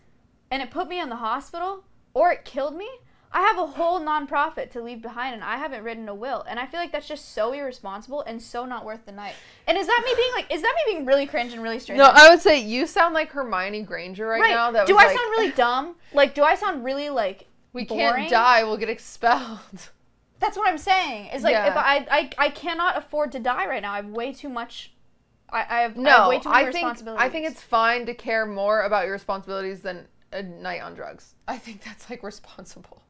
and it put me in the hospital or it killed me, I have a whole nonprofit to leave behind and I haven't written a will. And I feel like that's just so irresponsible and so not worth the night. And is that me being like, is that me being really cringe and really strange? No, I would say you sound like Hermione Granger right, now. That do I like, sound really dumb? Like, do I sound really like We boring? can't die. We'll get expelled. That's what I'm saying. Is like if I, I I cannot afford to die right now. I have way too much. I, I have I have No, way too many I think responsibilities. I think it's fine to care more about your responsibilities than a night on drugs. I think that's like responsible.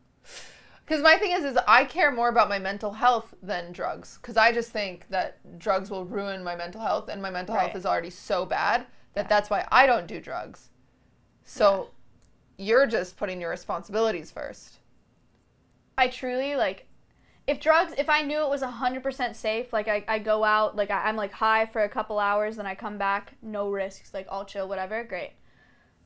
Because my thing is, is I care more about my mental health than drugs. Because I just think that drugs will ruin my mental health, and my mental health is already so bad that that's why I don't do drugs. So you're just putting your responsibilities first. I truly like if drugs if I knew it was 100% safe like I, I go out like I, I'm like high for a couple hours then I come back no risks like all chill whatever great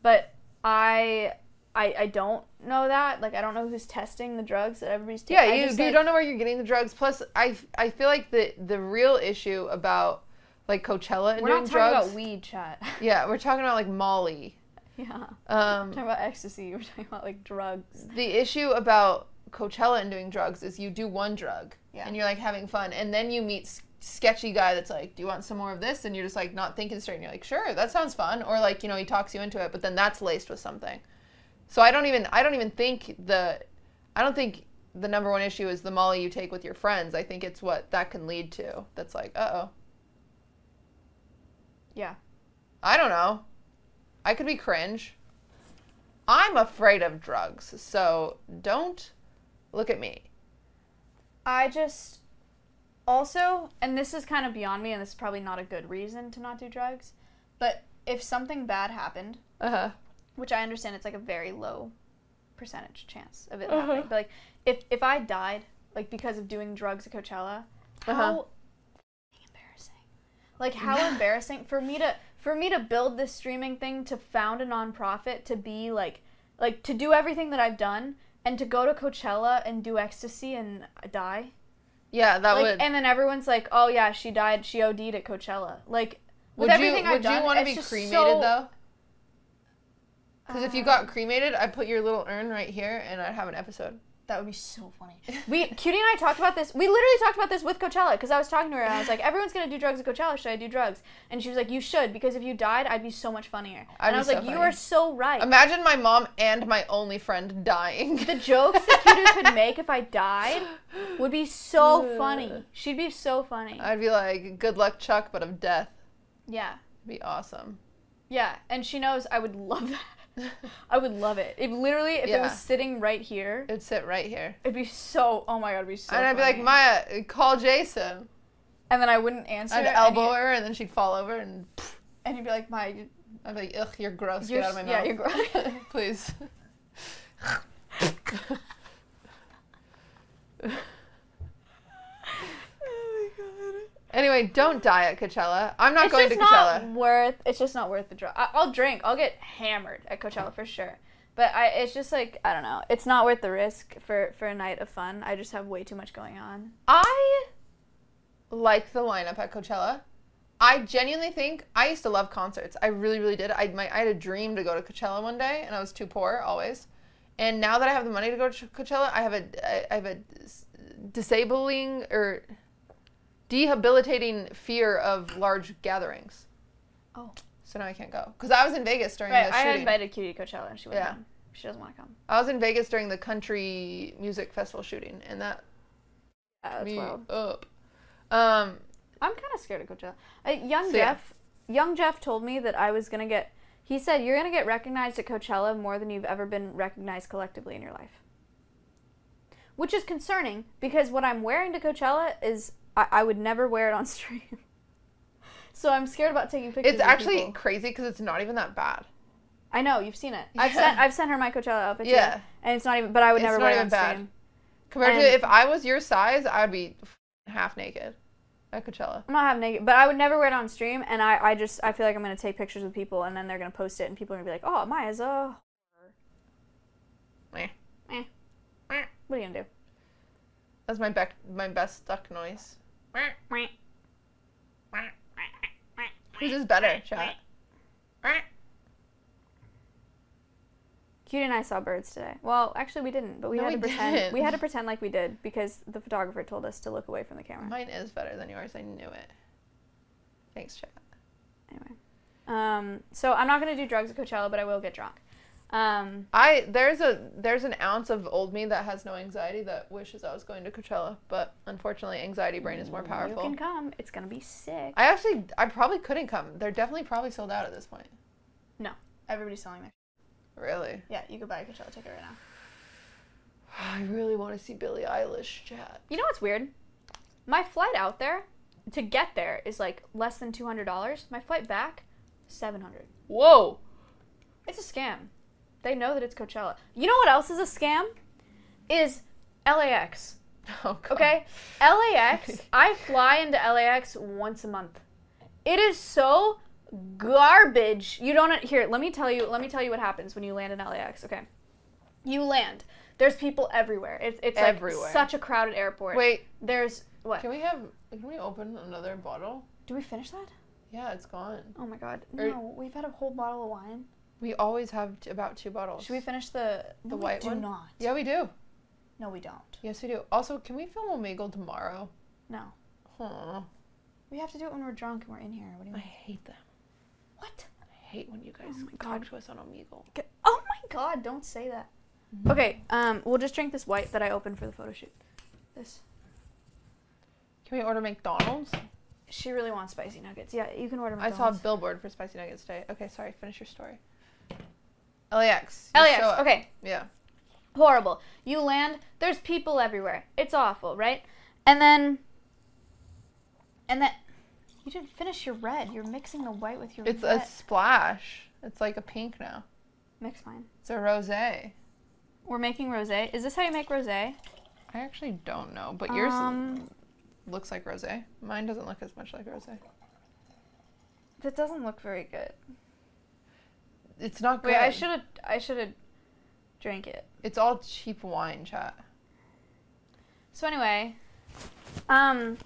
but I I, I don't know that. Like I don't know who's testing the drugs that everybody's taking. Yeah, you, just, you like- don't know where you're getting the drugs. Plus, I I feel like the the real issue about like Coachella and We're doing not talking drugs. about weed, chat. yeah, we're talking about like Molly. yeah. Um, We're talking about ecstasy. We're talking about like drugs. the issue about Coachella and doing drugs is you do one drug Yeah. and you're like having fun, and then you meet sketchy guy that's like, "Do you want some more of this?" And you're just like not thinking straight, and you're like, "Sure, that sounds fun," or like you know he talks you into it, but then that's laced with something. So I don't even I don't even think the I don't think the number one issue is the Molly you take with your friends. I think it's what that can lead to. That's like, uh oh. Yeah. I don't know. I could be cringe. I'm afraid of drugs, so don't look at me. I just also, and this is kind of beyond me, and this is probably not a good reason to not do drugs, but if something bad happened, Uh huh. Which I understand it's like a very low percentage chance of it Uh-huh. happening, but like if if I died like because of doing drugs at Coachella, how Uh-huh. f***ing embarrassing. Like how embarrassing for me to for me to build this streaming thing to found a nonprofit to be like like to do everything that I've done and to go to Coachella and do ecstasy and die. Yeah, that like, would. and then everyone's like, "Oh yeah, she died. She OD'd at Coachella." Like with would everything you I've would done, you want to be cremated so- though? Because if you Uh, got cremated, I'd put your little urn right here, and I'd have an episode. That would be so funny. We Cutie and I talked about this. We literally talked about this with Coachella because I was talking to her and I was like, "Everyone's gonna do drugs at Coachella. Should I do drugs?" And she was like, "You should because if you died, I'd be so much funnier." I'd and I was so like, "You are so right." Imagine my mom and my only friend dying. the jokes that Cutie could make if I died would be so funny. She'd be so funny. I'd be like, "Good luck, Chuck," but of death. yeah, It'd be awesome. yeah, and she knows I would love that. I would love it. If literally, if it was sitting right here, It'd sit right here, it'd be so. Oh my god, it'd be so. and I'd be like, "Maya, call Jason." and then I wouldn't answer. I'd elbow her, and then she'd fall over, and and you'd be like, "Maya, I'd be like, "Ugh, you're gross. You're Get out of my yeah, mouth." you're gross. Please. Anyway, don't die at Coachella. I'm not it's going to Coachella. not worth. It's just not worth the drug. I- I'll drink. I'll get hammered at Coachella for sure. But I, it's just like I don't know. It's not worth the risk for for a night of fun. I just have way too much going on. I like the lineup at Coachella. I genuinely think I used to love concerts. I really, really did. I my, I had a dream to go to Coachella one day, and I was too poor always. And now that I have the money to go to Coachella, I have a I- I have a disabling or debilitating fear of large gatherings. Oh. So now I can't go because I was in Vegas during Right. the I shooting. invited Cutie to Coachella and she wouldn't Yeah. come. She doesn't want to come. I was in Vegas during the country music festival shooting, and that Uh, that's me wild. up. Um, I'm kind of scared of Coachella. Uh, young So, yeah. Jeff, young Jeff told me that I was gonna get. He said you're gonna get recognized at Coachella more than you've ever been recognized collectively in your life. Which is concerning because what I'm wearing to Coachella is I, I would never wear it on stream. so I'm scared about taking pictures. it's actually people. crazy because it's not even that bad. I know you've seen it. I've sent I've sent her my Coachella outfit. Yeah. too, and it's not even. But I would It's never not wear it even on bad. stream. Compared And- to if I was your size, I would be half naked at Coachella. I'm not half naked, but I would never wear it on stream. And I, I just, I feel like I'm gonna take pictures with people, and then they're gonna post it, and people are gonna be like, "Oh, Maya's a." Meh. Eh. What are you gonna do? That's my bec- my best duck noise. Whose is better, chat? Cutie and I saw birds today. Well, actually, we didn't, but we No, had we to pretend. didn't. We had to pretend like we did because the photographer told us to look away from the camera. Mine is better than yours. I knew it. Thanks, chat. Anyway, um, so I'm not gonna do drugs at Coachella, but I will get drunk. Um, I there's a there's an ounce of old me that has no anxiety that wishes I was going to Coachella, but unfortunately, anxiety brain is more powerful. You can come. It's gonna be sick. I actually I probably couldn't come. They're definitely probably sold out at this point. no, everybody's selling their. Really? Yeah, you could buy a Coachella ticket right now. I really want to see Billie Eilish, chat. You know what's weird? My flight out there to get there is like less than two hundred dollars. My flight back, seven hundred. Whoa. It's a scam. They know that it's Coachella. You know what else is a scam? Is LAX. Oh, God. Okay? LAX, I fly into LAX once a month. It is so garbage. You don't here, let me tell you, let me tell you what happens when you land in LAX, okay? You land. There's people everywhere. It's it's like such a crowded airport. Wait, There's what? can we have? Can we open another bottle? Do we finish that? Yeah, it's gone. Oh my god. Or- No, we've had a whole bottle of wine. We always have t- about two bottles. Should we finish the The No, we white do one? not. Yeah, we do. No, we don't. Yes, we do. Also, can we film Omegle tomorrow? No. Huh. We have to do it when we're drunk and we're in here. What do you mean? I hate them. What? I hate when you guys Oh my talk God. to us on Omegle. Get- oh my god, don't say that. Okay, um, we'll just drink this white that I opened for the photo shoot. This. Can we order McDonald's? She really wants spicy nuggets. Yeah, you can order McDonald's. I saw a billboard for spicy nuggets today. Okay, sorry. Finish your story. LAX. you LAX. Okay, Yeah. horrible. You land, there's people everywhere. It's awful, right? And then, and then, you didn't finish your red. You're mixing the white with your It's red. a splash. It's like a pink now. Mix mine. It's a rosé. We're making rosé. Is this how you make rosé? I actually don't know, but yours Um, looks like rosé. Mine doesn't look as much like rosé. that doesn't look very good. It's not good. Wait, I should have. I should have drank it. It's all cheap wine, chat. So anyway, um,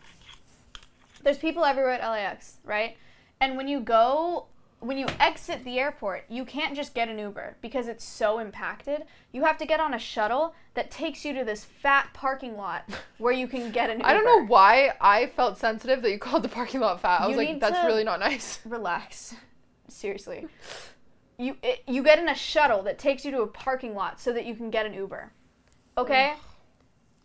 there's people everywhere at LAX, right? And when you go, when you exit the airport, you can't just get an Uber because it's so impacted. You have to get on a shuttle that takes you to this fat parking lot where you can get an Uber. I don't know why I felt sensitive that you called the parking lot fat. I was like, that's really not nice. Relax. Seriously. You it, you get in a shuttle that takes you to a parking lot so that you can get an Uber. Okay?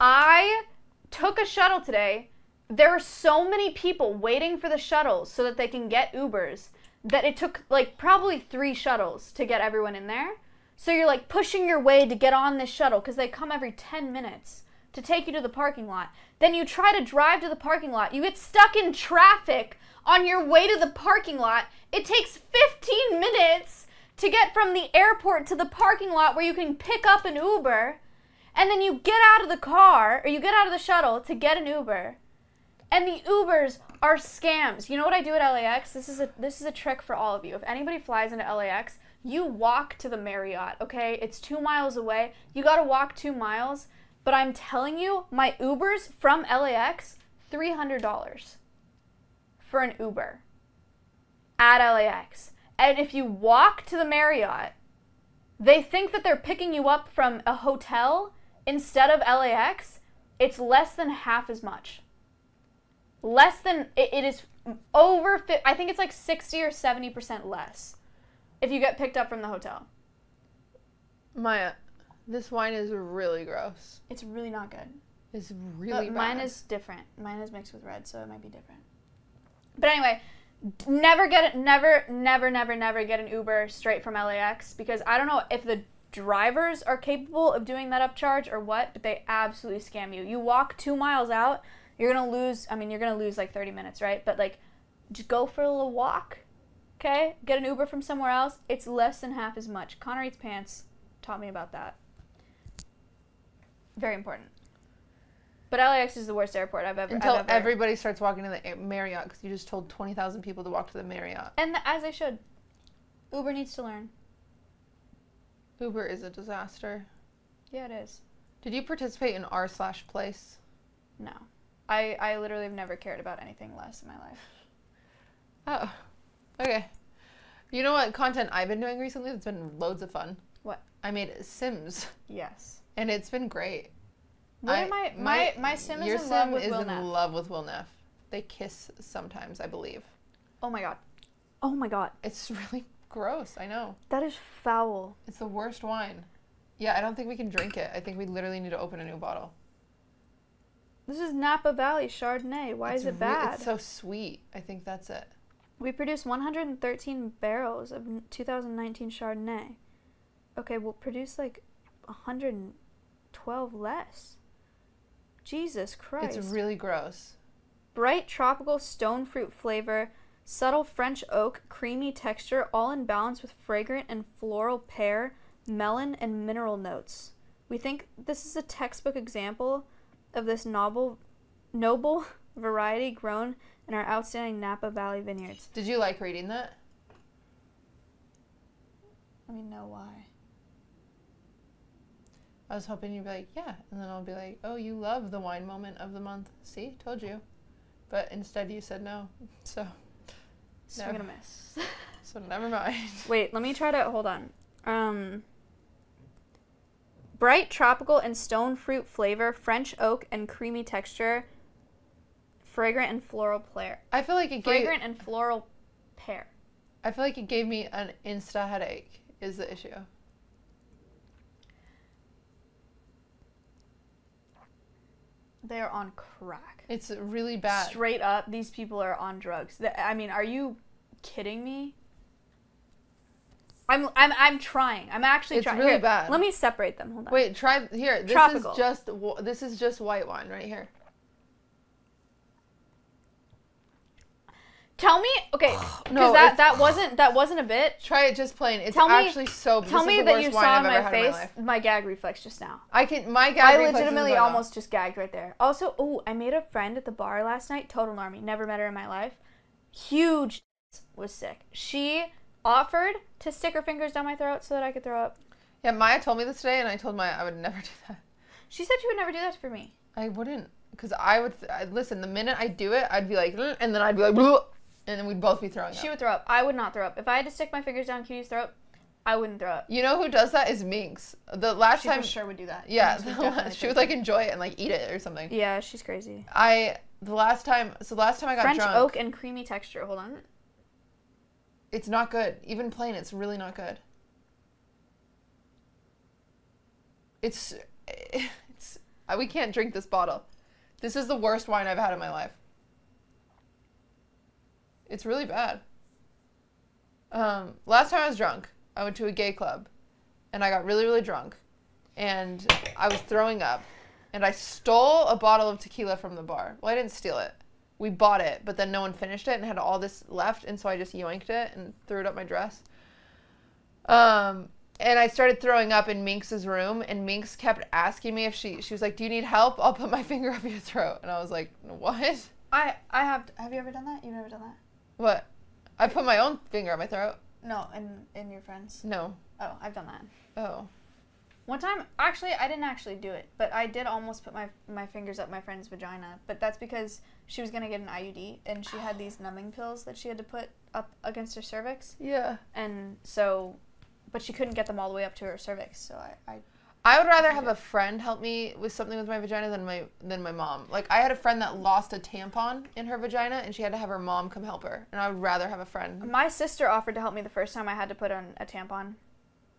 I took a shuttle today. There are so many people waiting for the shuttles so that they can get Ubers that it took like probably 3 shuttles to get everyone in there. So you're like pushing your way to get on this shuttle cuz they come every 10 minutes to take you to the parking lot. Then you try to drive to the parking lot. You get stuck in traffic on your way to the parking lot. It takes 15 minutes to get from the airport to the parking lot where you can pick up an Uber. And then you get out of the car or you get out of the shuttle to get an Uber. And the Ubers are scams. You know what I do at LAX? This is a this is a trick for all of you. If anybody flies into LAX, you walk to the Marriott, okay? It's 2 miles away. You got to walk 2 miles. But I'm telling you, my Ubers from LAX, $300 for an Uber at LAX. And if you walk to the Marriott, they think that they're picking you up from a hotel instead of LAX. It's less than half as much. Less than, it, it is over, I think it's like 60 or 70% less if you get picked up from the hotel. Maya, this wine is really gross. It's really not good. It's really But mine is different. Mine is mixed with red, so it might be different. But anyway, never get it. Never, never, never, never get an Uber straight from LAX because I don't know if the drivers are capable of doing that upcharge or what, but they absolutely scam you. You walk two miles out, you're gonna lose. I mean, you're gonna lose like 30 minutes, right? But like, just go for a little walk. Okay, get an Uber from somewhere else. It's less than half as much. Connor eats pants taught me about that. Very important. But LAX is the worst airport I've ever. Until I've ever everybody starts walking to the Marriott because you just told 20,000 people to walk to the Marriott. And th- as they should. Uber needs to learn. Uber is a disaster. Yeah, it is. Did you participate in r slash place? No. I, I literally have never cared about anything less in my life. Oh, okay. You know what content I've been doing recently that's been loads of fun? What? I made Sims, Yes. and it's been great. What I- am I? My my sim is your in love sim with is Will in Neff. love with Will Neff. They kiss sometimes, I believe. Oh my god. Oh my god. It's really gross. I know. That is foul. It's the worst wine. Yeah, I don't think we can drink it. I think we literally need to open a new bottle. This is Napa Valley Chardonnay. Why It's is it bad? it's so sweet. I think that's it. we produced 113 barrels of 2019 Chardonnay. Okay, we'll produce like 112 less. Jesus Christ. It's really gross. bright tropical stone fruit flavor, subtle French oak, creamy texture, all in balance with fragrant and floral pear, melon, and mineral notes. We think this is a textbook example of this novel, noble variety grown in our outstanding Napa Valley vineyards. Did you like reading that? Let me know why. I was hoping you'd be like, yeah, and then I'll be like, oh, you love the wine moment of the month. See, told you. But instead, you said no. So, Swing and a miss. so never mind. Wait, let me try to hold on. Um, bright tropical and stone fruit flavor, French oak and creamy texture, fragrant and floral pear. I feel like it gave. Fragrant and floral pear. I feel like it gave me an insta headache. Is the issue? They're on crack. It's really bad. Straight up, these people are on drugs. I mean, are you kidding me? I'm I'm I'm trying. I'm actually It's trying. really Here, bad. Let me separate them. Hold on. Wait, try here. This Tropical. is just this is just white wine right here. Tell me, okay, because No, that that wasn't that wasn't a bit. Try it just plain. It's Tell me- actually so. Tell me that you saw in my face in my my gag reflex just now. I can. My gag I reflex is legitimately off. almost just gagged right there. Also, oh, I made a friend at the bar last night. Total normie. Never met her in my life. Huge was sick. She offered to stick her fingers down my throat so that I could throw up. Yeah, Maya told me this today, and I told Maya I would never do that. She said she would never do that for me. I wouldn't, because I would. I, listen, the minute I do it, I'd be like, "Mm," and then I'd be like, "Bleh," and then we'd both be throwing She up. would throw up. I would not throw up. If I had to stick my fingers down Cutie's throat, I wouldn't throw up. You know who does that is Minx. The last She time, for sure would do that. yeah, Minx would definitely she throw would up. like enjoy it and like eat it or something. Yeah, she's crazy. I the last time, so last time I got French drunk, oak and creamy texture. Hold on. it's not good. Even plain, it's really not good. It's, it's. We can't drink this bottle. This is the worst wine I've had in my life. It's really bad. Um, last time I was drunk, I went to a gay club, and I got really, really drunk, and I was throwing up, and I stole a bottle of tequila from the bar. Well, I didn't steal it. We bought it, but then no one finished it and had all this left, and so I just yoinked it and threw it up my dress. Um, and I started throwing up in Minx's room, and Minx kept asking me if she she was like, "Do you need help? I'll put my finger up your throat." And I was like, "What? I I have. Have you ever done that? You've never done that? What? I put my own finger up my throat? No, in in your friends. No. Oh, I've done that. Oh. One time, actually, I didn't actually do it, but I did almost put my my fingers up my friend's vagina. But that's because she was gonna get an IUD, and she had these numbing pills that she had to put up against her cervix, Yeah. and so, but she couldn't get them all the way up to her cervix. So I, I I would rather have a friend help me with something with my vagina than my than my mom. Like I had a friend that lost a tampon in her vagina, and she had to have her mom come help her. And I would rather have a friend. my sister offered to help me the first time I had to put on a tampon.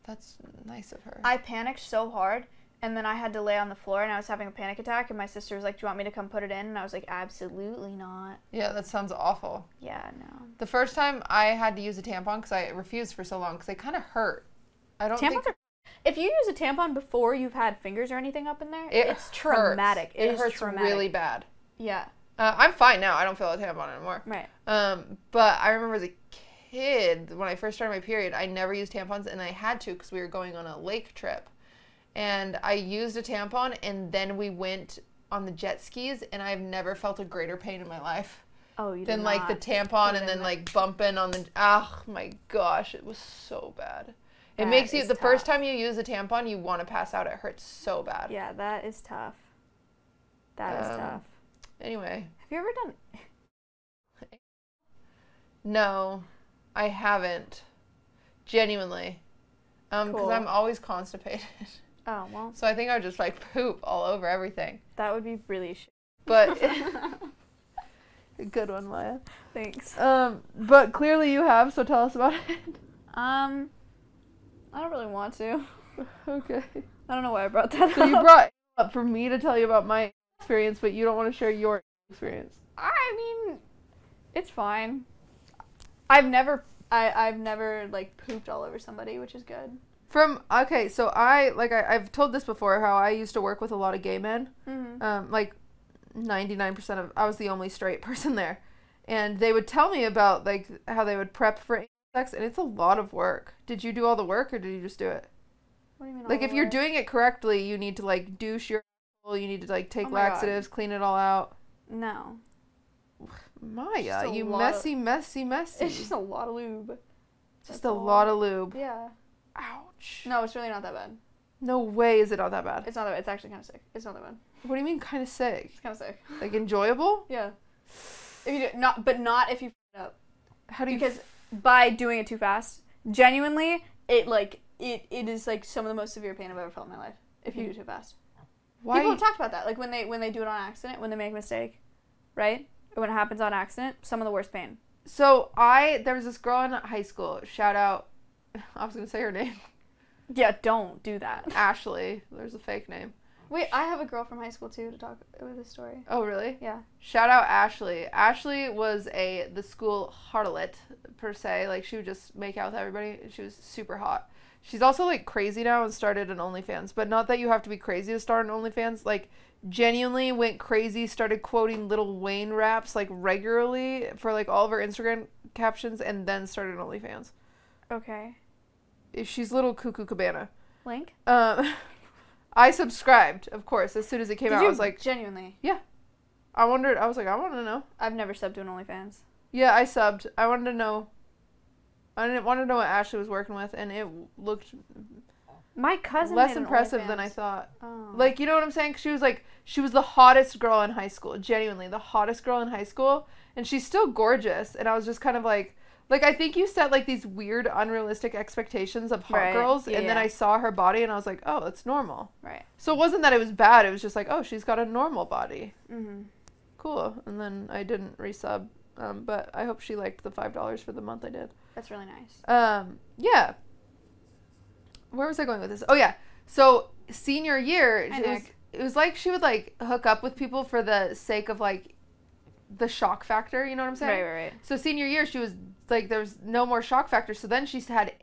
That's nice of her. I panicked so hard, and then I had to lay on the floor, and I was having a panic attack. And my sister was like, "Do you want me to come put it in?" And I was like, "Absolutely not." yeah, that sounds awful. Yeah, no. The first time I had to use a tampon because I refused for so long because they kind of hurt. I don't Tampons think are. If you use a tampon before you've had fingers or anything up in there, it it's hurts. traumatic. It hurts traumatic. really bad. Yeah. Uh, I'm fine now. I don't feel a tampon anymore. Right. Um, but I remember as a kid when I first started my period, I never used tampons, and I had to because we were going on a lake trip, and I used a tampon, and then we went on the jet skis, and I've never felt a greater pain in my life Oh, you than like the tampon and then like bumping on the. Oh my gosh, it was so bad. It makes you is the first time you use a tampon, you want to pass out. It hurts so bad. Yeah, that is tough. That is Um, tough. Anyway, Have you ever done? no, I haven't. Genuinely, um, because Cool. I'm always constipated. Oh well, So I think I would just like poop all over everything. that would be really. Sh- But good one, Maya. Thanks. Um, but clearly you have. So tell us about it. Um, I don't really want to. okay. I don't know why I brought that So up. you brought up for me to tell you about my experience, but you don't want to share your experience. I mean, it's fine. I've never, I, I've never like pooped all over somebody, which is good. From okay, so I like I, I've told this before how I used to work with a lot of gay men. Mm-hmm. Um, like ninety nine percent of I was the only straight person there, and they would tell me about like how they would prep for sex, and it's a lot of work. Did you do all the work, or did you just do it? What do you mean? Like if you're way? doing it correctly, you need to like douche your. asshole, You need to like take Oh my God. laxatives, clean it all out. no, Maya, you lot of- messy, messy, messy. it's just a lot of lube. Just That's a all. lot of lube. Yeah. Ouch. No, it's really not that bad. No way is it not that bad. It's not that. Bad. It's actually kind of sick. It's not that bad. What do you mean kind of sick? It's kind of sick. Like enjoyable? Yeah. If you do not, but not if you f- it up. How do you Because by doing it too fast, genuinely, it like it it is like some of the most severe pain I've ever felt in my life. If you do it too fast. why People have talked about that, like when they when they do it on accident, when they make a mistake, right? Or when it happens on accident, some of the worst pain. So I there was this girl in high school. Shout out. I was gonna say her name, Yeah, don't do that. Ashley. There's a fake name. Wait, I have a girl from high school too to talk with this story. Oh really? Yeah. Shout out Ashley. Ashley was a the school harlot per se. Like she would just make out with everybody. She was super hot. She's also like crazy now and started an OnlyFans. But not that you have to be crazy to start an OnlyFans. Like genuinely went crazy, started quoting Lil Wayne raps like regularly for like all of her Instagram captions, and then started an OnlyFans. Okay. She's little cuckoo cabana. Link. Um, I subscribed, of course, as soon as it came Did out. I was like, genuinely? Yeah. I wondered. I was like, I want to know. I've never subbed to an OnlyFans. Yeah, I subbed. I wanted to know. I didn't want to know what Ashley was working with, and it looked My cousin. less impressive than I thought. Oh. Like, you know what I'm saying? She was like, she was the hottest girl in high school. Genuinely, the hottest girl in high school, and she's still gorgeous. And I was just kind of like, like I think you set like these weird, unrealistic expectations of hot Right. girls, Yeah, and then yeah. I saw her body, and I was like, oh, it's normal. right. So it wasn't that it was bad. It was just like, oh, she's got a normal body. Mm-hmm. Cool. And then I didn't resub, um, but I hope she liked the five dollars for the month I did. That's really nice. Um, yeah. Where was I going with this? Oh yeah. So senior year, Hi, was, it was like she would like hook up with people for the sake of like the shock factor. You know what I'm saying? Right, right, right. So senior year, she was like, there was no more shock factor. So then she's had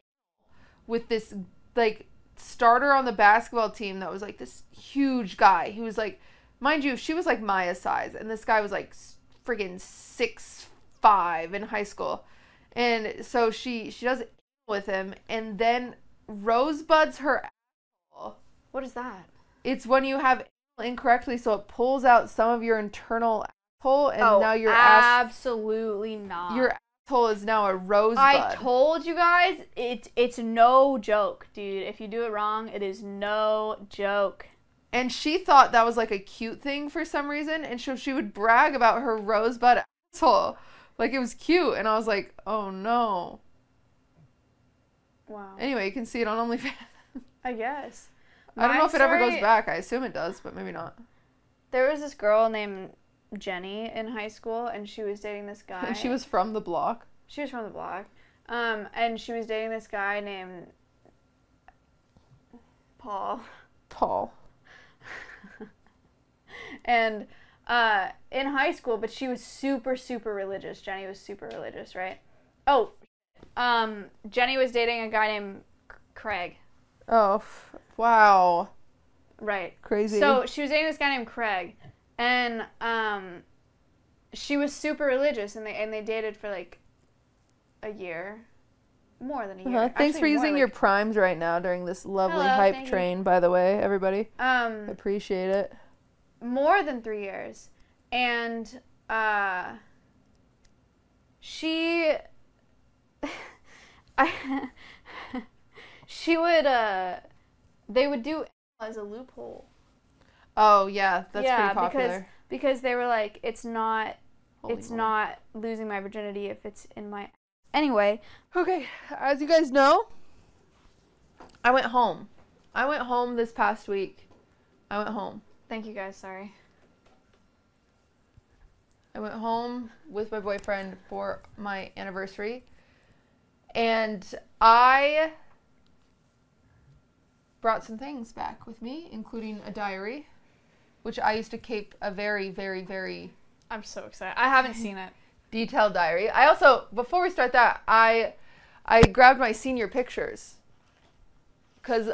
with this like starter on the basketball team that was like this huge guy. He was like, mind you, she was like Maya's size, and this guy was like friggin' six five in high school, and so she she does with him, and then rosebuds her. asshole. What is that? It's when you have incorrectly, so it pulls out some of your internal asshole, and oh, now your ass absolutely not. your asshole is now a rosebud. I told you guys, it it's no joke, dude. If you do it wrong, it is no joke. and she thought that was like a cute thing for some reason, and so she would brag about her rosebud asshole, like it was cute. And I was like, oh no. Wow. Anyway, you can see it on OnlyFans. I guess. I don't know if it ever goes back. I assume it does, but maybe not. There was this girl named Jenny in high school, and she was dating this guy. And she was from the block. She was from the block. Um, and she was dating this guy named Paul. Paul. And uh, in high school, but she was super, super religious. Jenny was super religious, right? Oh, um, Jenny was dating a guy named C- Craig. Oh, f- wow. Right. Crazy. So she was dating this guy named Craig, and um, she was super religious, and they and they dated for like a year, more than a year. Uh-huh. Thanks Actually, for more, using your like- primes right now during this lovely Hello, hype thank you. train, by the way, everybody. um Appreciate it. more than three years, and uh, she, I, she would uh, they would do as a loophole. Oh, yeah, that's yeah, pretty popular. because because they were like, it's not Holy it's moly. not losing my virginity if it's in my. Anyway, Okay, as you guys know, I went home. I went home this past week. I went home. thank you guys. Sorry. I went home with my boyfriend for my anniversary. And I brought some things back with me, including a diary, which I used to keep a very, very, very I'm so excited. I haven't seen it. detailed diary. I also, before we start that, I I grabbed my senior pictures because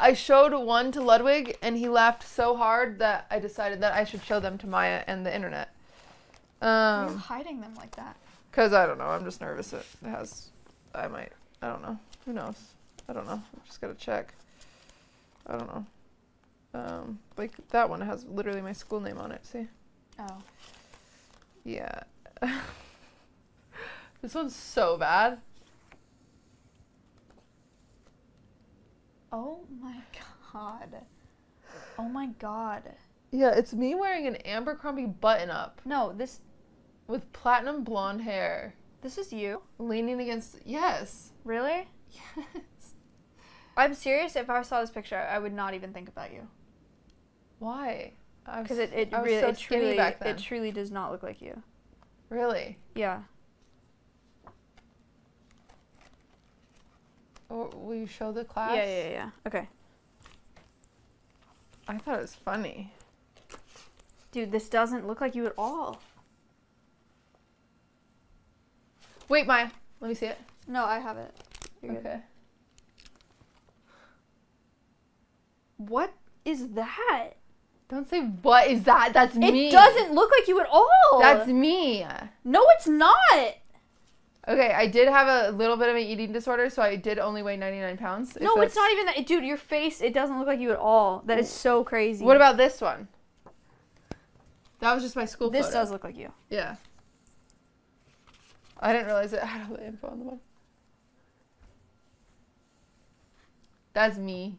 I showed one to Ludwig and he laughed so hard that I decided that I should show them to Maya and the internet. Why are you Um, hiding them like that? cause I don't know. I'm just nervous. It has. I might. I don't know. Who knows? I don't know. I'm just gotta check. I don't know. Um, like that one has literally my school name on it. See? Oh. Yeah. this one's so bad. Oh my god. Oh my god. Yeah, it's me wearing an Abercrombie button up No, this with platinum blonde hair, this is you. leaning against. Yes. Really? Yes. I'm serious. If I saw this picture, I would not even think about you Why? Because it, it I was really so it truly back then. it truly does not look like you. really. Yeah. Or will you show the class? Yeah, yeah, yeah. Okay. I thought it was funny. Dude, this doesn't look like you at all. Wait, Maya. Let me see it. No, I have it. You're good. Okay. What is that? Don't say what is that. That's me. It doesn't look like you at all. That's me. No, it's not. Okay, I did have a little bit of an eating disorder, so I did only weigh 99 pounds. no, it's not even that. Dude, your face, it doesn't look like you at all. That is so crazy. What about this one? That was just my school this photo. does look like you. Yeah. I didn't realize it had all the info on the bottom. That's me.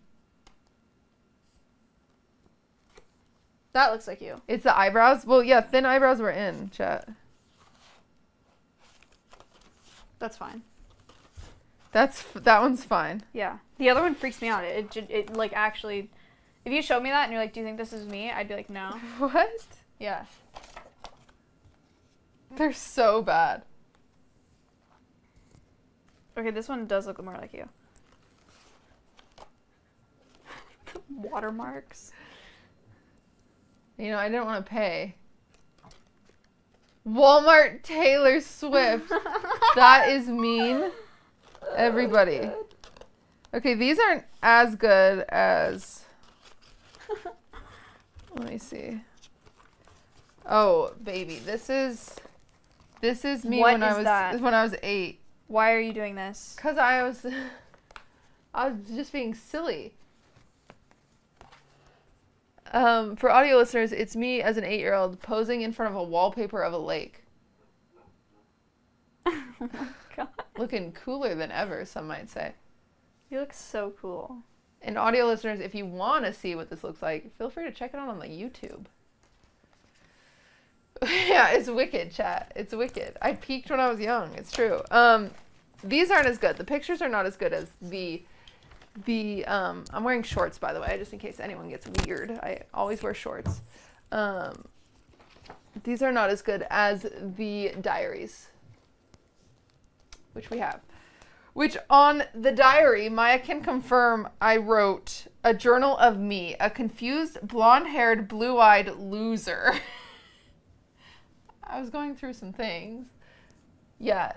That looks like you. It's the eyebrows. Well, yeah, thin eyebrows were in chat. That's fine. That's f- that one's fine. Yeah. The other one freaks me out. It, it, it like actually, if you showed me that and you're like, do you think this is me? I'd be like, no. What? Yeah. They're so bad. Okay, this one does look more like you. the watermarks. You know, I didn't want to pay. Walmart Taylor Swift. that is mean. Everybody. Oh, okay, these aren't as good as. Let me see. Oh, baby, this is. This is me What when I was that? when I was eight. Why are you doing this? Cause I was, I was just being silly. Um, for audio listeners, it's me as an eight-year-old posing in front of a wallpaper of a lake, oh my god. looking cooler than ever. Some might say. You look so cool. And audio listeners, if you want to see what this looks like, feel free to check it out on the YouTube. yeah, it's wicked, chat. It's wicked. I peaked when I was young. It's true. Um, these aren't as good. The pictures are not as good as the the um. I'm wearing shorts by the way, just in case anyone gets weird. I always wear shorts. Um, these are not as good as the diaries, which we have. Which on the diary, Maya can confirm I wrote a journal of me, a confused, blonde haired, blue eyed loser. I was going through some things. Yeah.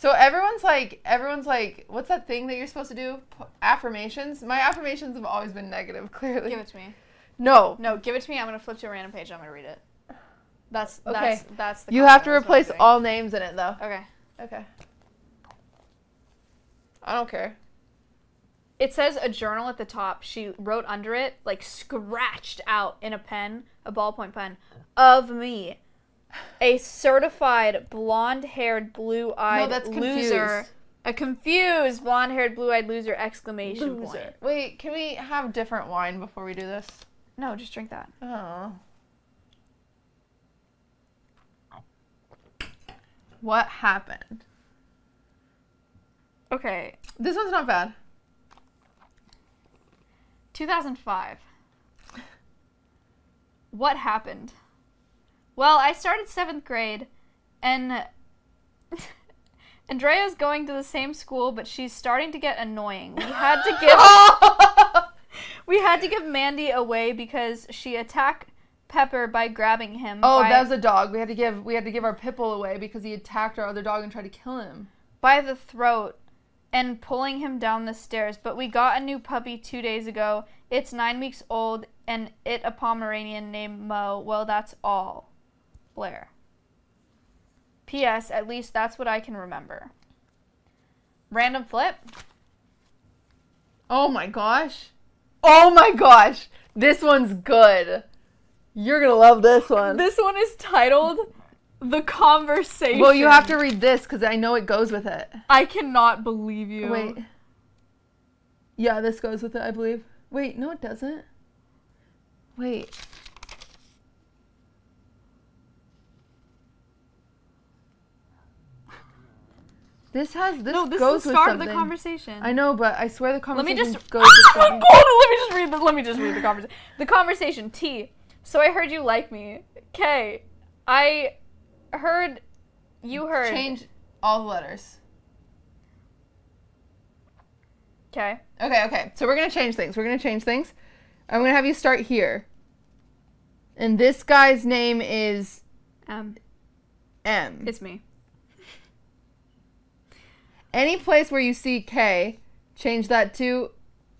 So everyone's like, everyone's like, what's that thing that you're supposed to do? P- affirmations? My affirmations have always been negative, clearly. Give it to me. no. No, give it to me. I'm gonna flip to a random page. I'm gonna read it. That's Okay. that's that's the. You have to content, that's what I'm replace all names in it, though. Okay. Okay. I don't care. It says a journal at the top. She wrote under it, like scratched out in a pen, a ballpoint pen, of me. A certified blonde haired, blue eyed No, that's loser. confused. A confused blonde haired, blue eyed loser! Exclamation point. Wait, can we have different wine before we do this? No, just drink that. Oh. What happened? Okay. This one's not bad. 2005. What happened? Well, I started seventh grade, and Andrea's going to the same school, but she's starting to get annoying. We had to give we had to give Mandy away because she attacked Pepper by grabbing him. Oh, by, that was a dog. We had to give we had to give our Pipple away because he attacked our other dog and tried to kill him. by the throat and pulling him down the stairs. But we got a new puppy two days ago. It's nine weeks old and it a Pomeranian named Mo. Well, that's all. Blair. P.S. At least that's what I can remember. Random flip. Oh my gosh. Oh my gosh. This one's good. You're gonna love this one. This one is titled The Conversation. well, you have to read this because I know it goes with it. I cannot believe you. Wait. Yeah, this goes with it, I believe. Wait, no, it doesn't. Wait. This has this no, this goes is the with start of the conversation. I know, but I swear the conversation. Let me just goes with I'm something. cold. Let me just read the. Let me just read the conversation. The conversation. T. So I heard you like me. K. I heard you heard. Change all the letters. Okay. Okay, okay. So we're gonna change things. We're gonna change things. I'm gonna have you start here. And this guy's name is M. M. It's me. Any place where you see K, change that to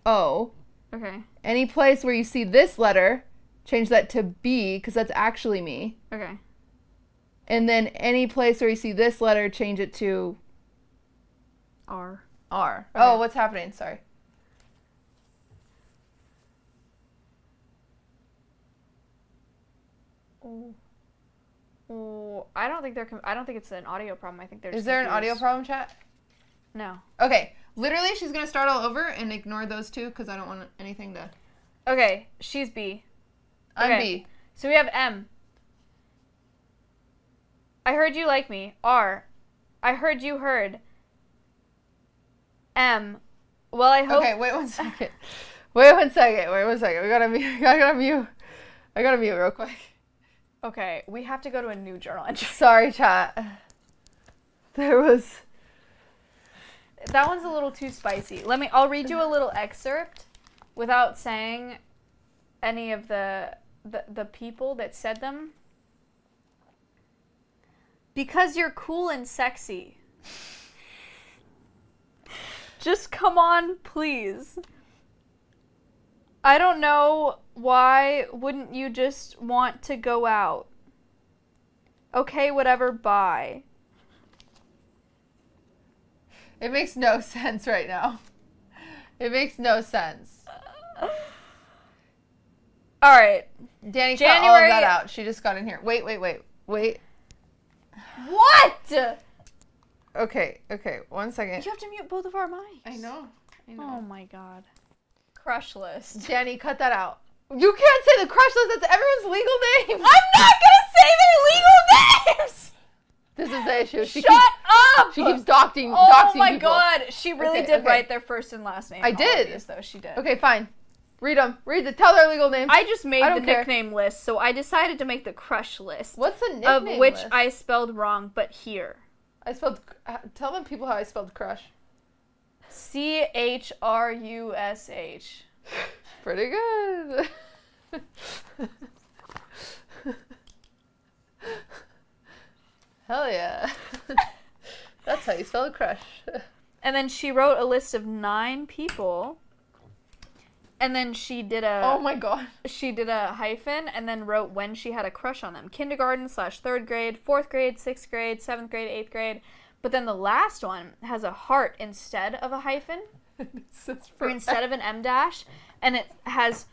O. Okay. Any place where you see this letter, change that to B because that's actually me. Okay. And then any place where you see this letter, change it to R. R. Okay. Oh, what's happening? Sorry. Oh. Oh. I don't think they're. Com- I don't think it's an audio problem. I think they're. Is there an audio problem, chat? No. Okay. Literally, she's gonna start all over and ignore those two because I don't want anything to. Okay. She's B. I'm Okay. B. So we have M. I heard you like me. R. I heard you heard. M. Well, I hope. Okay, wait one second. Wait one second. Wait one second. We gotta mute. I gotta mute. I gotta mute real quick. Okay, we have to go to a new journal entry. Sorry, chat. There was. That one's a little too spicy. Let me. I'll read you a little excerpt, without saying any of the the, the people that said them. Because you're cool and sexy. Just come on, please. I don't know why wouldn't you just want to go out? Okay, whatever, bye. It makes no sense right now. It makes no sense. All right. Danny cut all of that out. She just got in here. Wait, wait, wait, wait. What? Okay, okay. One second. You have to mute both of our mics. I know. I know. Oh my god. Crush list. Danny, cut that out. You can't say the crush list. That's everyone's legal name. I'm not gonna say their legal names. This is the issue. She Shut keeps, up. she keeps doxing, Oh doxing my people. god, she really Okay, did okay. write their first and last name. I in all of did. these, though she did. Okay, fine. Read them. Read the. Tell their legal names. I just made I the care. nickname list, so I decided to make the crush list. What's the nickname of which list? I spelled wrong, but here. I spelled. uh, Tell them people how I spelled crush. C H R U S H. Pretty good. Hell yeah. That's how you spell a crush. And then she wrote a list of nine people. And then she did a oh my god. she did a hyphen and then wrote when she had a crush on them kindergarten slash third grade fourth grade sixth grade seventh grade eighth grade but then the last one has a heart instead of a hyphen or instead of an m dash and it has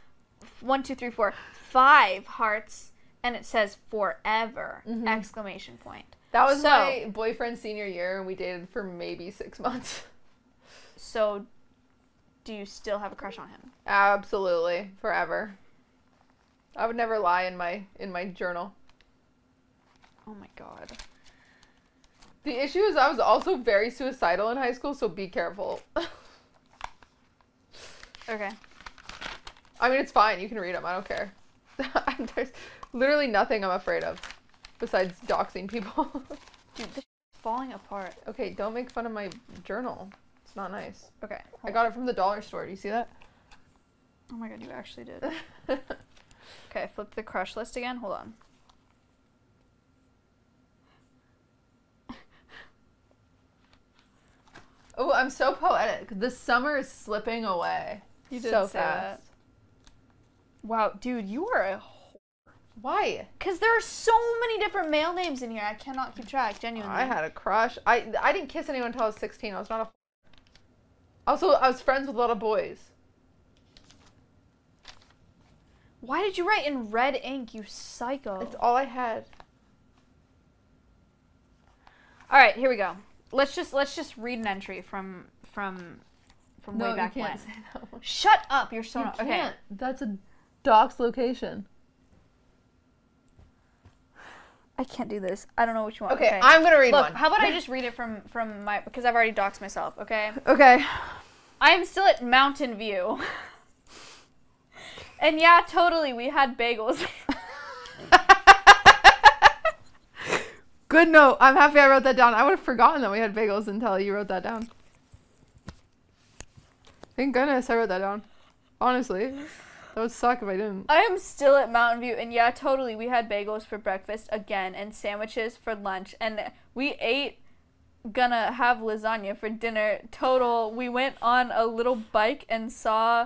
one two three four five hearts and it says forever mm-hmm. exclamation point That was So- my boyfriend's senior year, and we dated for maybe six months. so do you still have a crush on him Absolutely, forever. I would never lie in my in my journal. oh my god The issue is I was also very suicidal in high school, so be careful. okay I mean, it's fine. You can read them. I don't care. There's literally nothing I'm afraid of besides doxing people. dude this is falling apart okay, don't make fun of my journal. It's not nice. okay I got it from the dollar store. Do you see that? oh my god you actually did Okay, flip the crush list again. Hold on. oh, I'm so poetic. The summer is slipping away. You did so fast. Wow, dude, you are a. Why? Because there are so many different male names in here. I cannot keep track. Genuinely. I had a crush. I I didn't kiss anyone until I was 16. I was not a. Also, I was friends with a lot of boys. Why did you write in red ink, you psycho? It's all I had. All right, here we go. Let's just let's just read an entry from from from way back when. say that one. Shut up! You're so You not- okay. can't. That's a docs location. I can't do this. I don't know what you want. Okay, I'm gonna read Look, one. how about I just read it from from my because I've already doxed myself. Okay. Okay. I am still at Mountain View. and yeah, totally, we had bagels. Good note. I'm happy I wrote that down. I would have forgotten that we had bagels until you wrote that down. Thank goodness I wrote that down. Honestly, that would suck if I didn't. I am still at Mountain View, and yeah, totally, we had bagels for breakfast again, and sandwiches for lunch, and we ate. Gonna have lasagna for dinner. Total, we went on a little bike and saw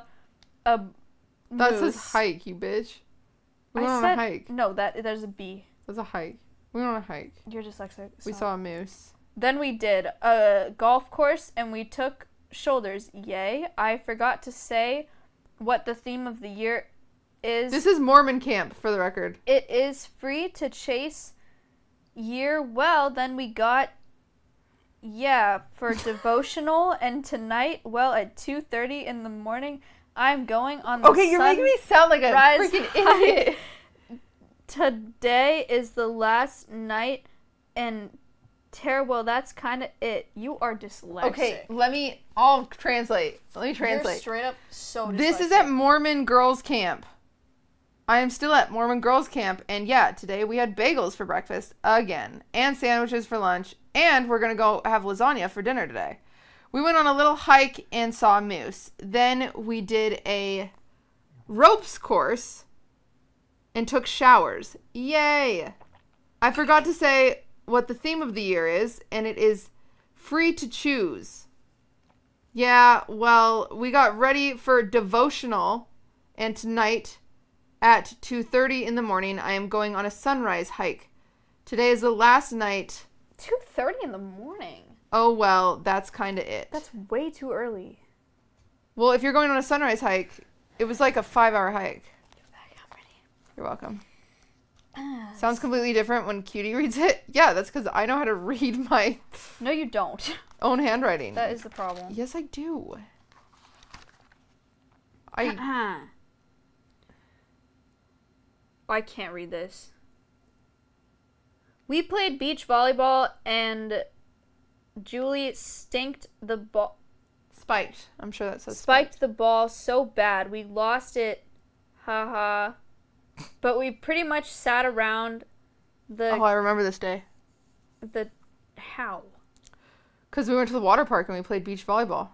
a. That says moose. hike, you bitch. We I went on said a hike. no. That there's a B. That's a hike. We went on a hike. You're dyslexic. We saw a moose. Then we did a golf course and we took shoulders. Yay. I forgot to say what the theme of the year is. This is Mormon camp, for the record. it is free to chase year. Well, then we got yeah, for devotional and tonight, well, at 2:30 in the morning, I'm going on the Okay, you're making me sound like a freaking idiot. Today is the last night and Tara, well, that's kind of it. You are dyslexic. Okay, let me. I'll translate. Let me translate. You're translate. straight up so Dyslexic. This is at Mormon Girls Camp. I am still at Mormon Girls Camp, and yeah, today we had bagels for breakfast again, and sandwiches for lunch, and we're gonna go have lasagna for dinner today. We went on a little hike and saw a moose. Then we did a ropes course and took showers. Yay! I forgot to say what the theme of the year is, and it is free to choose. Yeah, well, we got ready for devotional and tonight at 2:30 in the morning I am going on a sunrise hike. Today is the last night. 2:30 in the morning. Oh well, that's kind of it. That's way too early. well, if you're going on a sunrise hike, it was like a 5-hour hike. You're welcome. Sounds completely different when Cutie reads it. Yeah, that's cuz I know how to read my No, you don't. own handwriting. That is the problem. Yes, I do. I uh-uh. oh, I can't read this. We played beach volleyball and Julie stinked the ball spiked. I'm sure that says spiked the ball so bad we lost it. Haha. But we pretty much sat around the Oh, I remember this day. the how? Cuz we went to the water park and we played beach volleyball.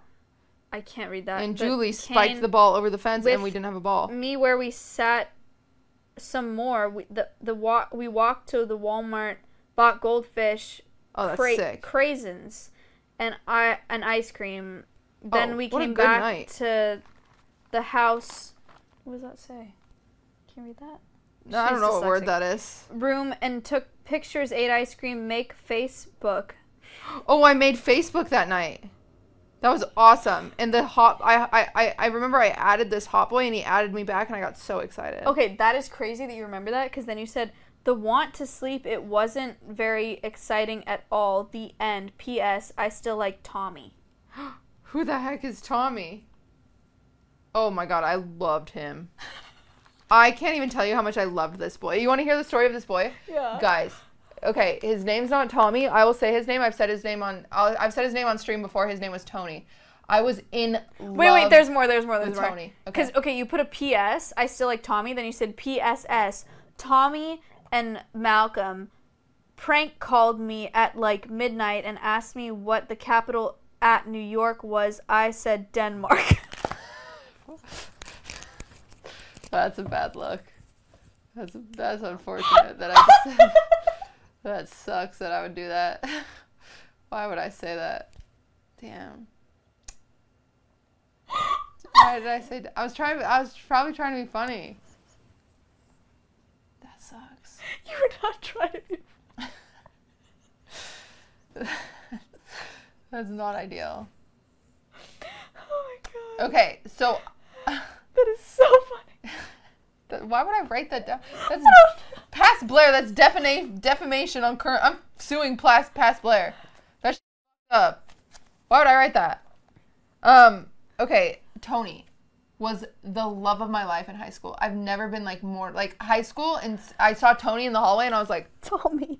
I can't read that. and but Julie spiked Kane- the ball over the fence and with we didn't have a ball. me where we sat some more. We, the the walk we walked to the Walmart, bought goldfish, Oh, that's cra- sick. craisins, and I an ice cream. Then Oh, we what a came good back night. to the house. What does that say? Can you read that? No, I don't She's know what word dyslexic. that is. Room and took pictures, ate ice cream, make Facebook. Oh, I made Facebook that night. That was awesome. And the hot I I I, I remember I added this hot boy and he added me back and I got so excited. Okay, that is crazy that you remember that because then you said the want to sleep. It wasn't very exciting at all. The end. P.S. I still like Tommy. Who the heck is Tommy? Oh my god, I loved him. I can't even tell you how much I loved this boy. You want to hear the story of this boy? Yeah. Guys, okay, his name's not Tommy. I will say his name. I've said his name on. I'll, I've said his name on stream before. His name was Tony. I was in. Wait, wait. There's more. There's more. There's more. Tony. Because Okay. okay, you put a P.S. I still like Tommy. Then you said P.S.S. Tommy and Malcolm prank called me at like midnight and asked me what the capital at New York was. I said Denmark. That's a bad look. That's that's unfortunate that I just said. that sucks that I would do that. Why would I say that? Damn. Why did I say? I was trying. I was probably trying to be funny. That sucks. you were not trying to be. That's not ideal. Oh my god. Okay, so That is so funny. why would I write that down? That's past Blair. That's defama- defamation on current. I'm suing past past Blair. That's up. Why would I write that? Um. okay, Tony was the love of my life in high school. I've never been like more like high school, and I saw Tony in the hallway, and I was like, me.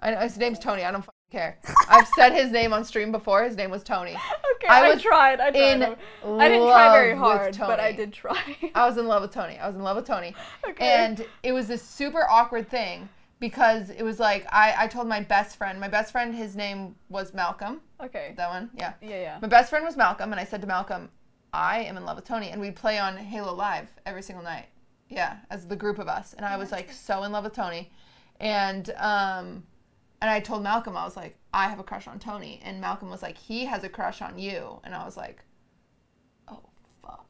I know his name's Tony. I don't care. I've said his name on stream before. His name was Tony. Okay, I I, was tried. I tried. in I didn't try very hard, but I did try. I was in love with Tony. I was in love with Tony. Okay. And it was this super awkward thing because it was like I, I told my best friend, my best friend, his name was Malcolm. okay. That one, yeah. Yeah, yeah. My best friend was Malcolm, and I said to Malcolm, I am in love with Tony. And we'd play on Halo Live every single night. Yeah, as the group of us. And I was like so in love with Tony. And um and I told Malcolm, I was like, I have a crush on Tony. And Malcolm was like, he has a crush on you. And I was like, oh, fuck.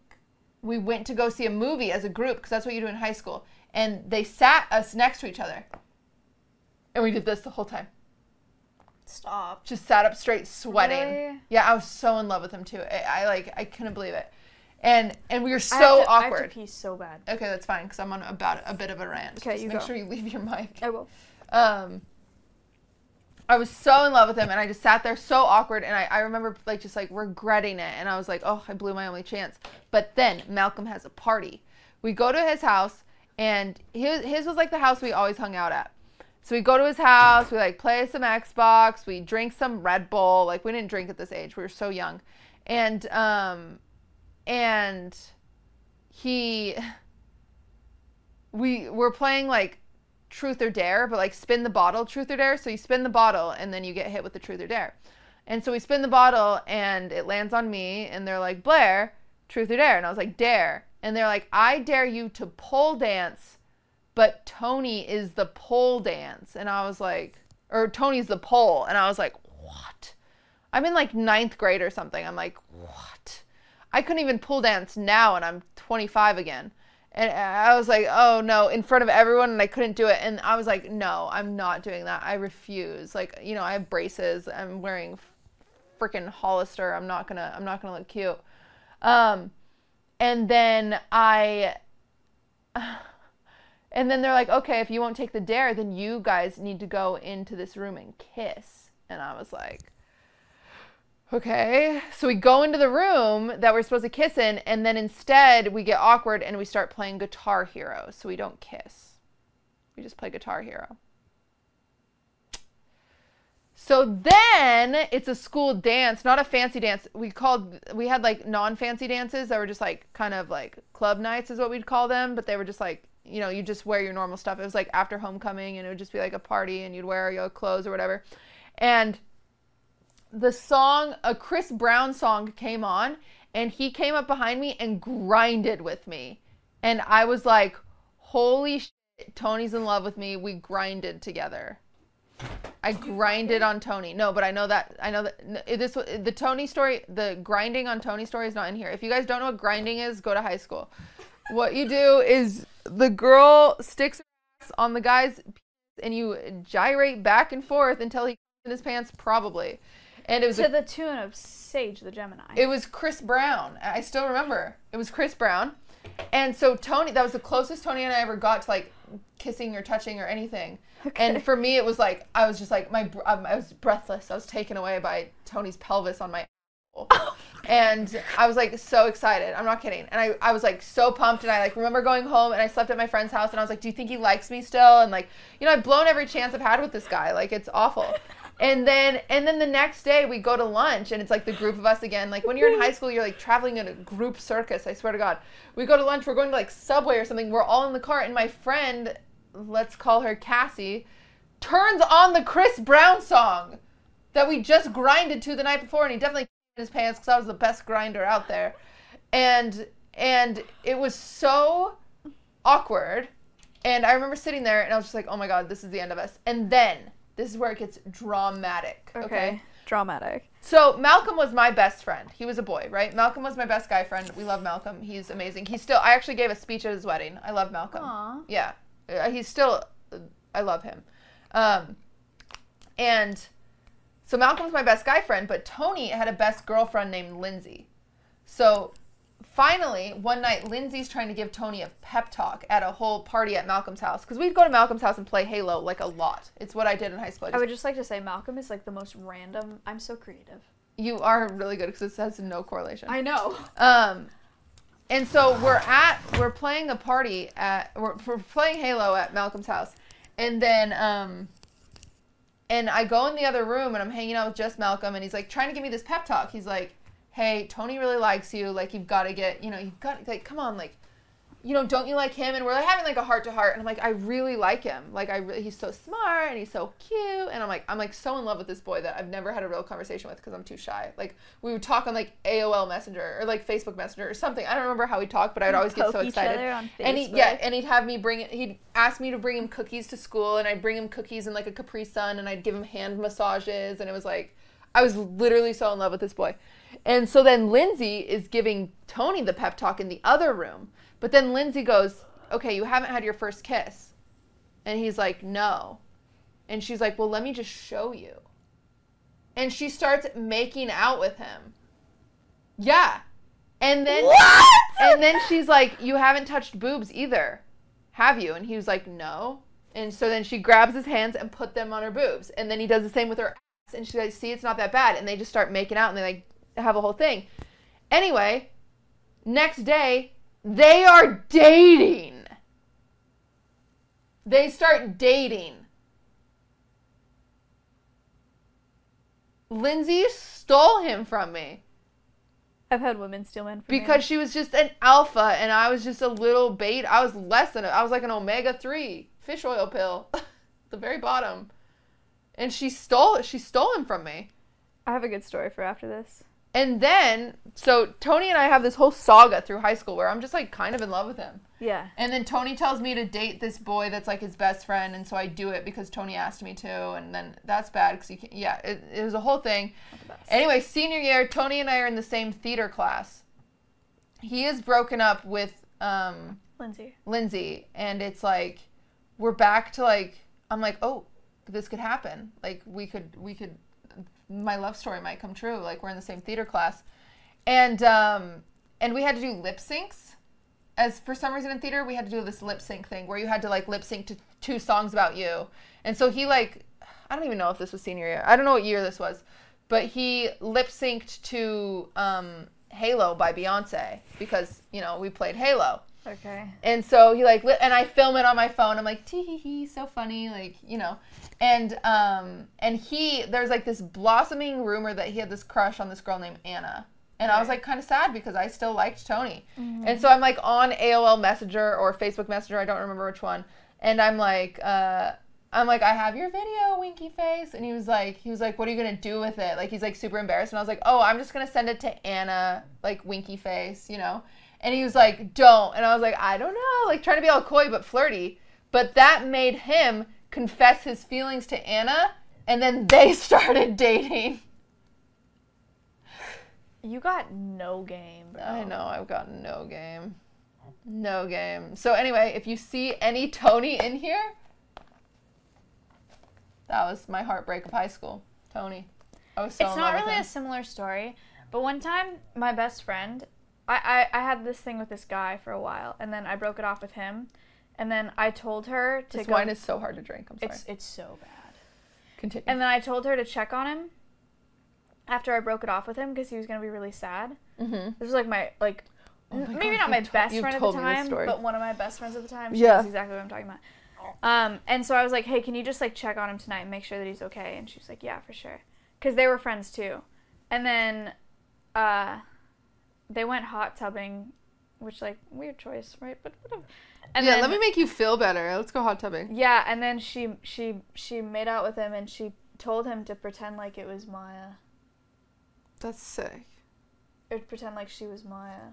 We went to go see a movie as a group, because that's what you do in high school. And they sat us next to each other. And we did this the whole time Stop. just sat up straight sweating. Really? Yeah, I was so in love with him too. I, I like I couldn't believe it. And and we were so I to, I have to awkward. pee so bad. okay, that's fine because I'm on about a bit of a rant. Okay, Just you make go. sure you leave your mic. I will. Um, I was so in love with him, and I just sat there so awkward, and I, I remember like just like regretting it, and I was like, oh, I blew my only chance. But then Malcolm has a party. We go to his house, and his his was like the house we always hung out at. So we go to his house, we like play some Xbox, we drink some Red Bull. Like we didn't drink at this age, we were so young, and um, and he we were playing like truth or dare, but like spin the bottle, truth or dare. So you spin the bottle and then you get hit with the truth or dare. And so we spin the bottle and it lands on me and they're like, Blair, truth or dare. And I was like, dare. And they're like, I dare you to pole dance, but Tony is the pole dance. And I was like, or Tony's the pole. And I was like, what? I'm in like ninth grade or something. I'm like, what? I couldn't even pole dance now and I'm 25 again. And I was like, oh no, in front of everyone, and I couldn't do it. And I was like, no, I'm not doing that. I refuse. Like, you know, I have braces. I'm wearing freaking Hollister. I'm not gonna, I'm not gonna look cute. Um, and then I, and then they're like, okay, if you won't take the dare, then you guys need to go into this room and kiss. And I was like, okay. So we go into the room that we're supposed to kiss in, and then instead we get awkward and we start playing Guitar Hero. So we don't kiss, we just play Guitar Hero. So then it's a school dance, not a fancy dance. We called we had like non-fancy dances that were just like kind of like club nights is what we'd call them, but they were just like, you know, you just wear your normal stuff. It was like after homecoming and it would just be like a party and you'd wear your clothes or whatever. And the song, a Chris Brown song came on and he came up behind me and grinded with me. And I was like, "Holy shit, Tony's in love with me. We grinded together." I grinded on Tony. No, but I know that I know that this the Tony story, the grinding on Tony story is not in here. If you guys don't know what grinding is, go to high school. What you do is the girl sticks on the guy's and you gyrate back and forth until he in his pants, probably. And it was To a, the tune of Sage the Gemini. it was Chris Brown. I still remember. It was Chris Brown. And so Tony, that was the closest Tony and I ever got to like kissing or touching or anything. And for me, it was like I was just like my um, I was breathless. I was taken away by Tony's pelvis on my. asshole. And I was like so excited. I'm not kidding. And I, I was like so pumped. And I like remember going home and I slept at my friend's house and I was like, Do you think he likes me still? And like, you know, I've blown every chance I've had with this guy. Like it's awful. And then and then the next day we go to lunch and it's like the group of us again. Like when you're in high school, you're like traveling in a group circus. I swear to God. We go to lunch. We're going to like Subway or something. We're all in the car and my friend, let's call her Cassie, turns on the Chris Brown song that we just grinded to the night before, and he definitely in his pants because I was the best grinder out there, and and it was so awkward, and I remember sitting there and I was just like, oh my god, this is the end of us, and then this is where it gets dramatic. okay. okay? Dramatic. So Malcolm was my best friend. He was a boy, right? Malcolm was my best guy friend. We love Malcolm. He's amazing. He's still. I actually gave a speech at his wedding. I love Malcolm. Aw. Yeah, Uh, he's still. I love him. Um, and so Malcolm's my best guy friend, but Tony had a best girlfriend named Lindsay. So finally, one night, Lindsay's trying to give Tony a pep talk at a whole party at Malcolm's house because we'd go to Malcolm's house and play Halo like a lot. It's what I did in high school. I I would just like to say Malcolm is like the most random. I'm so creative. You are really good because it has no correlation. I know. Um, and so we're at we're playing a party at we're, we're playing Halo at Malcolm's house, and then um, and I go in the other room and I'm hanging out with just Malcolm, and he's like trying to give me this pep talk. He's like, "Hey, Tony really likes you. Like you've got to get you know you've got to, like come on like." You know, don't you like him? And we're like having like a heart to heart, and I'm like, I really like him. Like, I really, he's so smart and he's so cute, and I'm like, I'm like so in love with this boy that I've never had a real conversation with because I'm too shy. Like, we would talk on like AOL Messenger or like Facebook Messenger or something. I don't remember how we talked, but I'd always get so excited. And he, yeah, and he'd have me bring. He'd ask me to bring him cookies to school, and I'd bring him cookies and like a Capri Sun, and I'd give him hand massages, and it was like, I was literally so in love with this boy. And so then Lindsay is giving Tony the pep talk in the other room, but then Lindsay goes, "Okay, you haven't had your first kiss," and he's like, "No," and she's like, "Well, let me just show you," and she starts making out with him. Yeah, and then What? and then she's like, "You haven't touched boobs either, have you?" And he was like, "No." And so then she grabs his hands and put them on her boobs, and then he does the same with her and she's like, "See, it's not that bad." And they just start making out, and they like have a whole thing. Anyway, next day they are dating. They start dating. Lindsay stole him from me I've had women steal men from me. because she was just an alpha and I was just a little bait. I was less than a, I was like an omega 3 fish oil pill, the very bottom. And she stole she stole him from me. I have a good story for after this. And then so Tony and I have this whole saga through high school where I'm just like kind of in love with him. Yeah. And then Tony tells me to date this boy that's like his best friend, and so I do it because Tony asked me to, and then that's bad because you can't. yeah, it, it was a whole thing. Not the best. Anyway, senior year, Tony and I are in the same theater class. He is broken up with um, Lindsay. Lindsay, and it's like we're back to like I'm like, oh, this could happen. Like we could we could my love story might come true. Like we're in the same theater class, and um, and we had to do lip syncs. As for some reason in theater, we had to do this lip sync thing where you had to like lip sync to two songs about you. And so he like, I don't even know if this was senior year. I don't know what year this was, but he lip synced to um, Halo by Beyonce because you know we played Halo. Okay. And so he like, and I film it on my phone. I'm like, tee hee hee, so funny, like you know. And um, and he, there's like this blossoming rumor that he had this crush on this girl named Anna. And I was like kind of sad because I still liked Tony. And so I'm like on AOL Messenger or Facebook Messenger, I don't remember which one. And I'm like, uh, I'm like, I have your video, winky face. And he was like, he was like, what are you gonna do with it? Like he's like super embarrassed. And I was like, oh, I'm just gonna send it to Anna, like winky face, you know. And he was like, don't. And I was like, I don't know, like trying to be all coy but flirty. But that made him confess his feelings to Anna, and then they started dating. You got no game, bro. I know, I've got no game. No game. So anyway, if you see any Tony in here, that was my heartbreak of high school. Tony. I was so it's not really a similar story, but one time my best friend, I, I I had this thing with this guy for a while, and then I broke it off with him, and then I told her to This go. wine is so hard to drink. I'm sorry. it's it's so bad. Continue. And then I told her to check on him after I broke it off with him because he was gonna be really sad. mm-hmm. This was like my like Oh my n- God, maybe not my to- best friend at the time, but one of my best friends at the time. She Yeah. knows exactly what I'm talking about. Um, and so I was like, hey, can you just like check on him tonight and make sure that he's okay? And she was like, yeah, for sure, because they were friends too. And then, uh, they went hot tubbing, which like weird choice, right? But whatever. And yeah, then, let me make you feel better. Let's go hot tubbing. Yeah, and then she she she made out with him and she told him to pretend like it was Maya, That's sick. or pretend like she was Maya.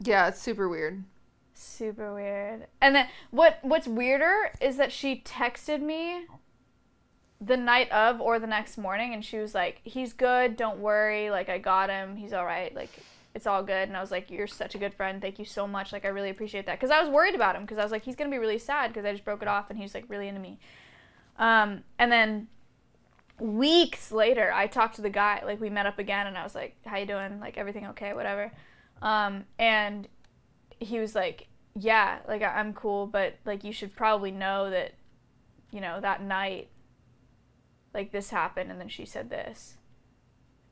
Yeah, it's super weird. Super weird. And then what what's weirder is that she texted me the night of or the next morning and she was like, "He's good, don't worry. Like I got him. He's all right. Like it's all good." And I was like, "You're such a good friend. Thank you so much. Like I really appreciate that." Cuz I was worried about him because I was like, "He's to be really sad because I just broke it off and he's like really into me." Um and then weeks later, I talked to the guy. Like we met up again and I was like, "How you doing? Like everything okay? Whatever." Um and he was like, "Yeah, like I- I'm cool, but like you should probably know that, you know, that night like this happened and then she said this.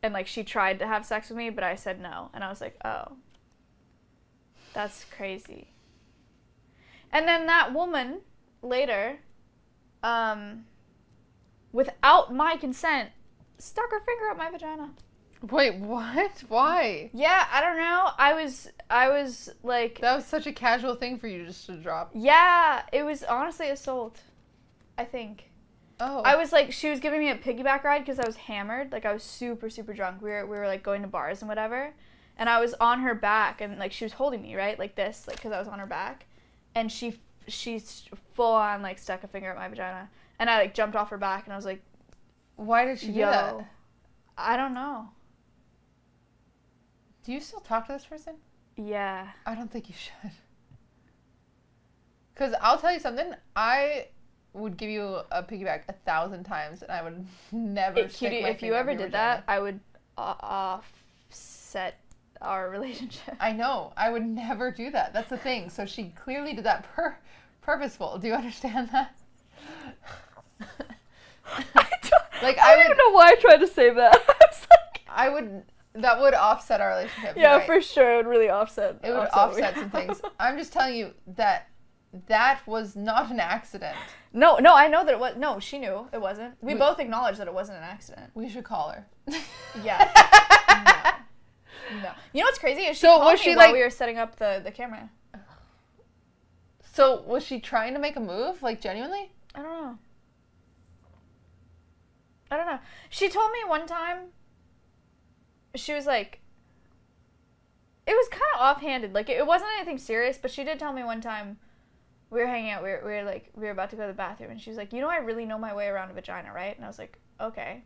And like she tried to have sex with me, but I said no. And I was like, "Oh. That's crazy." And then that woman later um without my consent stuck her finger up my vagina. Wait, what? Why? Yeah, I don't know. I was I was like That was such a casual thing for you just to drop. yeah, it was honestly assault. I think. Oh. I was like, she was giving me a piggyback ride because I was hammered. Like I was super, super drunk. We were we were like going to bars and whatever, and I was on her back and like she was holding me right like this like because I was on her back, and she she's full on like stuck a finger at my vagina, and I like jumped off her back and I was like, Why did she do that? I don't know. Do you still talk to this person? Yeah. I don't think you should. Because I'll tell you something. I would give you a piggyback a thousand times, and I would never. It, stick cutie, if you ever did that, I would uh, offset our relationship. I know. I would never do that. That's the thing. So she clearly did that pur- purposeful. Do you understand that? Like, I I, don't even know why I tried to save that. I was like, I would. That would offset our relationship. yeah, right? for sure. It would really offset. It would what offset some things. I'm just telling you that that was not an accident. No, no, I know that it was. No, she knew it wasn't. We, We- both acknowledged that it wasn't an accident. We should call her. Yeah. no. no. You know what's crazy? Is she So called was me she, while like- we were setting up the, the camera. So was she trying to make a move, like genuinely? I don't know. I don't know. She told me one time. She was like. It was kind of offhanded. Like it wasn't anything serious, but she did tell me one time. We were hanging out. We were, we were like we were about to go to the bathroom, and she was like, "You know, I really know my way around a vagina, right?" And I was like, "Okay,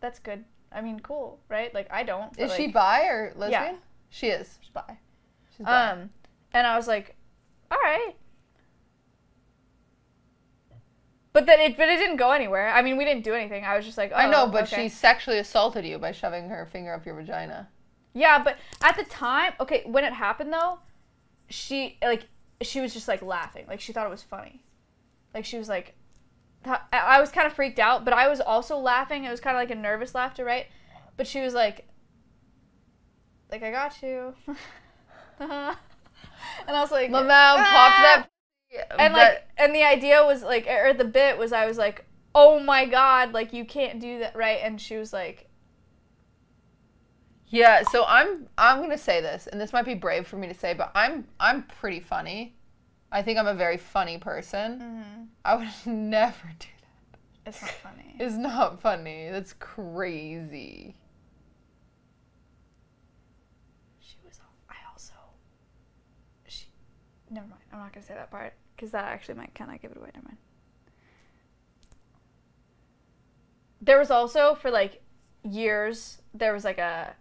that's good. I mean, cool, right? Like I don't." Is she bi or lesbian? Yeah. She is. she's bi. She's bi. Um, and I was like, all right. But then it, but it didn't go anywhere. I mean, we didn't do anything. I was just like, oh, I know, but okay. she sexually assaulted you by shoving her finger up your vagina. Yeah, but at the time, okay, when it happened though, she like she was just like laughing, like she thought it was funny, like she was like, I was kind of freaked out, but I was also laughing. It was kind of like a nervous laughter, right? But she was like, like I got you, and I was like, Lamau "Ah." popped that. and like and the idea was like or the bit was i was like oh my god like you can't do that right and she was like Yeah, so I'm I'm gonna say this, and this might be brave for me to say, but I'm I'm pretty funny. I think I'm a very funny person. Mm-hmm. I would never do that. it's not funny It's not funny. That's crazy. she was i also she never mind i'm not gonna say that part because that actually might kind of give it away never mind there was also for like years there was like a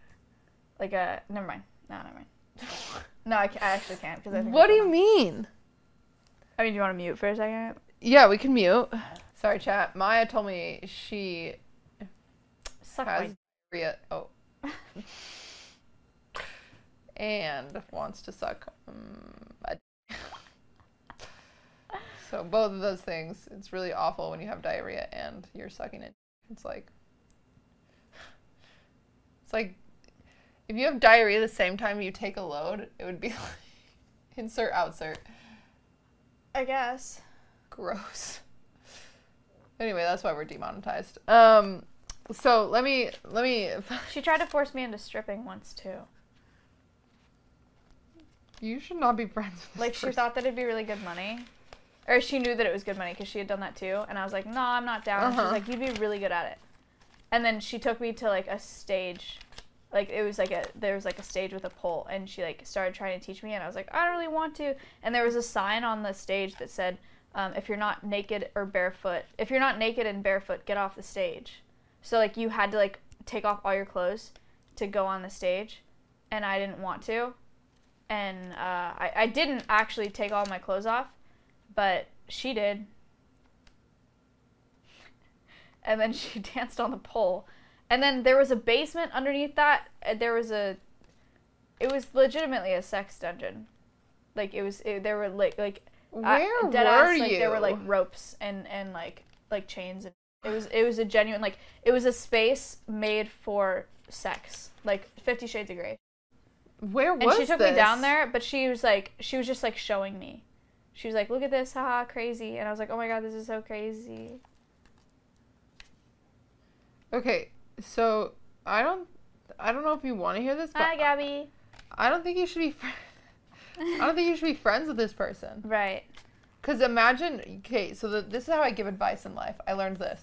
like a never mind no never mind no i, ca- I actually can't because i think What do you mean? i mean do you want to mute for a second Yeah, we can mute. Sorry, chat. Maya told me she suck has diarrhea. Oh. and wants to suck. Um, a so both of those things, it's really awful when you have diarrhea and you're sucking it. It's like it's like if you have diarrhea the same time you take a load, it would be like insert outsert. i guess Gross. Anyway, that's why we're demonetized. Um, so let me let me. She tried to force me into stripping once too. You should not be friends with Like she person. thought that it'd be really good money, or she knew that it was good money because she had done that too. And I was like, no, I'm not down. She Uh-huh. was like, you'd be really good at it. And then she took me to like a stage, like it was like a there was like a stage with a pole, and she like started trying to teach me, and I was like, I don't really want to. And there was a sign on the stage that said, um, if you're not naked or barefoot, if you're not naked and barefoot, get off the stage. So like you had to like take off all your clothes to go on the stage, and I didn't want to and uh, I, I didn't actually take all my clothes off, but she did. And then she danced on the pole. And then there was a basement underneath that. There was a. It was legitimately a sex dungeon. Like it was. It, there were like like. uh, Where dead were ass, like, you? There were like ropes and and like like chains and It was it was a genuine like it was a space made for sex, like Fifty Shades of Grey. Where was And she took me down there, but she was like she was just like showing me. She was like, "Look at this, haha, crazy," and I was like, "Oh my god, this is so crazy." Okay, so I don't, I don't know if you want to hear this, but Hi, Gabby. I don't think you should be. Fr- I don't think you should be friends with this person. Right. Because imagine, okay, so the, this is how I give advice in life. I learned this.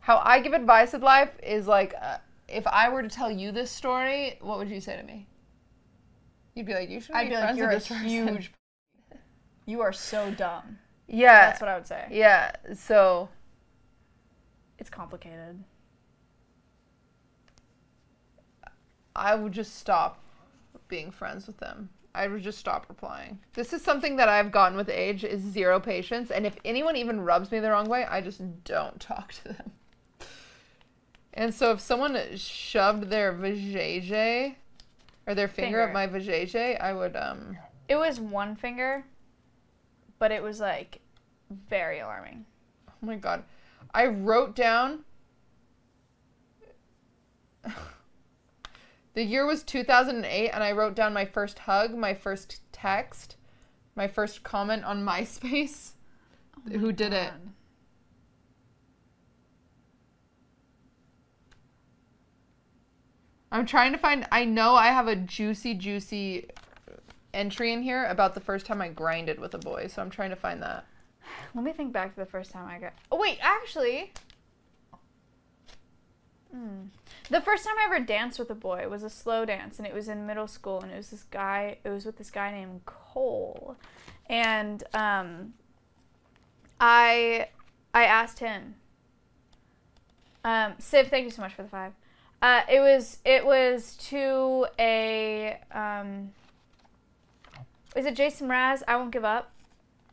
How I give advice in life is like, uh, if I were to tell you this story, what would you say to me? You'd be like, you should. I'd be, be like, you're a huge. You are so dumb. Yeah, That's what I would say. yeah. So It's complicated. I would just stop being friends with them. I would just stop replying. This is something that I've gotten with age is zero patience, and if anyone even rubs me the wrong way, I just don't talk to them. And so if someone shoved their vajayjay or their finger, Finger. my vajayjay, I would um It was one finger, but it was like very alarming. oh my god. I wrote down The year was 2008 and I wrote down my first hug, my first text, my first comment on MySpace. Who did it? I'm trying to find. I know I have a juicy, juicy entry in here about the first time I grinded with a boy, so I'm trying to find that. Let me think back to the first time I got. Oh wait, actually. Hmm. The first time I ever danced with a boy was a slow dance, and it was in middle school, and it was this guy. It was with this guy named Cole, and um, I I asked him. Um, Siv, thank you so much for the five. Uh, it was it was to a um, is it Jason Mraz? I won't give up.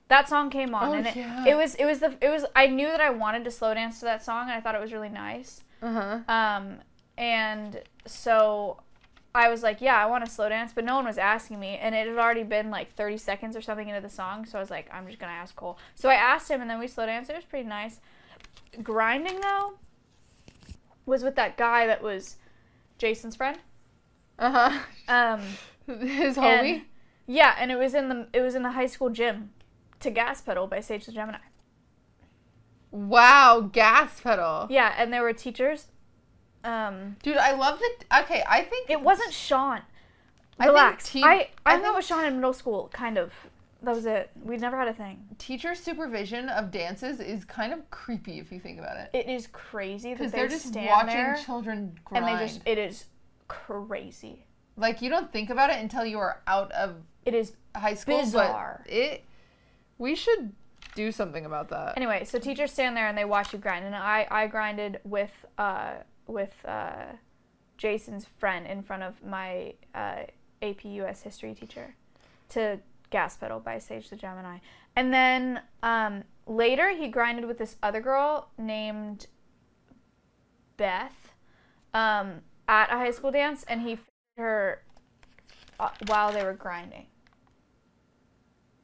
That song came on, Oh, and it, yeah. it was it was the it was I knew that I wanted to slow dance to that song, and I thought it was really nice. Uh huh. Um, and so I was like, yeah, I want to slow dance, but no one was asking me, and it had already been like 30 seconds or something into the song, so I was like, I'm just gonna ask Cole. So I asked him, and then we slow danced. It was pretty nice. Grinding though was with that guy that was Jason's friend. Uh huh. Um, His homie. yeah, and it was in the it was in the high school gym to Gas Pedal by Sage the Gemini. Wow, gas pedal. Yeah, and there were teachers. Um, Dude, I love the. Okay, I think it wasn't Sean. I think Relax. te- I I I hung out with Sean in middle school, kind of. That was it. We never had a thing. teacher supervision of dances is kind of creepy if you think about it. It is crazy that Because they they're just watching children grind. and they just. It is crazy. like you don't think about it until you are out of It is high school. Bizarre. But it. We should do something about that. anyway. So teachers stand there and they watch you grind, and I I grinded with uh with uh Jason's friend in front of my uh, AP US history teacher to Gas Pedal by Sage the Gemini, and then um later he grinded with this other girl named Beth um at a high school dance, and he her uh, while they were grinding.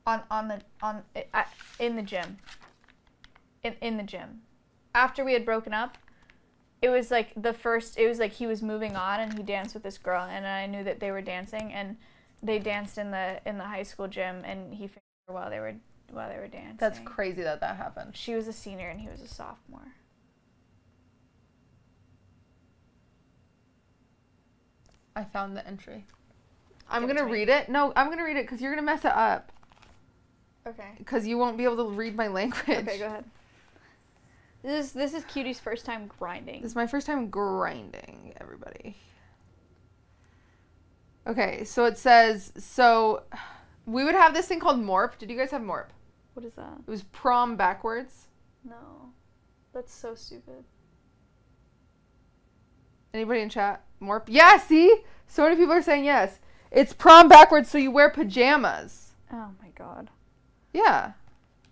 On on the on in the gym. In in the gym. After we had broken up it was like the first it was like he was moving on and he danced with this girl and i knew that they were dancing and they danced in the in the high school gym and he fingered her while they were while they were dancing That's crazy that that happened. she was a senior and he was a sophomore I found the entry. I'm Give gonna to read it. No, I'm gonna read it because you're gonna mess it up. okay Because you won't be able to read my language. okay go ahead this is this is cutie's first time grinding This is my first time grinding, everybody. Okay, so it says so we would have this thing called Morp. Did you guys have Morp? what is that It was prom backwards. no that's so stupid Anybody in chat? Morp? Yeah, see? So many people are saying yes. It's prom backwards, so you wear pajamas. oh my god Yeah.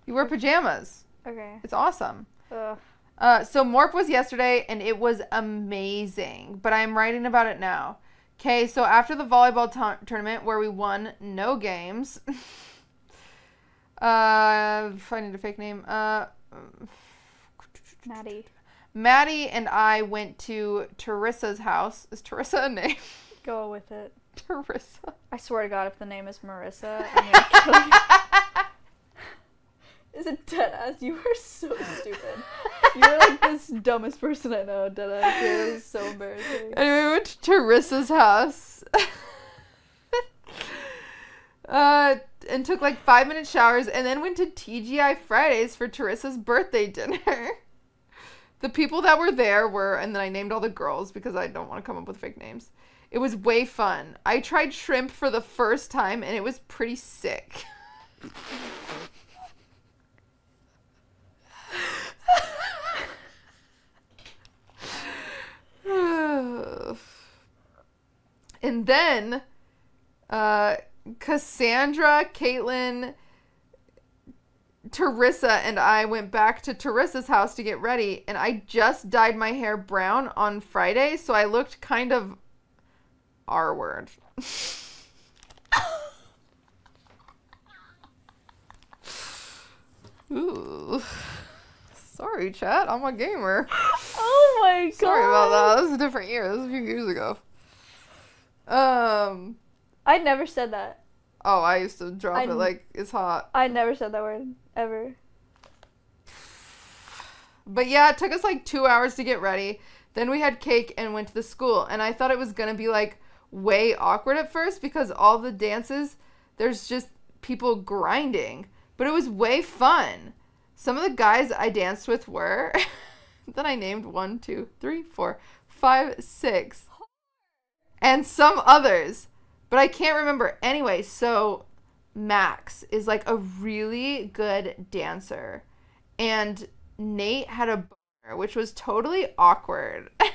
You wear pajamas. okay It's awesome. Uh, so Morp was yesterday and it was amazing, but I'm writing about it now. Okay, so after the volleyball to- tournament where we won no games, uh, I need a fake name. Uh, Maddie. Maddie and I went to Teresa's house. Is Teresa a name? Go with it. Teresa. I swear to God, if the name is Marissa, I'm gonna kill you. Is it dead ass? You are so stupid. You're like this dumbest person I know, dead ass. It is so embarrassing. Anyway, we went to Teresa's house. uh, and took like five minute showers and then went to TGI Fridays for Teresa's birthday dinner. the people that were there were, and then I named all the girls because I don't want to come up with fake names. It was way fun. I tried shrimp for the first time and it was pretty sick. And then uh, Cassandra, Caitlin, Teresa, and I went back to Teresa's house to get ready, and I just dyed my hair brown on Friday, so I looked kind of R word. Ooh. Sorry, chat. I'm a gamer. Oh my god. Sorry about that. That was a different year. That was a few years ago. Um. I never said that. Oh, I used to drop I it like it's hot. I never said that word ever. But yeah, it took us like two hours to get ready. Then we had cake and went to the school. And I thought it was gonna be like way awkward at first because all the dances, there's just people grinding. But it was way fun. Some of the guys I danced with were then I named one, two, three, four, five, six. And some others. But I can't remember. Anyway, so Max is like a really good dancer. And Nate had a boner, which was totally awkward.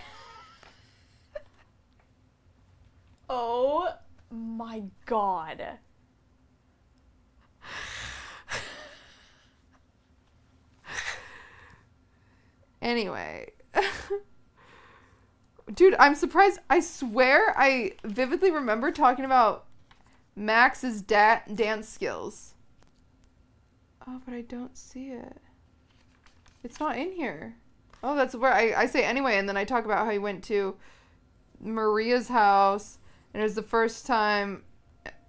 Oh my god. Anyway. Dude, I'm surprised. I swear I vividly remember talking about Max's da- dance skills. Oh, but I don't see it. It's not in here. Oh, that's where I, I say anyway, and then I talk about how he went to Maria's house, and it was the first time.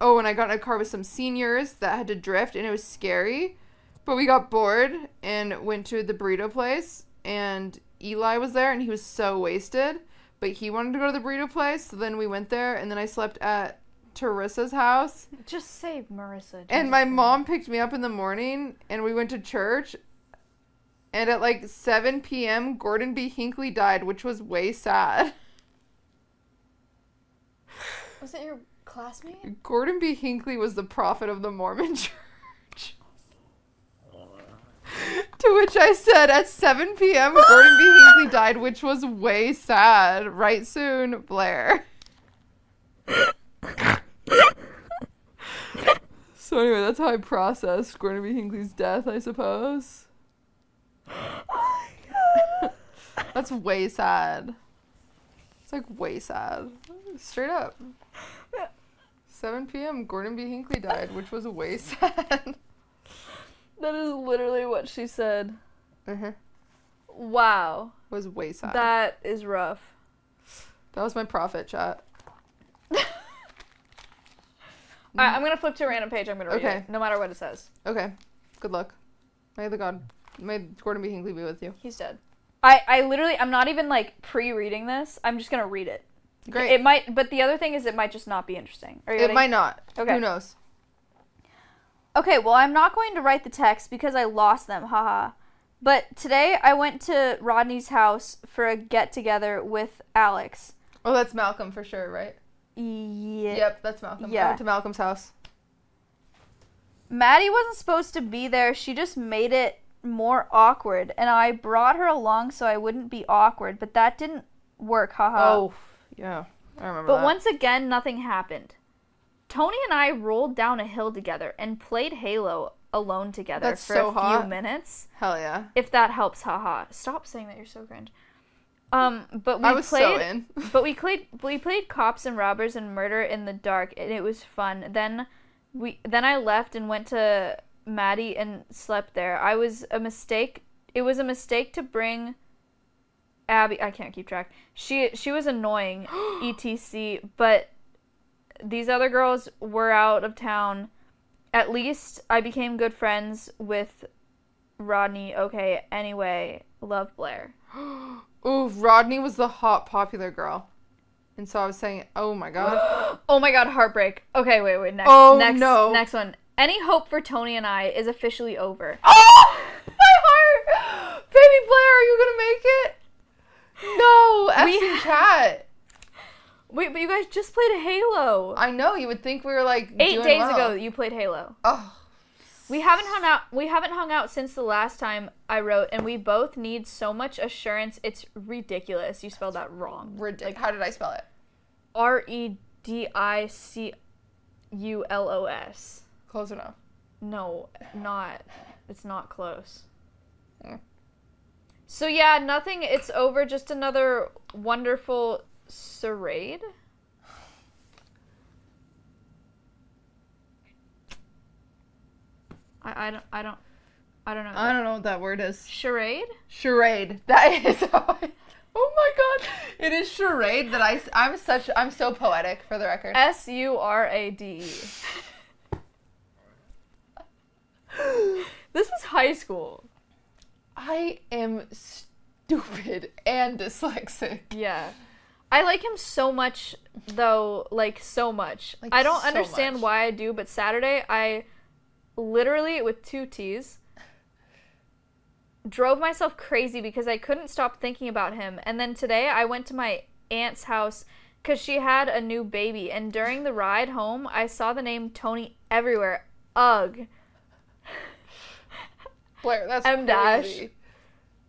Oh, and I got in a car with some seniors that had to drift, and it was scary. But we got bored and went to the burrito place, and Eli was there, and he was so wasted. But he wanted to go to the burrito place, so then we went there, and then I slept at Teresa's house. Just say Marissa. And my mom picked me up in the morning, and we went to church. And at like 7 p.m., Gordon B. Hinckley died, which was way sad. Was it your classmate? Gordon B. Hinckley was the prophet of the Mormon church. To which I said, at 7 p.m., Gordon B. Hinckley died, which was way sad. Write soon, Blair. so, anyway, that's how I processed Gordon B. Hinckley's death, I suppose. that's way sad. It's like way sad. Straight up. 7 p.m. Gordon B. Hinckley died, which was way sad. That is literally what she said. uh-huh. Wow. Was way sad. That, is rough. That was my prophet chat. Alright, I'm gonna flip to a random page. I'm gonna read Okay. it, no matter what it says. Okay. Good luck. May the God, may Gordon B. Hinckley be with you. He's dead. I, I literally, I'm not even like pre-reading this. I'm just gonna read it. Great. It might, but the other thing is, it might just not be interesting. Are you It ready? might not. Okay. Who knows? Okay, well, I'm not going to write the text because I lost them, haha. But today I went to Rodney's house for a get together with Alex. Oh, that's Malcolm for sure, right? Yeah. Yep, that's Malcolm. I Yeah. went to Malcolm's house. Maddie wasn't supposed to be there. She just made it more awkward, and I brought her along so I wouldn't be awkward, but that didn't work, haha. oh, yeah. I remember But that. once again, nothing happened. Tony and I rolled down a hill together and played Halo alone together That's for so a few hot. minutes. Hell yeah. If that helps, haha. Stop saying that you're so cringe. Um, but we I was played, so in. but we played we played cops and robbers and murder in the dark, and it was fun. Then we then I left and went to Maddie and slept there. I was a mistake It was a mistake to bring Abby. I can't keep track. She she was annoying, etc. But these other girls were out of town. At least I became good friends with Rodney. Okay, anyway, love Blair. Ooh, Rodney was the hot popular girl. And so I was saying, oh my god. Oh my god, heartbreak. Okay, wait, wait. Next, Oh, next, no. next one. Any hope for Tony and I is officially over. oh! My heart! Baby Blair, are you gonna make it? No, We- chat. Wait, but you guys just played Halo. I know, you would think we were like Eight days well. ago, you played Halo. Oh, We haven't hung out. We haven't hung out since the last time I wrote, and we both need so much assurance. It's ridiculous. You spelled that wrong. ridiculous. How did I spell it? R e d i c u l o s. Close enough. No, not. It's not close. Mm. So yeah, nothing. It's over. Just another wonderful charade. I, I don't I don't I don't know. I don't know what that word is. charade. Charade. That is how I. Oh my god. It is charade that I. I'm such. I'm so poetic for the record. S U R A D. This was high school. I am stupid and dyslexic. Yeah. I like him so much though, like so much. Like, I don't so understand much. why I do, but Saturday I literally with two T's drove myself crazy because I couldn't stop thinking about him. And then today I went to my aunt's house cuz she had a new baby and during the ride home I saw the name Tony everywhere. Ugh. Blair, that's M dash.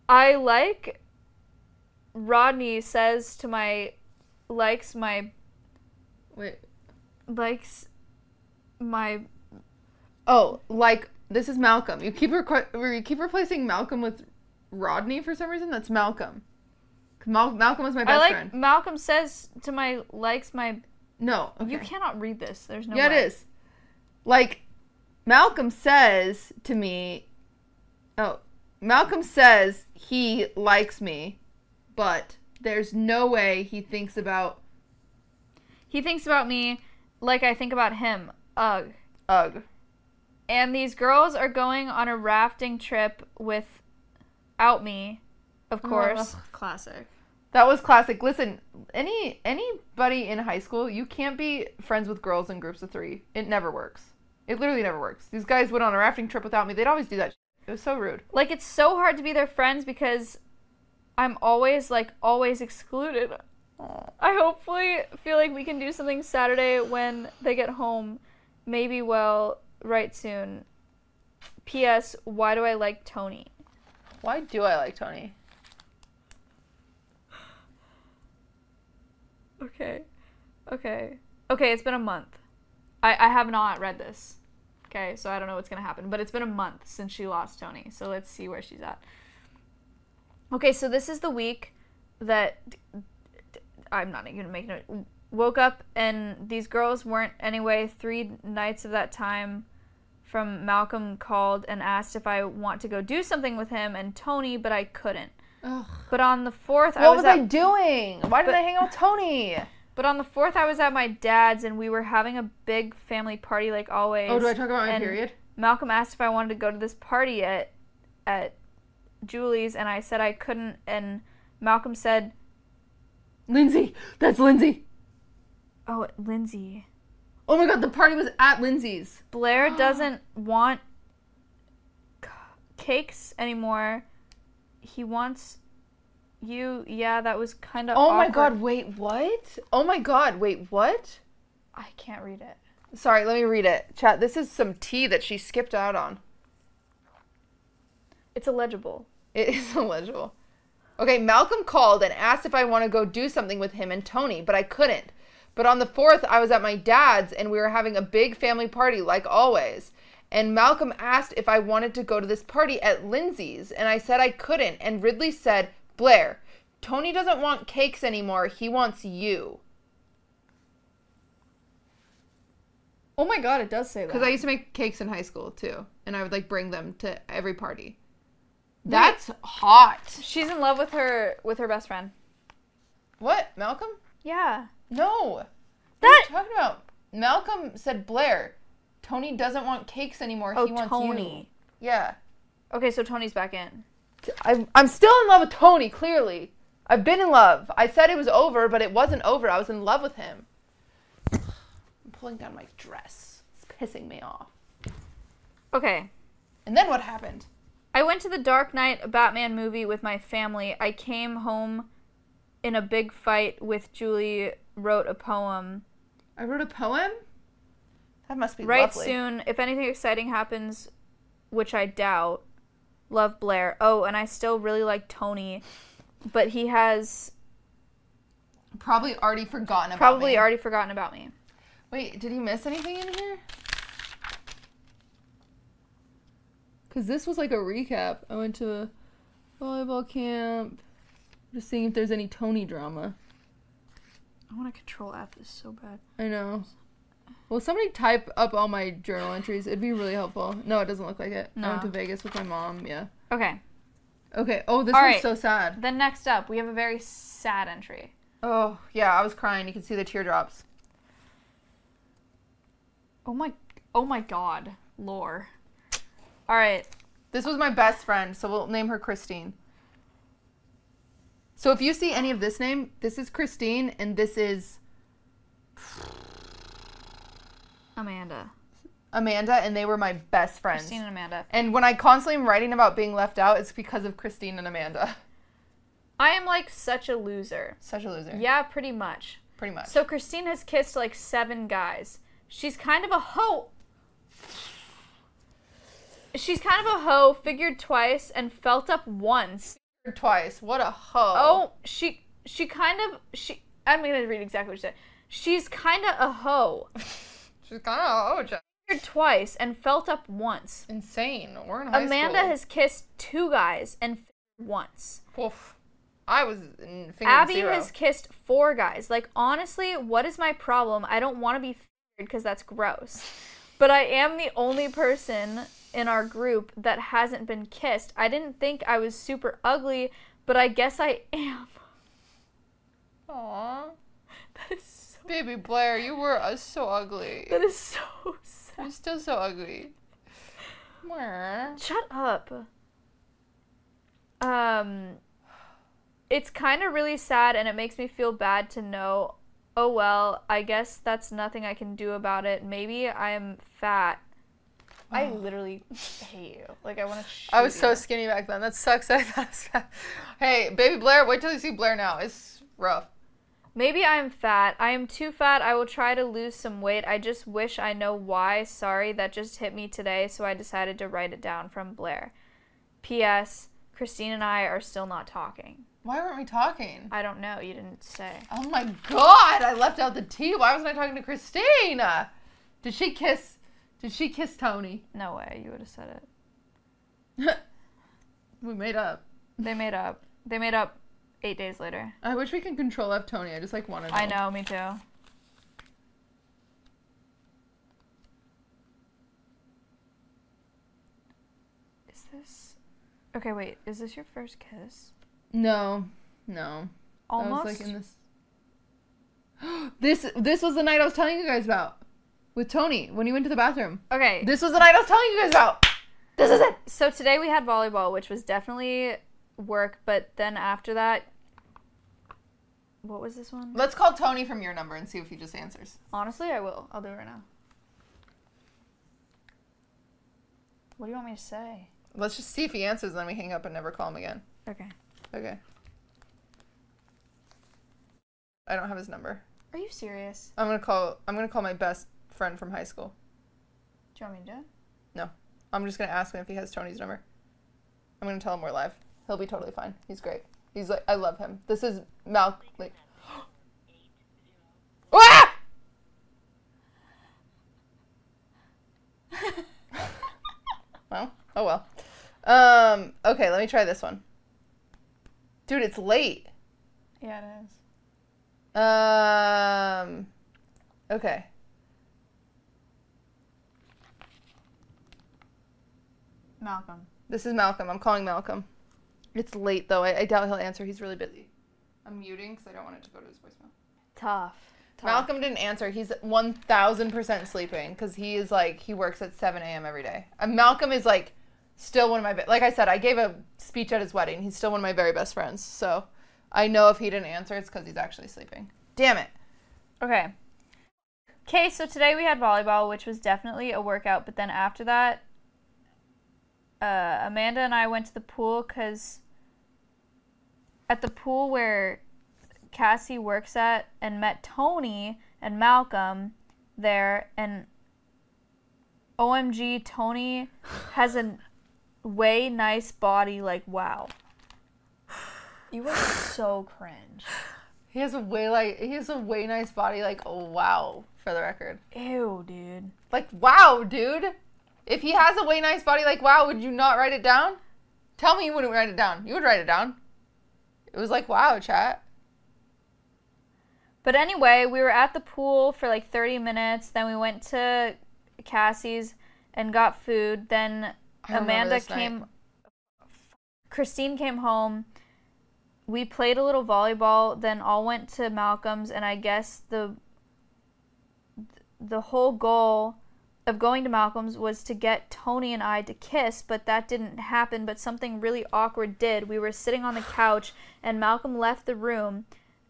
I like Rodney says to my likes my Wait. likes my Oh, like this is Malcolm. You keep requ- you keep replacing Malcolm with Rodney for some reason. That's Malcolm. Mal- Malcolm was my best I like friend. Malcolm says to my likes my No, okay. you cannot read this. There's no yeah, way. it is. Like Malcolm says to me. Oh, Malcolm says he likes me, but there's no way he thinks about He thinks about me like I think about him. Ugh. ugh. And these girls are going on a rafting trip without me, of oh, course. Ugh. Classic. That was classic. Listen, any anybody in high school, you can't be friends with girls in groups of three. It never works. It literally never works. These guys went on a rafting trip without me. They'd always do that. It was so rude. Like it's so hard to be their friends because I'm always like always excluded. I hopefully feel like we can do something Saturday when they get home. Maybe well, write soon. P.S. Why do I like Tony? Why do I like Tony? Okay. Okay. Okay, it's been a month. I, I have not read this. Okay, so I don't know what's gonna happen. But it's been a month since she lost Tony. So let's see where she's at. Okay, so this is the week that I'm not even making it. Woke up and these girls weren't anyway. Three nights of that time from Malcolm called and asked if I want to go do something with him and Tony, but I couldn't. Ugh. But on the fourth, I What was, was, at, I doing? Why did But- I hang out with Tony? But on the fourth, I was at my dad's and we were having a big family party like always. Oh, do I talk about my period? Malcolm asked if I wanted to go to this party at at Julie's, and I said I couldn't. And Malcolm said, Lindsay. That's Lindsay. "Oh, Lindsay, Oh my god, the party was at Lindsay's. Blair doesn't want c- cakes anymore. He wants you. Yeah, that was kind of. Oh my god, wait, what? Oh my god, wait, what? I can't read it. Sorry, let me read it. Chat, this is some tea that she skipped out on. It's illegible. It is illegible. Okay, Malcolm called and asked if I want to go do something with him and Tony, but I couldn't. But on the 4th, I was at my dad's and we were having a big family party like always. And Malcolm asked if I wanted to go to this party at Lindsay's, and I said I couldn't. And Ridley said, Blair, Tony doesn't want cakes anymore. He wants you. Oh my god, it does say that. Because I used to make cakes in high school too, and I would like bring them to every party. That's hot. She's in love with her with her best friend. What? Malcolm? Yeah. No. What are you talking about? Malcolm said Blair. Tony doesn't want cakes anymore. Oh, he wants Tony. you. Yeah. Okay, so Tony's back in. I'm, I'm still in love with Tony, clearly. I've been in love. I said it was over, but it wasn't over. I was in love with him. I'm pulling down my dress. It's pissing me off. Okay. And then what happened? I went to the Dark Knight Batman movie with my family. I came home in a big fight with Julie wrote a poem. I wrote a poem? That must be Right lovely. soon, if anything exciting happens, which I doubt. Love Blair. Oh, and I still really like Tony, but he has Probably already forgotten about probably me. already forgotten about me. Wait, did he miss anything in here? Because this was like a recap. I went to a volleyball camp. Just seeing if there's any Tony drama. I want to control F this so bad. I know. Well, somebody type up all my journal entries. It'd be really helpful. No, it doesn't look like it. I went to Vegas with my mom. Yeah. Okay. Okay. Oh, this All one's right. so sad. Then next up, we have a very sad entry. Oh, yeah. I was crying. You can see the teardrops. Oh my oh my god. Lore. All right. This was my best friend, so we'll name her Christine. So if you see any of this name, this is Christine, and this is Amanda. Amanda, and they were my best friends. Christine and Amanda. And when I constantly am writing about being left out, it's because of Christine and Amanda. I am like such a loser. Such a loser. Yeah, pretty much. Pretty much. So Christine has kissed like seven guys. She's kind of a hoe. She's kind of a hoe, figured twice, and felt up once. Twice. What a hoe. Oh, she she kind of she. I'm gonna read exactly what she said. She's kind of a hoe, She's kind of oh, Jack. figured twice, and felt up once. insane. We're in high Amanda school. has kissed two guys and once. Oof. I was in Abby zero. has kissed four guys. Like, honestly, what is my problem? I don't want to be figured because that's gross. But I am the only person in our group that hasn't been kissed. I didn't think I was super ugly, but I guess I am. Aw. That is so, Baby Blair, you were uh, so ugly. that is so sad. You're still so ugly. Shut up. Um, it's kind of really sad, and it makes me feel bad to know. Oh well, I guess that's nothing I can do about it. Maybe I'm fat. I literally hate you. Like I want to. I was so skinny back then. That sucks. I thought it was fat. Hey, baby Blair, wait till you see Blair now. It's rough. Maybe I'm fat. I am too fat. I will try to lose some weight. I just wish I know why. Sorry, that just hit me today, so I decided to write it down from Blair. P.S. Christine and I are still not talking. Why weren't we talking? I don't know. You didn't say. Oh my god, I left out the tea. Why wasn't I talking to Christine? Did she kiss did she kiss Tony? No way. You would have said it. we made up. They made up. They made up eight days later. I wish we could control F Tony. I just like want to know. I know, me too. Is this. Okay, wait. Is this your first kiss? No. No. Almost. I was like in this This this was the night I was telling you guys about. With Tony when he went to the bathroom. Okay. This was the night I was telling you guys about. This is it. so today we had volleyball, which was definitely work, but then after that. What was this one? Let's call Tony from your number and see if he just answers. Honestly, I will. I'll do it right now. What do you want me to say? Let's just see if he answers, then we hang up and never call him again. Okay. Okay. I don't have his number. Are you serious? I'm gonna call. I'm gonna call my best friend from high school. Do you want me to? No, I'm just gonna ask him if he has Tony's number. I'm gonna tell him we're live. He'll be totally fine. He's great. He's like, I love him. This is Mal. Like, ah! well, oh well. Um. Okay, let me try this one. Dude, it's late. Yeah, it is. Um. Okay. Malcolm. This is Malcolm. I'm calling Malcolm. It's late though. I, I doubt he'll answer. He's really busy. I'm muting because I don't want it to go to his voicemail. Tough. Tough. Malcolm didn't answer. He's 1000% sleeping because he is like, he works at 7 a.m. every day. And Malcolm is like, still one of my, be- like I said, I gave a speech at his wedding. He's still one of my very best friends. So I know if he didn't answer, it's because he's actually sleeping. Damn it. Okay. Okay, so today we had volleyball, which was definitely a workout, but then after that, uh, Amanda and I went to the pool because at the pool where Cassie works at and met Tony and Malcolm there, and OMG, Tony has a way nice body. Like, wow. You were so cringe. He has a way like, he has a way nice body. Like, oh, wow, for the record. Ew, dude. Like, wow, dude. If he has a way nice body like wow, would you not write it down? Tell me you wouldn't write it down. You would write it down. It was like wow, chat. But anyway, we were at the pool for like 30 minutes. Then we went to Cassie's and got food. Then Amanda this night. came. Christine came home. We played a little volleyball. Then all went to Malcolm's, and I guess the the whole goal of going to Malcolm's was to get Tony and I to kiss, but that didn't happen. But something really awkward did. We were sitting on the couch, and Malcolm left the room.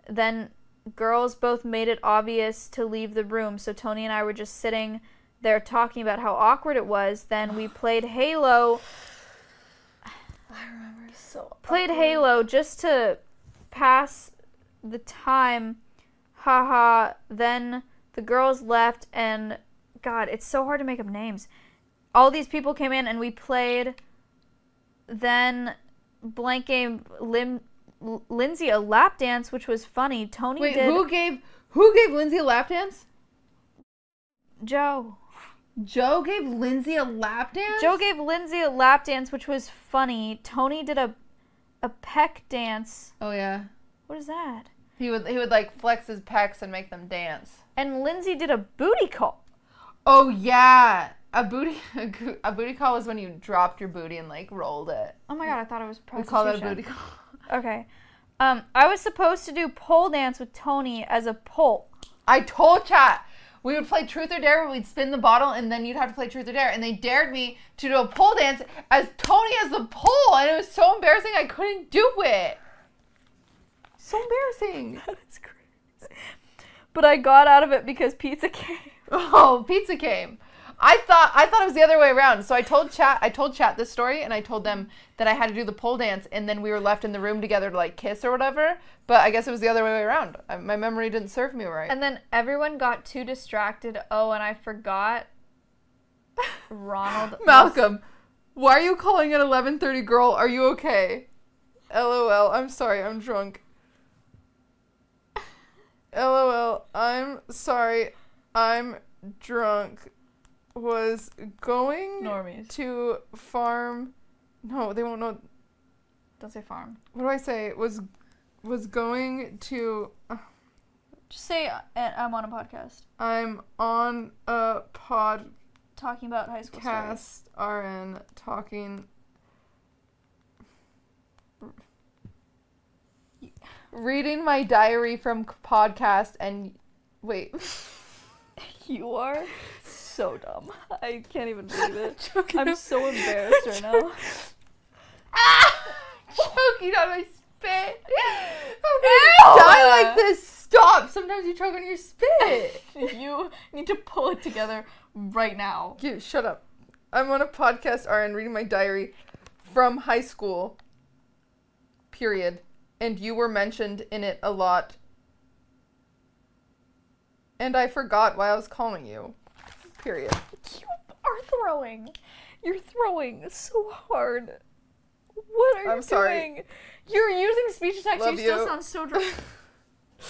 Then girls both made it obvious to leave the room, so Tony and I were just sitting there talking about how awkward it was. Then we played Halo. I remember so. Played Halo just to pass the time. Haha. Then the girls left, and God, it's so hard to make up names. All these people came in, and we played. Then blank game Lim, Lindsay a lap dance, which was funny. Tony Wait, did who gave who gave Lindsay a lap dance? Joe. Joe gave Lindsay a lap dance. Joe gave Lindsay a lap dance, which was funny. Tony did a a peck dance. Oh yeah. What is that? He would he would like flex his pecs and make them dance. And Lindsay did a booty call. Oh yeah. A booty a, a booty call was when you dropped your booty and like rolled it. Oh my god, I thought it was We prostitution. call that a booty call. Okay. Um, I was supposed to do pole dance with Tony as a pole. I told chat we would play truth or dare where we'd spin the bottle and then you'd have to play truth or dare and they dared me to do a pole dance as Tony as the pole and it was so embarrassing I couldn't do it. So embarrassing. That's crazy. But I got out of it because pizza came. Oh, pizza came. I thought I thought it was the other way around. So I told chat I told chat this story and I told them that I had to do the pole dance and then we were left in the room together to like kiss or whatever. But I guess it was the other way around. I, my memory didn't serve me right. And then everyone got too distracted. Oh, and I forgot Ronald. was- Malcolm, why are you calling at 11:30 girl? Are you okay? LOL. I'm sorry. I'm drunk. LOL. I'm sorry. I'm drunk. Was going Normies. to farm. No, they won't know. Don't say farm. What do I say? Was was going to. Just say uh, I'm on a podcast I'm on a pod. talking about high school stories. Cast RN talking. Reading my diary from podcast and wait. You are so dumb. I can't even believe it. I'm so embarrassed right now. ah! Choking on my spit. I'm die like this. Stop. Sometimes you choke on your spit. you need to pull it together right now. You shut up. I'm on a podcast RN reading my diary from high school. Period. And you were mentioned in it a lot. And I forgot why I was calling you. Period. You are throwing. You're throwing so hard. What are I'm you sorry. doing? You're using speech to text. Love you still you. sound so drunk.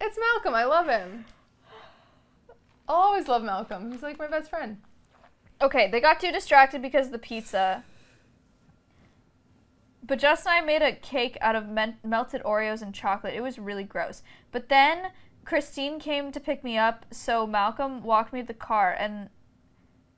it's Malcolm. I love him. I'll always love Malcolm. He's like my best friend. okay, they got too distracted because of the pizza. But Justin and I made a cake out of melted Oreos and chocolate. It was really gross. But then Christine came to pick me up, so Malcolm walked me to the car, and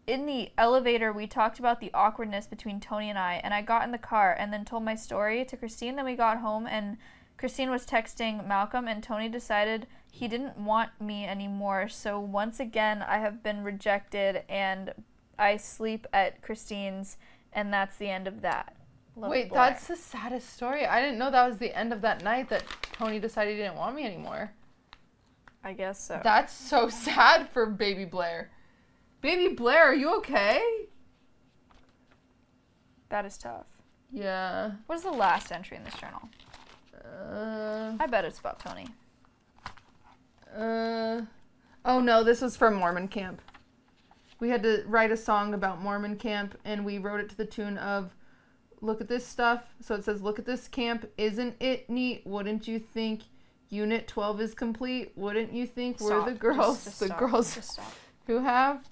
in the elevator, we talked about the awkwardness between Tony and I, and I got in the car and then told my story to Christine. Then we got home, and Christine was texting Malcolm, and Tony decided he didn't want me anymore. So once again, I have been rejected, and I sleep at Christine's, and that's the end of that. Wait, Blair. that's the saddest story. I didn't know that was the end of that night that Tony decided he didn't want me anymore. I guess so. That's so sad for baby Blair. Baby Blair, are you okay? that is tough. Yeah. What is the last entry in this journal? Uh, I bet it's about Tony. uh, oh no, this was from Mormon camp. We had to write a song about Mormon camp, and we wrote it to the tune of "Look at this stuff." So it says, "Look at this camp, isn't it neat? Wouldn't you think Unit 12 is complete? Wouldn't you think we're the girls, Just- just the stop. girls who have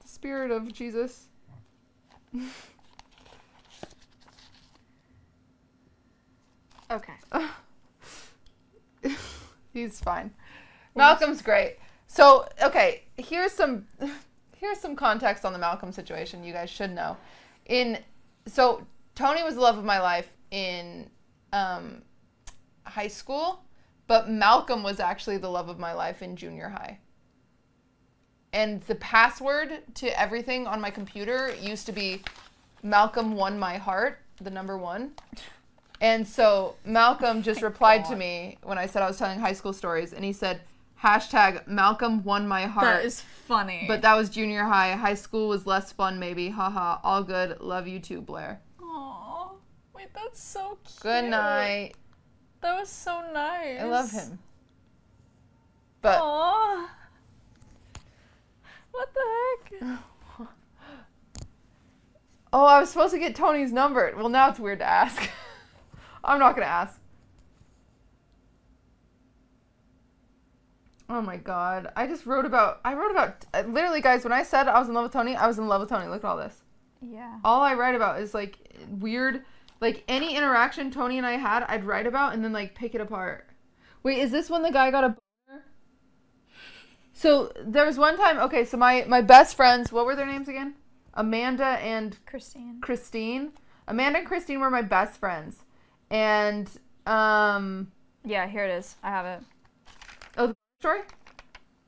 the spirit of Jesus?" Okay. He's fine. Malcolm's great. So, okay, here's some here's some context on the Malcolm situation you guys should know. In so Tony was the love of my life in um, high school, but Malcolm was actually the love of my life in junior high. And the password to everything on my computer used to be Malcolm won my heart, the number one. And so Malcolm just replied to me when I said I was telling high school stories, and he said, hashtag Malcolm won my heart. That is funny. but that was junior high. High school was less fun, maybe. Haha. All good. Love you too, Blair. Aw. Wait, that's so cute. Good night. That was so nice. I love him. But Aw. What the heck? oh, I was supposed to get Tony's number. Well, now it's weird to ask. I'm not gonna ask. Oh my god. I just wrote about I wrote about uh, literally guys when I said I was in love with Tony, I was in love with Tony. Look at all this. Yeah. all I write about is like weird, like any interaction Tony and I had, I'd write about and then like pick it apart. Wait, is this when the guy got a boner? So there was one time. Okay, so my my best friends, what were their names again? Amanda and Christine. Christine. Amanda and Christine were my best friends, and um, Yeah, here it is. I have it. The story.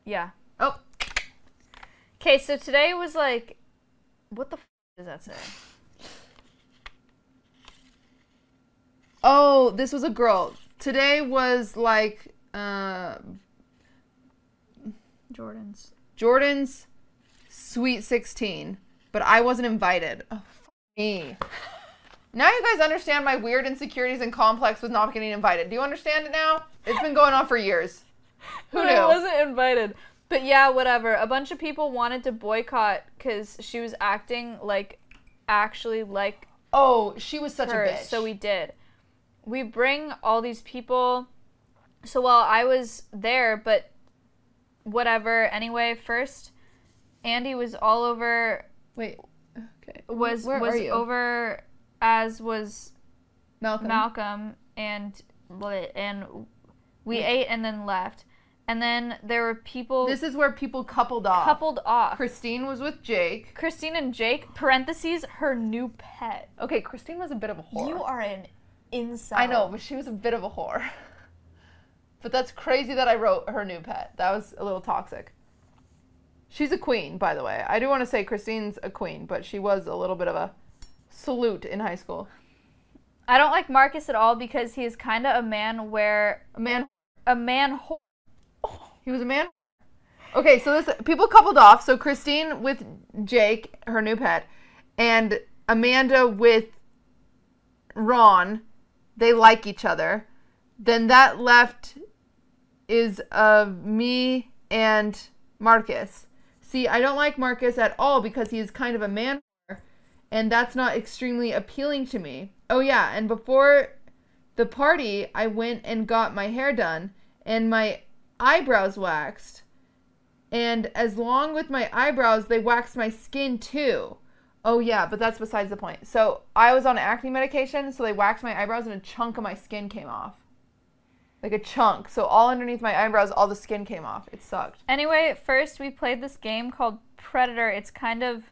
Yeah. Oh, Okay, so today was like, what the f- does that say? oh, this was a girl. Today was like uh, Jordan's. Jordan's Sweet 16, but I wasn't invited. Oh, fuck me. Now you guys understand my weird insecurities and complex with not getting invited. Do you understand it now? It's been going on for years. Who knew? I wasn't invited. But yeah, whatever. A bunch of people wanted to boycott because she was acting like, actually like Oh, she was such her. a bitch. So we did. We bring all these people. So while I was there, but whatever. Anyway, first, Andy was all over. wait. Okay. Was Where was over, as was Malcolm. Malcolm and and we ate and then left. And then there were people This is where people coupled off. coupled off. Christine was with Jake. Christine and Jake, parentheses, her new pet. Okay, Christine was a bit of a whore. You are an incel. I know, but she was a bit of a whore. But that's crazy that I wrote her new pet. That was a little toxic. She's a queen, by the way. I do want to say Christine's a queen, but she was a little bit of a salute in high school. I don't like Marcus at all because he is kind of a man where A man. a man whore. He was a man. Okay, so this people coupled off. So Christine with Jake, her new pet, and Amanda with Ron. They like each other. Then that left is of me and Marcus. See, I don't like Marcus at all because he's kind of a man, and that's not extremely appealing to me. Oh yeah, and before the party, I went and got my hair done and my eyebrows waxed. And as long with my eyebrows, they waxed my skin too. Oh yeah, but that's besides the point. So I was on acne medication, so they waxed my eyebrows and a chunk of my skin came off. Like a chunk. So all underneath my eyebrows, all the skin came off. It sucked. Anyway, first we played this game called Predator. It's kind of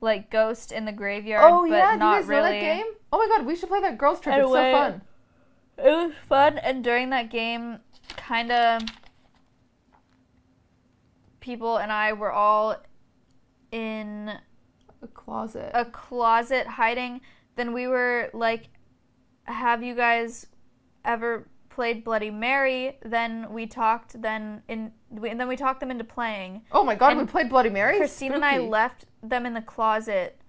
like Ghost in the Graveyard, Oh but yeah, do you not guys really. know that game? Oh my god, we should play that girls trip. It's so fun. It was fun, and during that game, kind of people and I were all in A closet. a closet hiding. Then we were like, "Have you guys ever played Bloody Mary?" Then we talked. Then in we, and then we talked them into playing. oh my god, we played Bloody Mary. Christine and I left them in the closet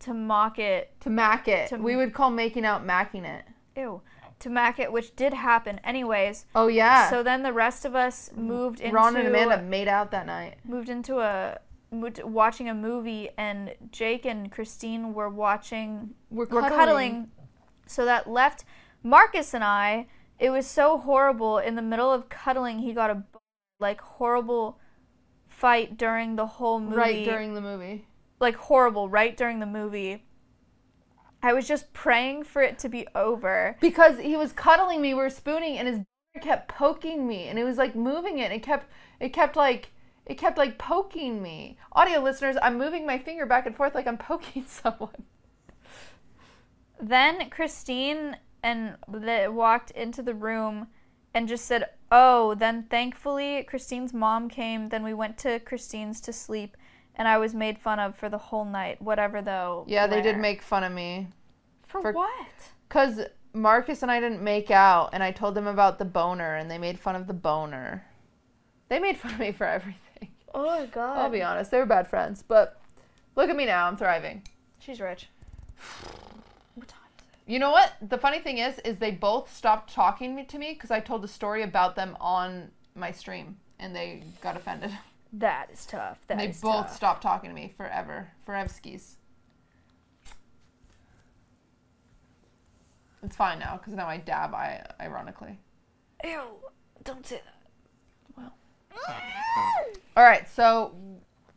to mock it. to mac it. to- we would call making out macking it. Ew. To mock it, which did happen anyways. Oh yeah. So then the rest of us moved into Ron and Amanda made out that night. moved into a moved, watching a movie, and Jake and Christine were watching We're were cuddling. So that left Marcus and I. It was so horrible. In the middle of cuddling, he got a like horrible fight during the whole movie. right during the movie. like horrible right during the movie. I was just praying for it to be over. Because he was cuddling me, we were spooning, and his kept poking me, and it was like moving it. It kept, it kept like, it kept like poking me. Audio listeners, I'm moving my finger back and forth like I'm poking someone. Then Christine and the, walked into the room and just said, "Oh." Then thankfully Christine's mom came. Then we went to Christine's to sleep, and I was made fun of for the whole night. Whatever though. Yeah, they did make fun of me. for, for- what? Cause Marcus and I didn't make out, and I told them about the boner, and they made fun of the boner. They made fun of me for everything. Oh my god. I'll be honest, they were bad friends, but look at me now, I'm thriving. She's rich. What time is it? You know what? The funny thing is, is they both stopped talking to me because I told a story about them on my stream, and they got offended. That is tough. That they both tough. stopped talking to me forever, forevskis. It's fine now because now I dab. I ironically. Ew! Don't say that. Well. All right, so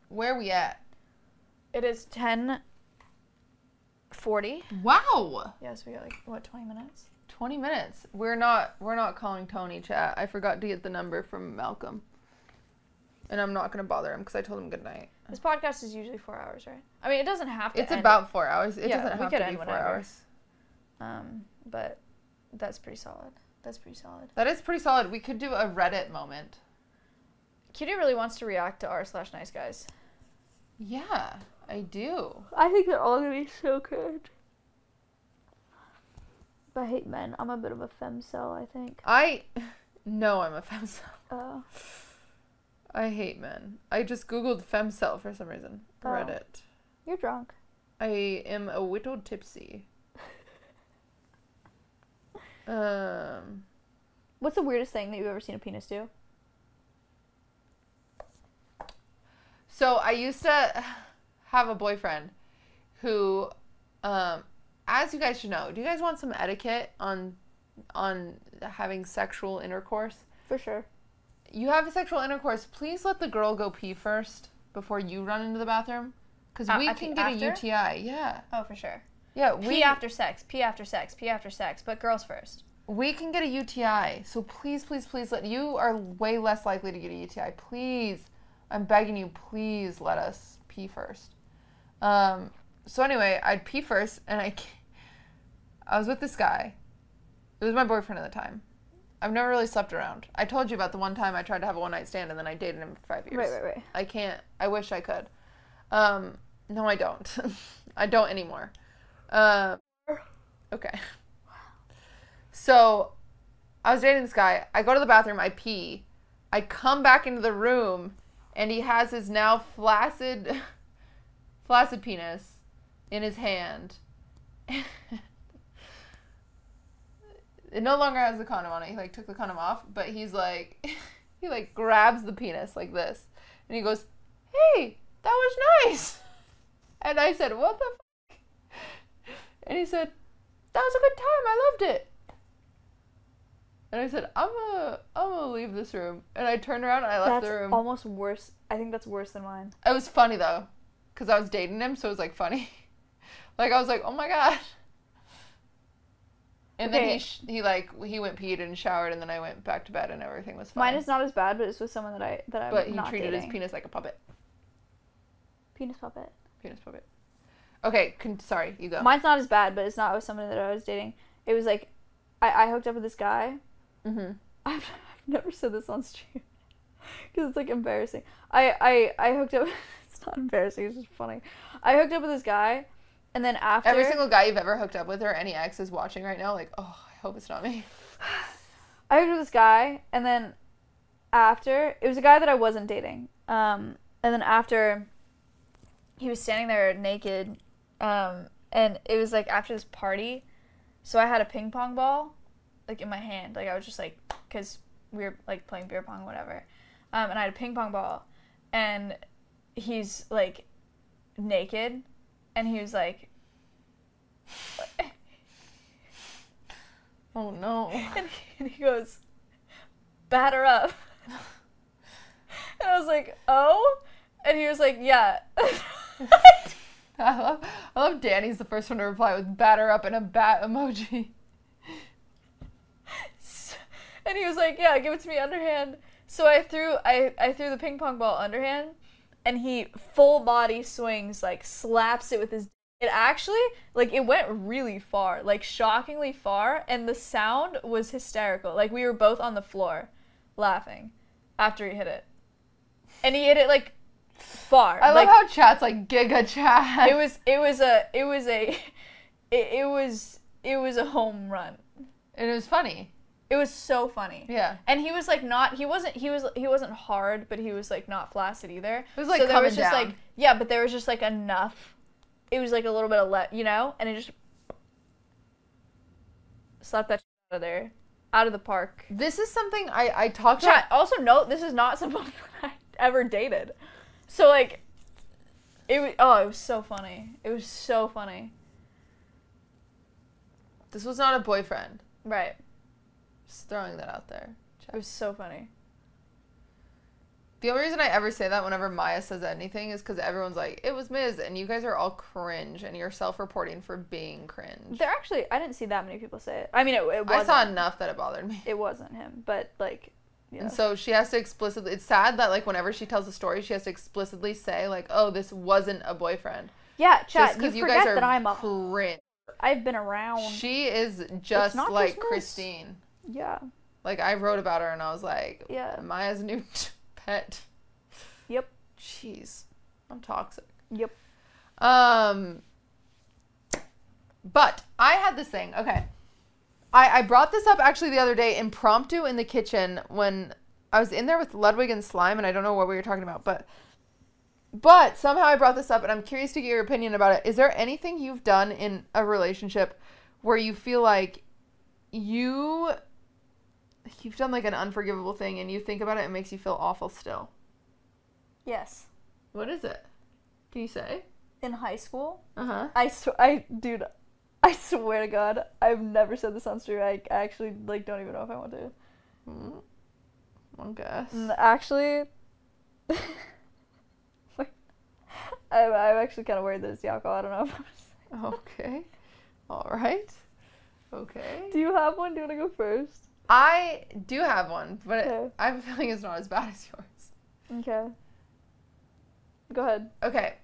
where we at? It is ten forty. Wow, Yes, we got like what twenty minutes. twenty minutes. We're not. We're not calling Tony chat. I forgot to get the number from Malcolm, and I'm not gonna bother him because I told him good night. This podcast is usually four hours, right? I mean, it doesn't have to. It's end- about four hours. It Yeah, doesn't we have could to be end four whenever. hours. um, but that's pretty solid. That's pretty solid. That is pretty solid. We could do a Reddit moment. Cutie really wants to react to r slash nice guys. Yeah, I do. I think they're all gonna be so good. But I hate men. I'm a bit of a femcel, I think. I know I'm a femcel. Uh, I hate men. I just googled femcel for some reason. Oh. Reddit. you're drunk. I am a whittled tipsy. Um, What's the weirdest thing that you've ever seen a penis do? so I used to have a boyfriend who, um, as you guys should know, do you guys want some etiquette on on having sexual intercourse? For sure. You have a sexual intercourse. Please let the girl go pee first before you run into the bathroom, because Uh, we can get after? a UTI. Yeah, Oh, for sure. yeah. Pee We after sex. Pee after sex. Pee after sex. But girls first. we can get a UTI. So please, please, please let you are way less likely to get a UTI. Please, I'm begging you, please let us pee first. Um, so anyway, I'd pee first, and I, I was with this guy. It was my boyfriend at the time. I've never really slept around. I told you about the one time I tried to have a one night stand, and then I dated him for five years. Right, right, right. I can't. I wish I could. Um, no, I don't. I don't anymore. Uh, okay. So, I was dating this guy. I go to the bathroom. I pee. I come back into the room, and he has his now flaccid, flaccid penis in his hand. it no longer has the condom on it. He like took the condom off, but he's like, he like grabs the penis like this, and he goes, "Hey, that was nice." And I said, "What the?" Fuck? And he said, "That was a good time. I loved it." And I said, "I'm gonna, I'm gonna leave this room." And I turned around and I left That's the room. almost worse. I think that's worse than mine. It was funny though, because I was dating him, so it was like funny. like I was like, "Oh my god." And then he sh- he like he went peed and showered, and then I went back to bed, and everything was fine. Mine is not as bad, but it's with someone that I that I'm but he treated dating. his penis like a puppet. Penis puppet. Penis puppet. Okay, con- sorry, you go. Mine's not as bad, but it's not with someone that I was dating. It was like, I, I hooked up with this guy. mm-hmm. I've, I've never said this on stream because it's like embarrassing. I, I I hooked up. It's not embarrassing. It's just funny. I hooked up with this guy, and then after Every single guy you've ever hooked up with or any ex is watching right now, like, oh, I hope it's not me. I hooked up with this guy, and then after it was a guy that I wasn't dating. Um, and then after he was standing there naked, um, and it was like after this party, so I had a ping pong ball, like in my hand, like I was just like, cause we were like playing beer pong, whatever, um, and I had a ping pong ball, and he's like naked, and he was like. Oh no. And he, and he goes, batter up. And I was like, oh? And he was like, yeah. I love, I love Danny's the first one to reply with batter up and a bat emoji. and he was like, yeah, give it to me underhand. So I threw I, I threw the ping pong ball underhand and he full body swings, like slaps it with his it actually like it went really far, like shockingly far, and the sound was hysterical. Like we were both on the floor laughing after he hit it. And he hit it like far. I like, love how chat's like giga chat. it was it was a it was a it, it was it was a home run. and it was funny. It was so funny. Yeah. And he was like not he wasn't he was he wasn't hard, but he was like not flaccid either. It was, like, so there was just down. like yeah, but there was just like enough. It was like a little bit of let you know, and it just slapped that out of there, out of the park. This is something I, I talked Chat. Also note this is not someone I ever dated. So like, it was oh it was so funny. It was so funny. This was not a boyfriend. Right. Just throwing that out there. It was so funny. The only reason I ever say that whenever Maya says anything is because everyone's like, it was Miz, and you guys are all cringe, and you're self reporting for being cringe. There actually I didn't see that many people say it. I mean it, it I saw enough that it bothered me. it wasn't him, but like, yeah. And so she has to explicitly, it's sad that, like, whenever she tells a story, she has to explicitly say, like, oh, this wasn't a boyfriend. yeah, chat. You forget you, guys are that I'm a. cringe. I've been around. She is just like just Christine. Yeah. Like, I wrote about her, and I was like, Yeah. Maya's new pet. Yep. Jeez. I'm toxic. Yep. Um, but I had this thing. Okay. I, I brought this up actually the other day impromptu in the kitchen when I was in there with Ludwig and Slime, and I don't know what we were talking about, but but somehow I brought this up, and I'm curious to get your opinion about it. Is there anything you've done in a relationship where you feel like you you've done like an unforgivable thing, and you think about it, it makes you feel awful still? Yes. What is it? Can you say? In high school, Uh huh. I sw- I dude, I swear to God, I've never said this on stream. I, I actually like don't even know if I want to. Mm, I guess. Actually, I'm, I'm actually kind of worried that it's Yako. I don't know. If I'm Okay. All right. Okay. Do you have one? Do you want to go first? I do have one, but it, Okay. I have a feeling it's not as bad as yours. Okay. Go ahead. Okay.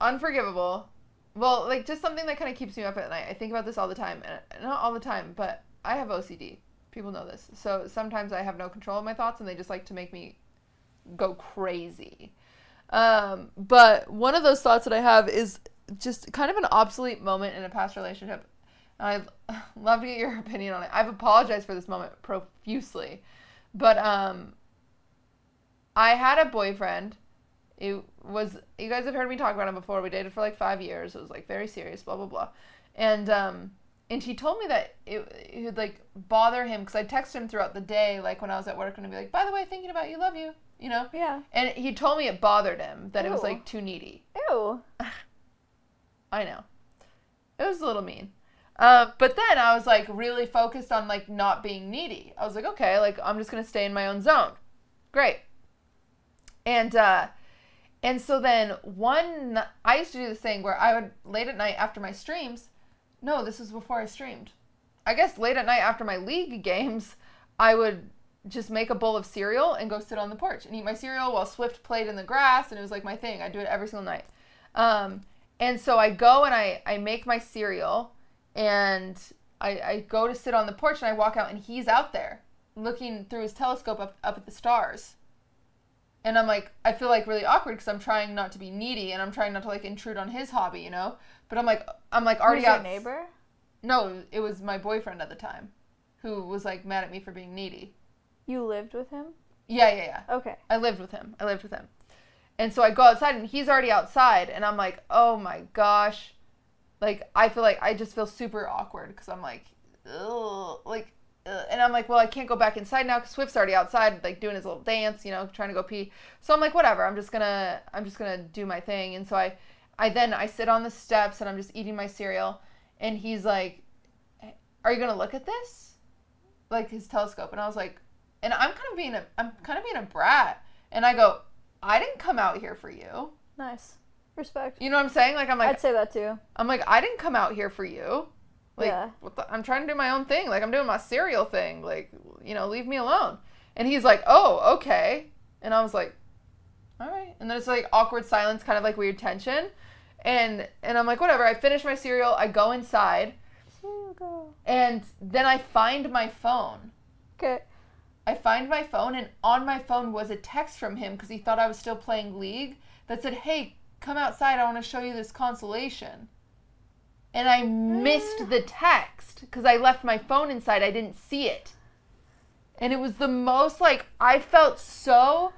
Unforgivable. Well, like just something that kind of keeps me up at night. I think about this all the time, and not all the time, but I have OCD. People know this. So sometimes I have no control of my thoughts, and they just like to make me go crazy. Um, but one of those thoughts that I have is just kind of an obsolete moment in a past relationship. I'd love to get your opinion on it. I've apologized for this moment profusely, but um, I had a boyfriend. It was you guys have heard me talk about him before. We dated for like five years. It was like very serious, blah blah blah, and um, and he told me that it, it would like bother him because I text him throughout the day, like when I was at work, and I'd be like, by the way, thinking about you, love you, you know. Yeah. And he told me it bothered him that it was like too needy. Ew. I know. It was a little mean. Uh, but then I was like really focused on like not being needy. I was like, okay, like I'm just gonna stay in my own zone. Great. And uh, and so then one, I used to do this thing where I would late at night after my streams. No, this was before I streamed. I guess late at night after my league games, I would just make a bowl of cereal and go sit on the porch and eat my cereal while Swift played in the grass, and it was like my thing. I'd do it every single night. Um, and so I go and I, I make my cereal and I, I go to sit on the porch and I walk out and he's out there looking through his telescope up, up at the stars. And I'm like, I feel like really awkward because I'm trying not to be needy and I'm trying not to like intrude on his hobby, you know? But I'm like, I'm like already Who's your out. neighbor? No, it was my boyfriend at the time who was like mad at me for being needy. You lived with him? Yeah, yeah, yeah. Okay. I lived with him. I lived with him. And so I go outside and he's already outside and I'm like, "Oh my gosh." Like I feel like I just feel super awkward cuz I'm like, ugh, like ugh. and I'm like, "Well, I can't go back inside now cuz Swift's already outside like doing his little dance, you know, trying to go pee." So I'm like, "Whatever. I'm just to I'm just to do my thing." And so I I then I sit on the steps and I'm just eating my cereal and he's like, "Are you to look at this?" Like his telescope. And I was like, and I'm kind of being a I'm kind of being a brat. And I go, I didn't come out here for you. Nice. Respect. You know what I'm saying? Like I'm like I'd say that too. I'm like I didn't come out here for you. Like Yeah. what the, I'm trying to do my own thing. Like I'm doing my cereal thing. Like you know, leave me alone. And he's like, "Oh, okay." And I was like, "All right." And then it's like awkward silence, kind of like weird tension. And and I'm like, "Whatever." I finish my cereal. I go inside, Cereal and then I find my phone. Okay. I find my phone, and on my phone was a text from him because he thought I was still playing League that said, Hey, come outside. I want to show you this consolation. And I missed the text because I left my phone inside. I didn't see it. And it was the most like, I felt so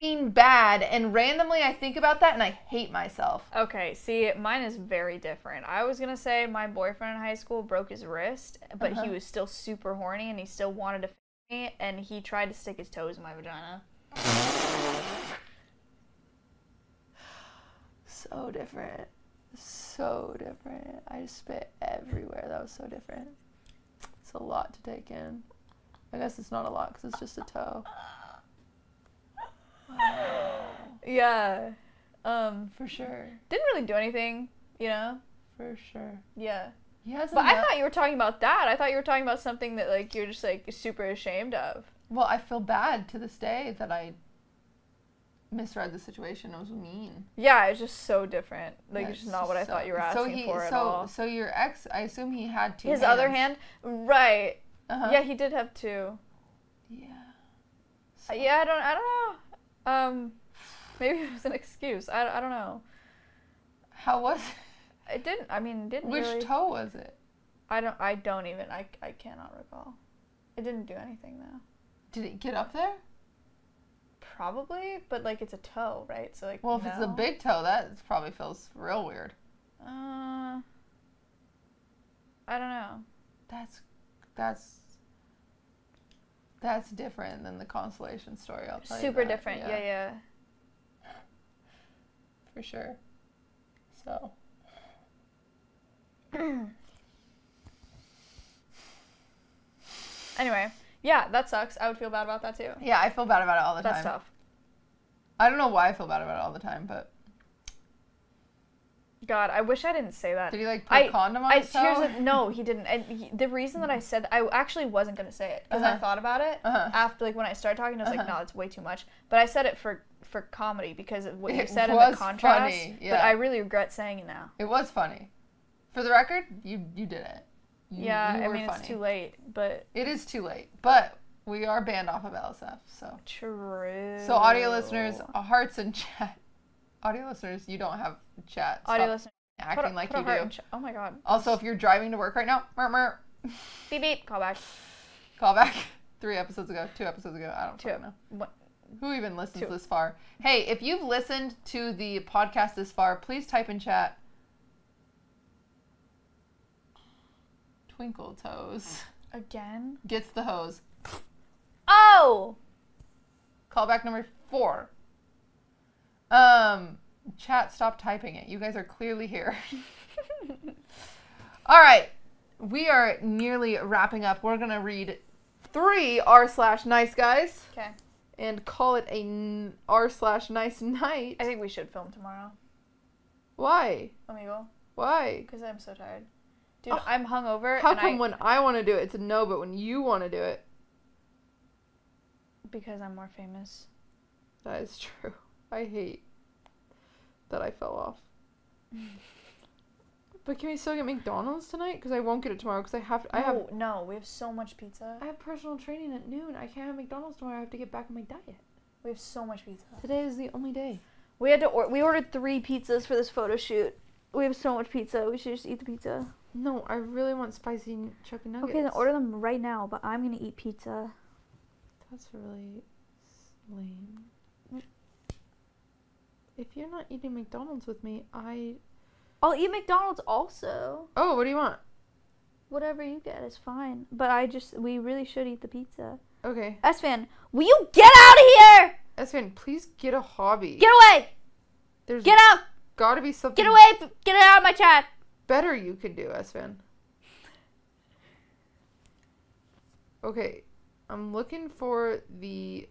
fucking bad. And randomly I think about that and I hate myself. Okay, see, mine is very different. I was gonna say my boyfriend in high school broke his wrist, but Uh-huh. he was still super horny and he still wanted to f- me, and he tried to stick his toes in my vagina. So different. So different. I just spit everywhere. That was so different. It's a lot to take in. I guess it's not a lot because it's just a toe. Wow. Yeah. Um, For sure. didn't really do anything, you know. For sure. Yeah. He hasn't. But I thought you were talking about that. I thought you were talking about something that like you're just like super ashamed of. Well, I feel bad to this day that I misread the situation. It was mean. Yeah, it's just so different. Like it's just not what I thought you were so asking he, for so, at all. So your ex, I assume he had two. His other hand, right? Uh-huh. Yeah, he did have two. Yeah. Uh, Yeah, I don't. I don't know. Um, maybe it was an excuse. I, I don't know. How was? It didn't. I mean, it didn't Which really. toe was it? I don't. I don't even. I, I cannot recall. It didn't do anything though. Did it get up there? Probably, but like it's a toe, right? So like. Well, if it's a big toe, that probably feels real weird. Uh. I don't know. That's that's that's different than the consolation story. I'll tell you Super that. different. Yeah, yeah. for sure. So Anyway, yeah, that sucks. I would feel bad about that too. yeah, I feel bad about it all the That's time. tough. I don't know why I feel bad about it all the time, but God, I wish I didn't say that. did he like put I- a condom on I, his toe? here's a, no, he didn't. And he, the reason that I said that I actually wasn't gonna say it because I Uh-huh. thought about it Uh-huh. after, like when I started talking. I was like, Uh-huh. no, it's way too much. But I said it for for comedy because of what you It said in the contrast. funny, But. I really regret saying it now. It was funny. For the record, you you did it. You- yeah, you I mean funny. it's too late, but It is too late, but we are banned off of LSF. So true. so audio listeners, uh, hearts and chat. Audio listeners, you don't have chat. Stop audio listeners, acting a, like you do. ch- oh my god. Also, if you're driving to work right now, mur mur, Beep beep. Call back. call back. Three episodes ago, two episodes ago. I don't Two. know. What? Who even listens Two. this far? Hey, if you've listened to the podcast this far, please type in chat. Twinkle toes Again? gets the hose. Oh. Callback number four. Um, chat, stop typing it. You guys are clearly here. All right, we are nearly wrapping up. We're gonna read three r slash nice guys Okay. and call it a r slash nice night. I think we should film tomorrow. Why? Amigo. Why? Because I'm so tired. Dude, Oh. I'm hungover. How and come I, when I want to do it, it's a no, but when you want to do it, Because I'm more famous. that is true. I hate that I fell off. but can we still get McDonald's tonight? Because I won't get it tomorrow. Because I have I have no, no, we have so much pizza. I have personal training at noon. I can't have McDonald's tomorrow. I have to get back on my diet. We have so much pizza. Today is the only day. We had to or- we ordered three pizzas for this photo shoot. We have so much pizza. We should just eat the pizza. No, I really want spicy chicken nuggets. Okay, then order them right now. But I'm gonna eat pizza. That's really lame. Mm. If you're not eating McDonald's with me, I. I'll eat McDonald's also. Oh, what do you want? Whatever you get is fine. But I just we really should eat the pizza. Okay. Esfan, will you get out of here? Esfan, please get a hobby. Get away! There's Get out! gotta be something Get away! Get out of my chat! Better you can do, Esfan. Okay, I'm looking for the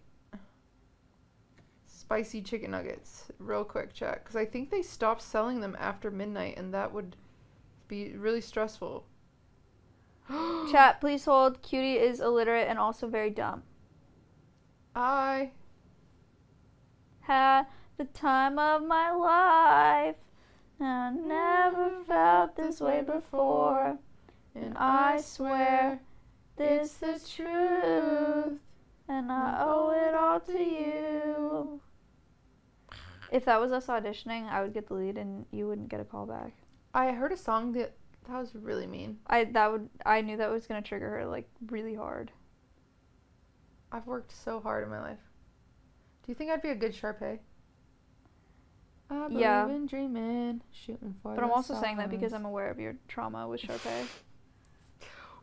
spicy chicken nuggets. Real quick check, because I think they stopped selling them after midnight, and that would be really stressful. Chat, please hold. Cutie is illiterate and also very dumb. I Had the time of my life. I never felt this way before. and I swear This the truth. And I owe it all to you. If that was us auditioning, I would get the lead and you wouldn't get a call back. I heard a song that that was really mean. I that would I knew that was gonna trigger her like really hard. I've worked so hard in my life. Do you think I'd be a good Sharpay? I believe Yeah. in dreaming, shooting for But I'm also saying that because. I'm aware of your trauma with Sharpay.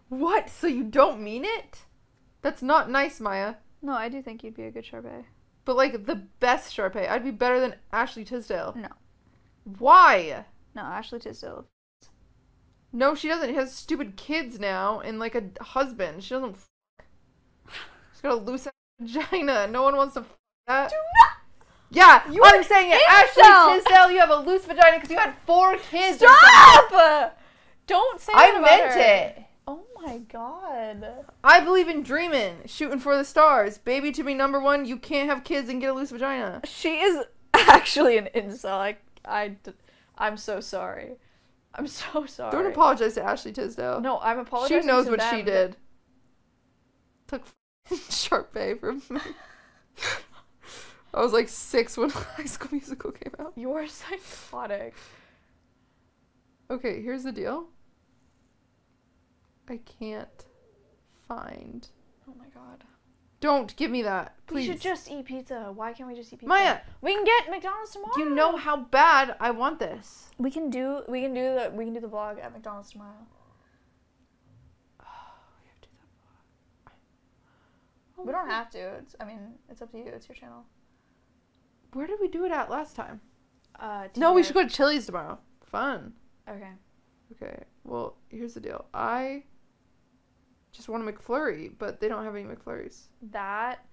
What? So you don't mean it? That's not nice, Maya. No, I do think you'd be a good Sharpay. But like the best Sharpay, I'd be better than Ashley Tisdale. No. Why? No, Ashley Tisdale. No, she doesn't. She has stupid kids now and like a husband. She doesn't. F- She's got a loose vagina. No one wants to f- that. Do not Yeah, You I'm saying it. Ashley Tisdale, you have a loose vagina because you had four kids. Stop! Don't say I that about meant her. it. Oh my god. I believe in dreaming, shooting for the stars. Baby to be number one, you can't have kids and get a loose vagina. She is actually an incel. I, I, I'm so sorry. I'm so sorry. Don't apologize to Ashley Tisdale. No, I'm apologizing. she knows what them she did. Took Sharpay from me. I was like six when High School Musical came out. You're psychotic. Okay, here's the deal. I can't find. Oh my god. Don't give me that, please. We should just eat pizza. Why can't we just eat pizza? Maya, we can get McDonald's tomorrow. you know how bad I want this. we can do we can do the we can do the vlog at McDonald's tomorrow. We don't have to. It's I mean it's up to you. It's your channel. Where did we do it at last time? Uh, No, we should go to Chili's tomorrow. Fun. Okay. Okay. Well, here's the deal. I just want a McFlurry, but they don't have any McFlurries. That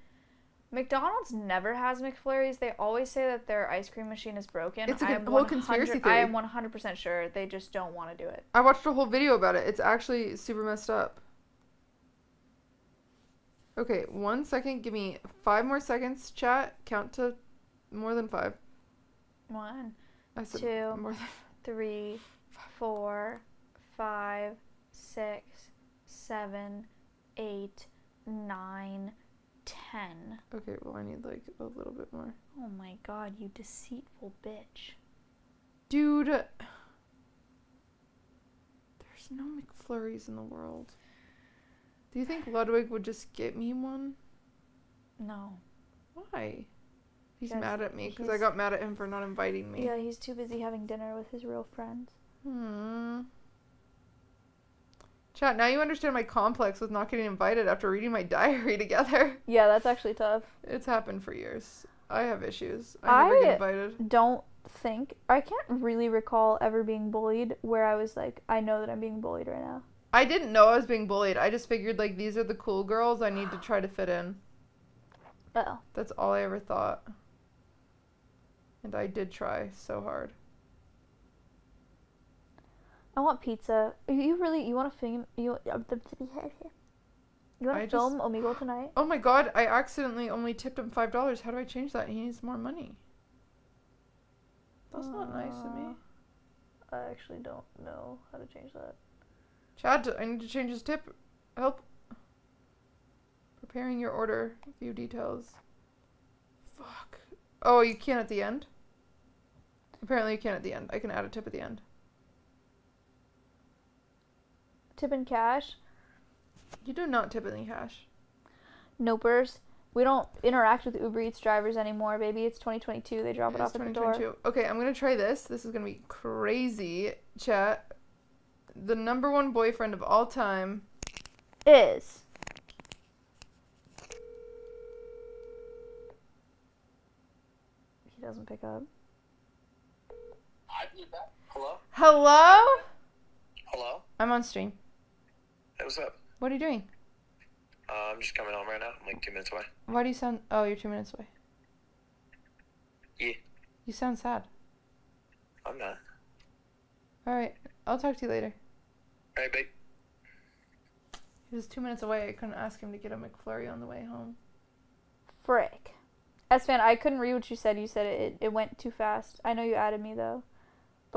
McDonald's never has McFlurries. They always say that their ice cream machine is broken. It's a I whole 100 conspiracy I am 100% sure they just don't want to do it. I watched a whole video about it. It's actually super messed up. Okay, one second. Give me five more seconds. Chat. Count to more than five. One, Two. more than. three, four, five, six, seven, eight, nine, ten. Okay, well I need like a little bit more. Oh my god, you deceitful bitch. Dude, there's no McFlurries in the world. Do you think Ludwig would just get me one? No. Why? He's Yes, mad at me because I he's- got mad at him for not inviting me. Yeah, he's too busy having dinner with his real friends. Hmm. Chat, now you understand my complex with not getting invited after reading my diary together. Yeah, that's actually tough. It's happened for years. I have issues. I never I- get invited. Don't think I can't really recall ever being bullied where I was like, I know that I'm being bullied right now. I didn't know I was being bullied. I just figured like these are the cool girls. I need to try to fit in. Oh. That's all I ever thought. And I did try so hard. I want pizza. You really you want to film you you want to just- film Omegle tonight? Oh my god, I accidentally only tipped him five dollars. How do I change that? He needs more money. That's not nice of me. Uh, I actually don't know how to change that. Chad, I need to change his tip. Help. Preparing your order. View details. Fuck. Oh, you can't at the end? Apparently you can at the end. I can add a tip at the end. Tip and cash. You do not tip in cash. Nopers. We don't interact with Uber Eats drivers anymore, baby. It's 2022. They drop it, It off at the door. 2022. Okay, I'm gonna try this. This is gonna be crazy. Chat. The number one boyfriend of all time. Is. He doesn't pick up. I'd be back. Hello? Hello? Hello? I'm on stream. Hey, what's up? What are you doing? Uh, I'm just coming home right now. I'm like two minutes away. Why do you sound. Oh, you're two minutes away. Yeah. You sound sad. I'm not. Alright, I'll talk to you later. Alright, babe. He was two minutes away. I couldn't ask him to get a McFlurry on the way home. Frick. S-Fan, I couldn't read what you said. You said it, it, it went too fast. I know you added me, though.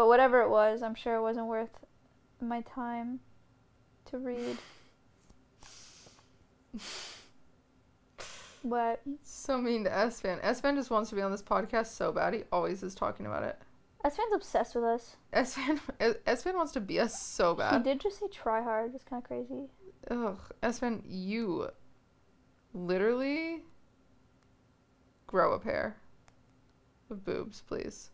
But whatever it was, I'm sure it wasn't worth my time to read. What? So mean to Esfand. S Fan just wants to be on this podcast so bad. He always is talking about it. Esfand's obsessed with us. Esfand Esfand wants to be us so bad. He did just say try hard. It's kind of crazy. Ugh, Esfand, you literally grow a pair of boobs, please.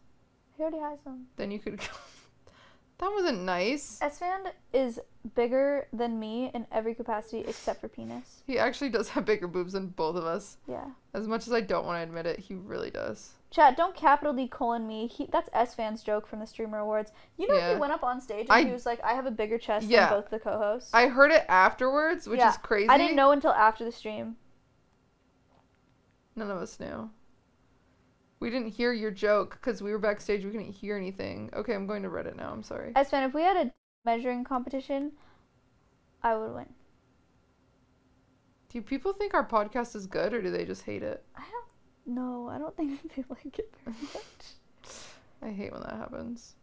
He already has them. Then you could. that wasn't nice. Esfand is bigger than me in every capacity except for penis. He actually does have bigger boobs than both of us. Yeah. As much as I don't want to admit it, he really does. Chat, don't capital D colon me. He, that's Esfand's joke from the Streamer Awards. You know, Yeah. he went up on stage and I- he was like, I have a bigger chest Yeah. than both the co hosts. I heard it afterwards, which Yeah, is crazy. I didn't know until after the stream. None of us knew. We didn't hear your joke because we were backstage. We couldn't hear anything. Okay, I'm going to Reddit now. I'm sorry. Fan, if we had a measuring competition, I would win. Do people think our podcast is good or do they just hate it? I don't know. I don't think they like it very much. I hate when that happens.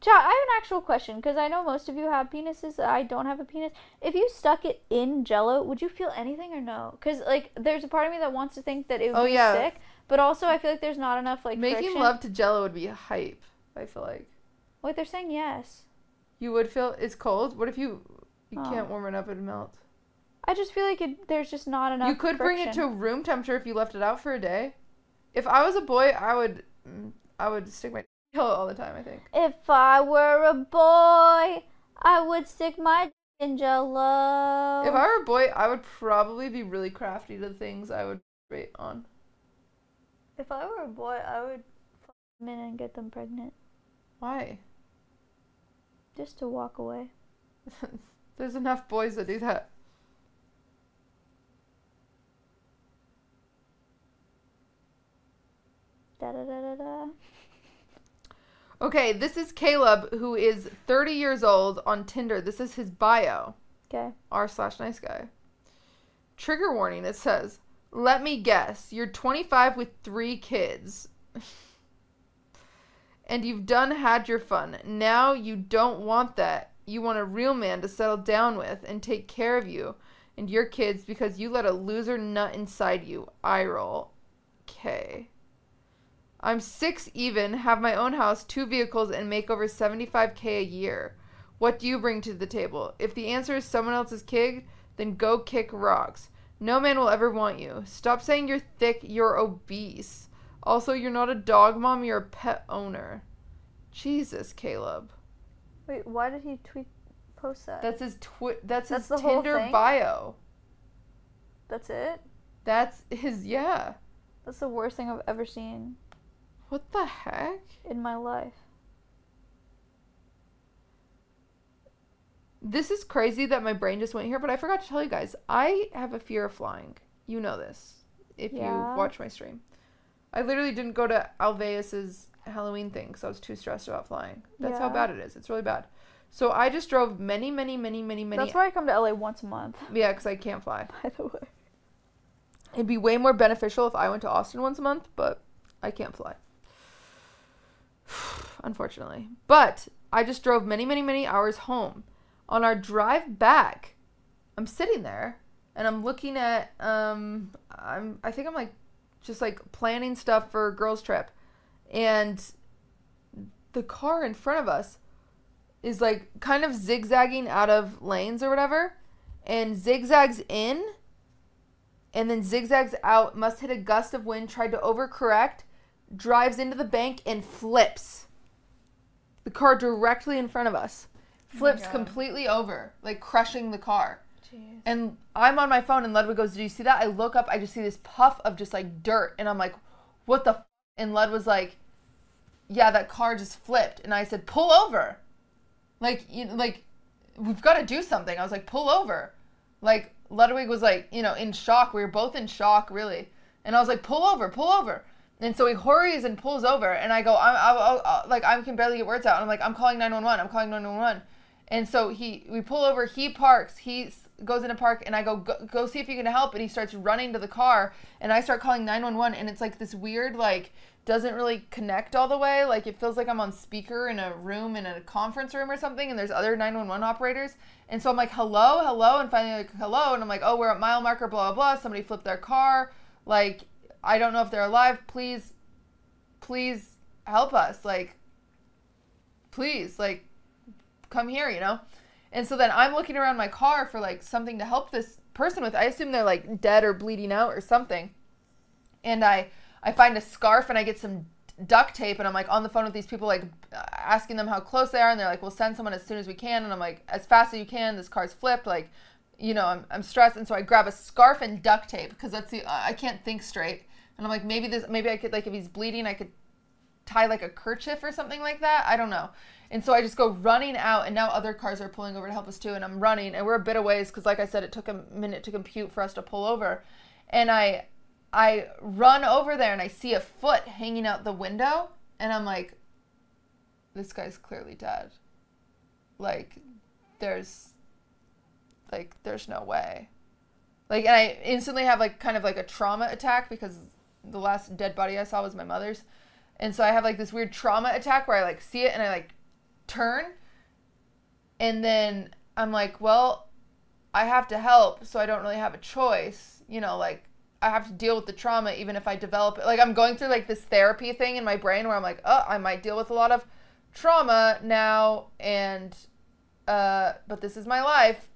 Chat, I have an actual question because I know most of you have penises. I don't have a penis. If you stuck it in Jello, would you feel anything or no? Because like, there's a part of me that wants to think that it would Oh, be yeah. sick, but also I feel like there's not enough like Making friction. love to Jello would be hype. I feel like Wait, they're saying yes. you would feel it's cold. What if you you Oh. can't warm it up and melt? I just feel like it, there's just not enough. you could bring it to friction. room temperature if you left it out for a day. If I was a boy, I would mm, I would stick my Jello all the time. I think. If I were a boy, I would stick my in Jello. If I were a boy, I would probably be really crafty to the things I would rate on. If I were a boy, I would fuck in and get them pregnant Why? just to walk away. There's enough boys that do that. Da da da da da. Okay, this is Caleb, who is 30 years old on Tinder. This is his bio. Okay. R slash nice guy. Trigger warning it says, Let me guess, you're 25 with three kids. and you've done had your fun. Now you don't want that. You want a real man to settle down with and take care of you and your kids because you let a loser nut inside you. I roll. Okay. I'm six even, have my own house, two vehicles, and make over 75k a year. What do you bring to the table? If the answer is someone else's kid, then go kick rocks. No man will ever want you. Stop saying you're thick, you're obese. Also, you're not a dog mom, you're a pet owner. Jesus, Caleb. Wait, why did he tweet post that? That's his twi- that's, That's his Tinder bio. That's it? That's his yeah. That's the worst thing I've ever seen What the heck? in my life. This is crazy that my brain just went here, but I forgot to tell you guys. I have a fear of flying. You know this if Yeah. you watch my stream. I literally didn't go to Alveus's Halloween thing because I was too stressed about flying. That's how bad it is. It's really bad. So I just drove many, many, many, many, many. That's why I come to LA once a month, Yeah, because I can't fly. by the way. It'd be way more beneficial if I went to Austin once a month, but I can't fly. unfortunately. But I just drove many, many, many hours home. On our drive back, I'm sitting there and I'm looking at um I'm I think I'm like just like planning stuff for a girls trip. And the car in front of us is like kind of zigzagging out of lanes or whatever and zigzags in and then zigzags out must hit a gust of wind tried to overcorrect drives into the bank and flips the car directly in front of us Oh flips God. completely over like crushing the car Jeez. and I'm on my phone, and Ludwig goes, "Did you see that?" I look up, I just see this puff of just like dirt, and I'm like, "What the?" F-? And Lud was like, "Yeah, that car just flipped." And I said, "Pull over!" Like, you know, like we've got to do something. I was like, "Pull over!" Like Ludwig was like, you know, in shock. We were both in shock, really. And I was like, "Pull over! Pull over!" And so he hurries and pulls over, and I go, "I'm, I, I, I, like, I can barely get words out." And I'm like, "I'm calling 911. I'm calling 911." And so he, we pull over. He parks. He goes in a park, and I go, go, go see if you can help. And he starts running to the car, and I start calling 911. And it's like this weird, like, doesn't really connect all the way. Like it feels like I'm on speaker in a room in a conference room or something, and there's other 911 operators. And so I'm like, hello, hello, and finally like, hello, and I'm like, oh, we're at mile marker, blah blah blah. Somebody flipped their car. Like, I don't know if they're alive. Please, please help us. Like, please, like, come here, you know? And so then I'm looking around my car for like something to help this person with. I assume they're like dead or bleeding out or something. And I I find a scarf and I get some duct tape and I'm like on the phone with these people like asking them how close they are and they're like we'll send someone as soon as we can and I'm like as fast as you can this car's flipped like you know I'm, I'm stressed and so I grab a scarf and duct tape because that's the I can't think straight and I'm like maybe this maybe I could like if he's bleeding I could tie like a kerchief or something like that. I don't know. And so I just go running out, and now other cars are pulling over to help us too. And I'm running, and we're a bit of ways because, like I said, it took a minute to compute for us to pull over. And I, I run over there, and I see a foot hanging out the window, and I'm like, this guy's clearly dead. Like, there's, like, there's no way. Like, and I instantly have like kind of like a trauma attack because the last dead body I saw was my mother's. And so I have like this weird trauma attack where I like see it and I like turn. And then I'm like, well, I have to help, so I don't really have a choice. You know, like I have to deal with the trauma even if I develop it. Like I'm going through like this therapy thing in my brain where I'm like, oh, I might deal with a lot of trauma now and uh but this is my life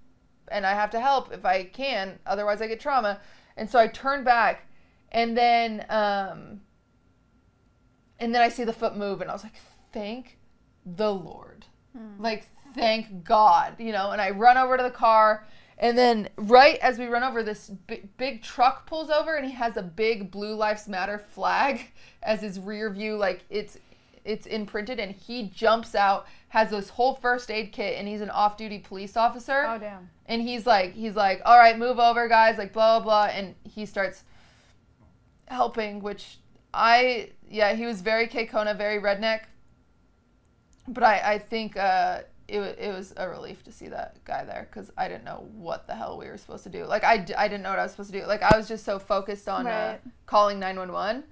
and I have to help if I can, otherwise I get trauma. And so I turn back and then um and then I see the foot move, and I was like, thank the Lord. Hmm. Like, thank God, you know? And I run over to the car, and then right as we run over, this big, big truck pulls over, and he has a big Blue Lives Matter flag as his rear view, like, it's. It's imprinted, and he jumps out, has this whole first aid kit, and he's an off-duty police officer Oh damn. and he's like he's like all right move over guys like blah blah blah and he starts helping which i yeah he was very Kona, very redneck but i i think uh it, it was a relief to see that guy there because i didn't know what the hell we were supposed to do like I, I didn't know what i was supposed to do like i was just so focused on uh, calling 911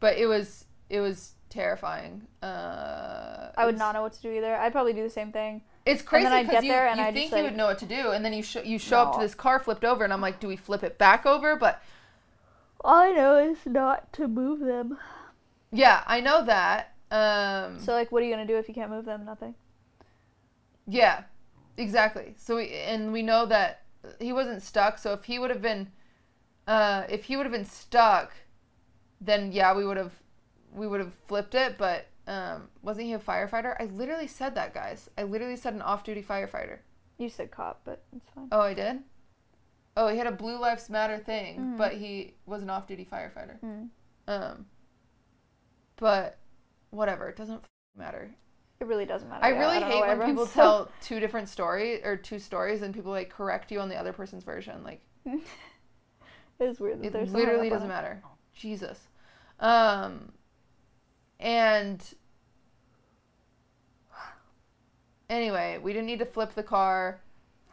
but it was it was terrifying uh I would not know what to do either. I'd probably do the same thing. it's crazy because you, there and you think just, you would know what to do, and then you sh- you show up to this car flipped over, and I'm like, do we flip it back over? But All I know is not to move them. yeah, I know that. Um, So like, what are you gonna do if you can't move them? Nothing. yeah, exactly. So we, and we know that he wasn't stuck. So if he would have been, uh, if he would have been stuck, then yeah, we would have we would have flipped it. But um, wasn't he a firefighter? I literally said that, guys. I literally said an off-duty firefighter. You said cop, but it's fine. Oh, I did. Oh, he had a Blue Lives Matter thing, Mhm. but he was an off-duty firefighter. Mm. Um, but whatever, it doesn't matter. It really doesn't matter. I Yeah, really don't hate when people so- tell two different stories or two stories and people like correct you on the other person's version. Like it is weird. That it there's so hung literally doesn't it. matter. Jesus. Um, and anyway, we didn't need to flip the car.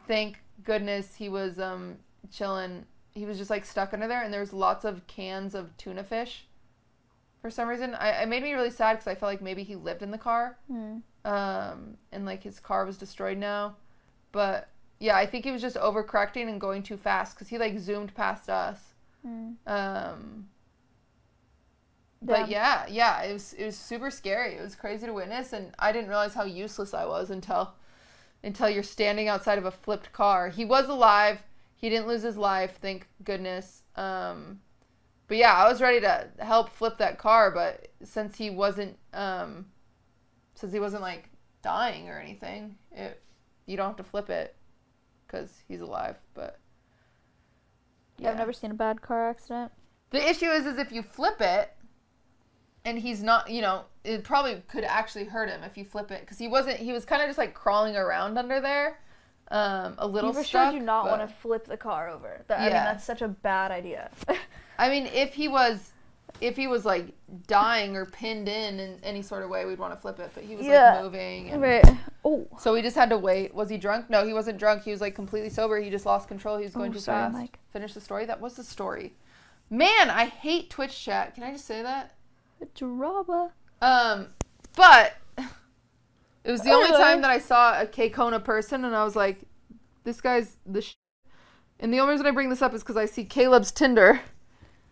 Thank goodness he was um chilling. He was just like stuck under there, and there was lots of cans of tuna fish for some reason. I it made me really sad because I felt like maybe he lived in the car, Hmm. um, and like his car was destroyed now. But yeah, I think he was just overcorrecting and going too fast because he like zoomed past us. Hmm. Um, but yeah, yeah, it was it was super scary. It was crazy to witness, and I didn't realize how useless I was until until you're standing outside of a flipped car. He was alive. He didn't lose his life, thank goodness. Um, but yeah, I was ready to help flip that car, but since he wasn't um, since he wasn't like dying or anything, it you don't have to flip it because he's alive. But Yeah, I've never seen a bad car accident. The issue is, is if you flip it, and he's not, you know, it probably could actually hurt him if you flip it because he wasn't. He was kind of just like crawling around under there, um, a little You for stuck. sure do not but- want to flip the car over. That, I mean, that's such a bad idea. I mean, if he was, if he was like dying or pinned in in any sort of way, we'd want to flip it. But he was Yeah. like moving, and right. Oh. so we just had to wait. Was he drunk? No, he wasn't drunk. He was like completely sober. He just lost control. He was going Oh, too sorry, fast. Mike. Finish the story. That was the story. Man, I hate Twitch chat. Can I just say that? Drama. Um, but it was the only time that I saw a Kona person, and I was like, "This guy's the." Sh-. And the only reason I bring this up is because I see Caleb's Tinder,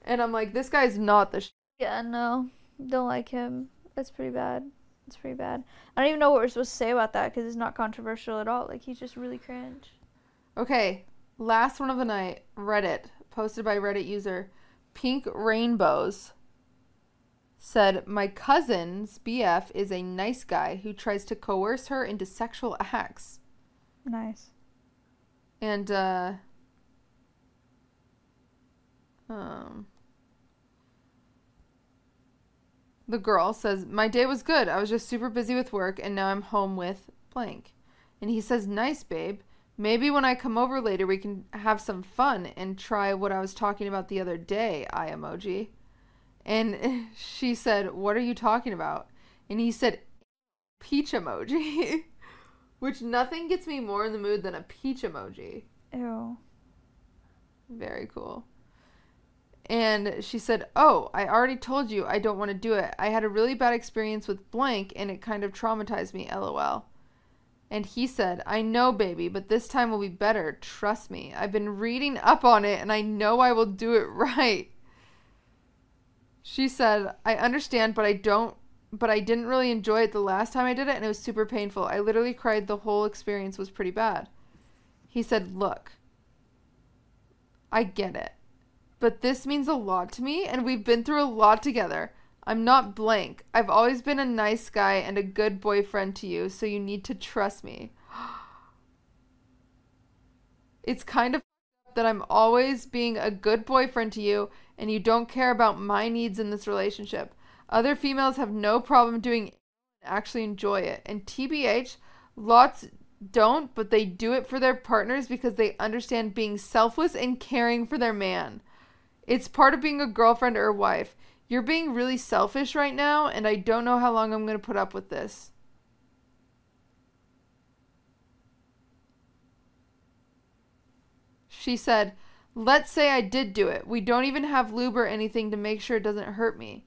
and I'm like, "This guy's not the." Sh-. Yeah, no. Don't like him. That's pretty bad. It's pretty bad. I don't even know what we're supposed to say about that because it's not controversial at all. Like, he's just really cringe. Okay, last one of the night. Reddit posted by Reddit user Pink Rainbows said, "My cousin's BF is a nice guy who tries to coerce her into sexual acts." Nice. And uh um The girl says, "My day was good. I was just super busy with work and now I'm home with blank." And he says, "Nice, babe. Maybe when I come over later we can have some fun and try what I was talking about the other day." Eye emoji. And she said, "What are you talking about?" And he said, "Peach emoji." Which nothing gets me more in the mood than a peach emoji. Ew. Very cool. And she said, Oh, I already told you I don't want to do it. I had a really bad experience with blank and it kind of traumatized me, lol. And he said, I know, baby, but this time will be better. Trust me. I've been reading up on it and I know I will do it right. She said, I understand, but I don't. But I didn't really enjoy it the last time I did it and it was super painful. I literally cried. The whole experience was pretty bad. He said, Look, I get it. But this means a lot to me, and we've been through a lot together. I'm not blank. I've always been a nice guy and a good boyfriend to you, so you need to trust me. It's kind of that I'm always being a good boyfriend to you, and you don't care about my needs in this relationship. Other females have no problem doing it actually enjoy it. And TBH, lots don't, but they do it for their partners because they understand being selfless and caring for their man. It's part of being a girlfriend or wife. You're being really selfish right now, and I don't know how long I'm going to put up with this. She said, Let's say I did do it. We don't even have lube or anything to make sure it doesn't hurt me.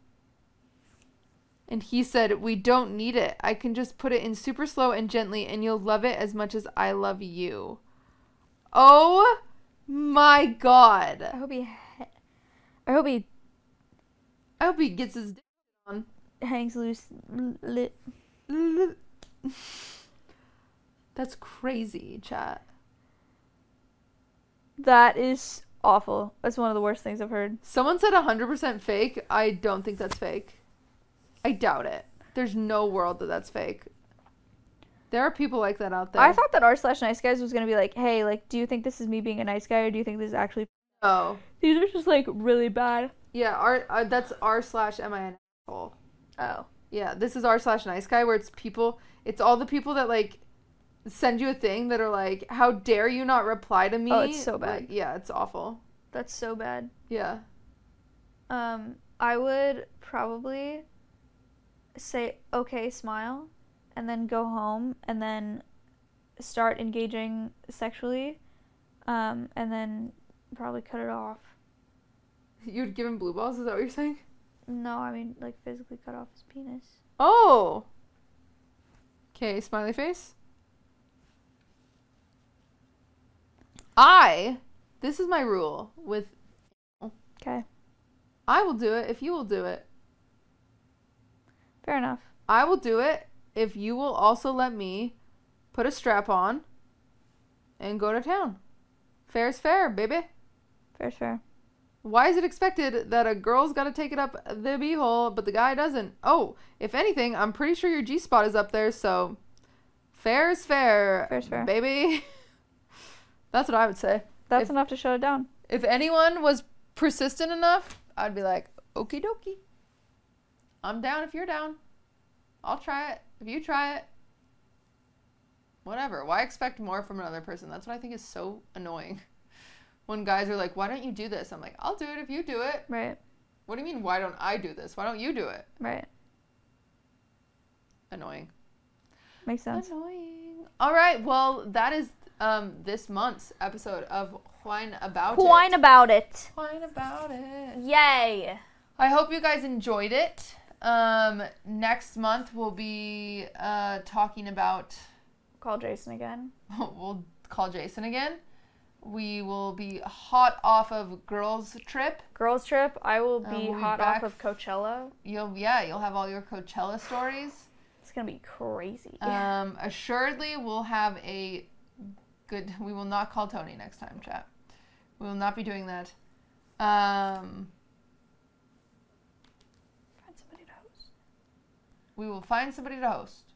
And he said, We don't need it. I can just put it in super slow and gently, and you'll love it as much as I love you. Oh my god. I hope he. I hope he I hope he gets his dick on. hangs loose. Lit. That's crazy, chat. That is awful. That's one of the worst things I've heard. Someone said 100% fake. I don't think that's fake. I doubt it. There's no world that that's fake. There are people like that out there. I thought that r slash nice guys was gonna be like, hey, like, do you think this is me being a nice guy, or do you think this is actually? Oh, These are just like really bad. yeah. R. Uh, that's r slash m i n asshole. Oh. Yeah, this is r slash nice guy where it's people. It's all the people that like send you a thing that are like, "How dare you not reply to me?" Oh, it's so bad. Like, yeah, it's awful. That's so bad. Yeah. Um, I would probably say okay, smile, and then go home, and then start engaging sexually, um, and then probably cut it off. You'd give him blue balls. Is that what you're saying? No, I mean like physically cut off his penis. Oh. Okay, smiley face. I, this is my rule with Okay, I will do it if you will do it. fair enough. I will do it if you will also let me put a strap on and go to town. Fair's fair, baby. Fair's fair. Why is it expected that a girl's got to take it up the beehole, but the guy doesn't? Oh, if anything, I'm pretty sure your G spot is up there, so fair's fair, Fair's fair. baby. That's what I would say. That's If- enough to shut it down. If anyone was persistent enough, I'd be like, okie dokie. I'm down if you're down. I'll try it. If you try it, whatever. Why expect more from another person? That's what I think is so annoying. When guys are like, why don't you do this? I'm like, I'll do it if you do it. Right, What do you mean, why don't I do this? Why don't you do it? right. Annoying. Makes sense. Annoying. All right. Well, that is um this month's episode of Whine About Whine It. about it. Wine About It. Yay. I hope you guys enjoyed it. Um, next month we'll be uh, talking about. Call Jason again. We'll call Jason again. We will be hot off of girls' trip. Girls trip. I will Uh, be we'll be hot off of Coachella. You'll yeah, you'll have all your Coachella stories. It's gonna be crazy. Um, assuredly, we'll have a good. We will not call Tony next time, chat. We will not be doing that. Um, Find somebody to host. we will find somebody to host.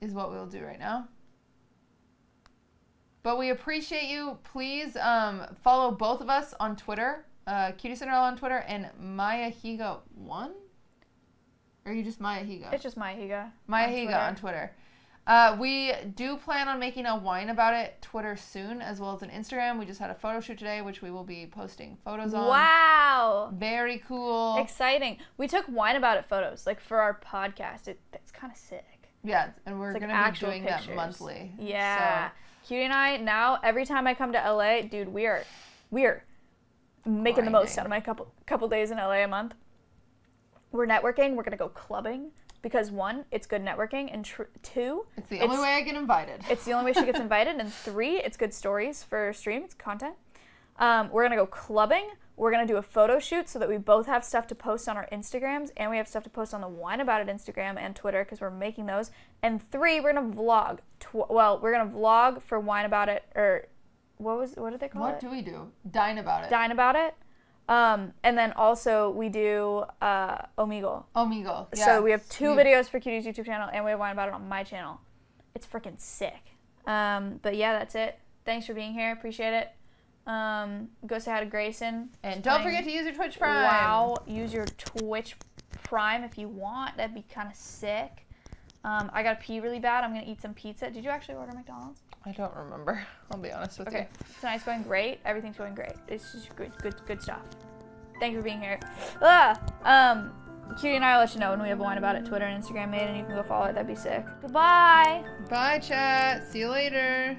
Is what we'll do right now. But we appreciate you. Please um, follow both of us on Twitter. Uh, QTCinderella on Twitter and Maya Higa one. Or are you just Maya Higa? It's just Maya Higa. Maya on Higa Twitter. on Twitter. Uh, we do plan on making a wine about it Twitter soon, as well as an Instagram. We just had a photo shoot today, which we will be posting photos on. Wow. Very cool. Exciting. We took wine about it photos like for our podcast. It, it's kind of sick. Yeah, and we're It's like gonna be doing that monthly. Yeah. So, Cutie and I now every time I come to LA, dude, we are we are making the most out of my couple couple days in LA a month. We're networking. We're gonna go clubbing because one, it's good networking, and tr- two, it's the only way I get invited. it's the only way she gets invited, and three, it's good stories for stream. It's content. Um, we're gonna go clubbing. We're gonna do a photo shoot so that we both have stuff to post on our Instagrams, and we have stuff to post on the Wine About It Instagram and Twitter because we're making those. And three, we're gonna vlog. Tw- well, we're gonna vlog for Wine About It, or what was what did they call what it? do we do? Dine about it. Dine About It. Um, and then also we do uh, Omegle. Omegle. Yeah. So we have two We- videos for Cutie's YouTube channel, and we have one about it on my channel. It's freaking sick. Um, but yeah, that's it. Thanks for being here. Appreciate it. Um, go say hi to Grayson. And don't forget to use your Twitch Prime. Wow. Use your Twitch Prime if you want. That'd be kind of sick. Um, I gotta pee really bad. I'm gonna eat some pizza. Did you actually order McDonald's? I don't remember. I'll be honest with Okay. Tonight's going great. Everything's going great. It's just good, good, good stuff. Thank you for being here. Ah, um, Cutie and I will let you know when we have a wine about it. Twitter and Instagram made, and you can go follow it. That'd be sick. Goodbye. Bye, chat. See you later.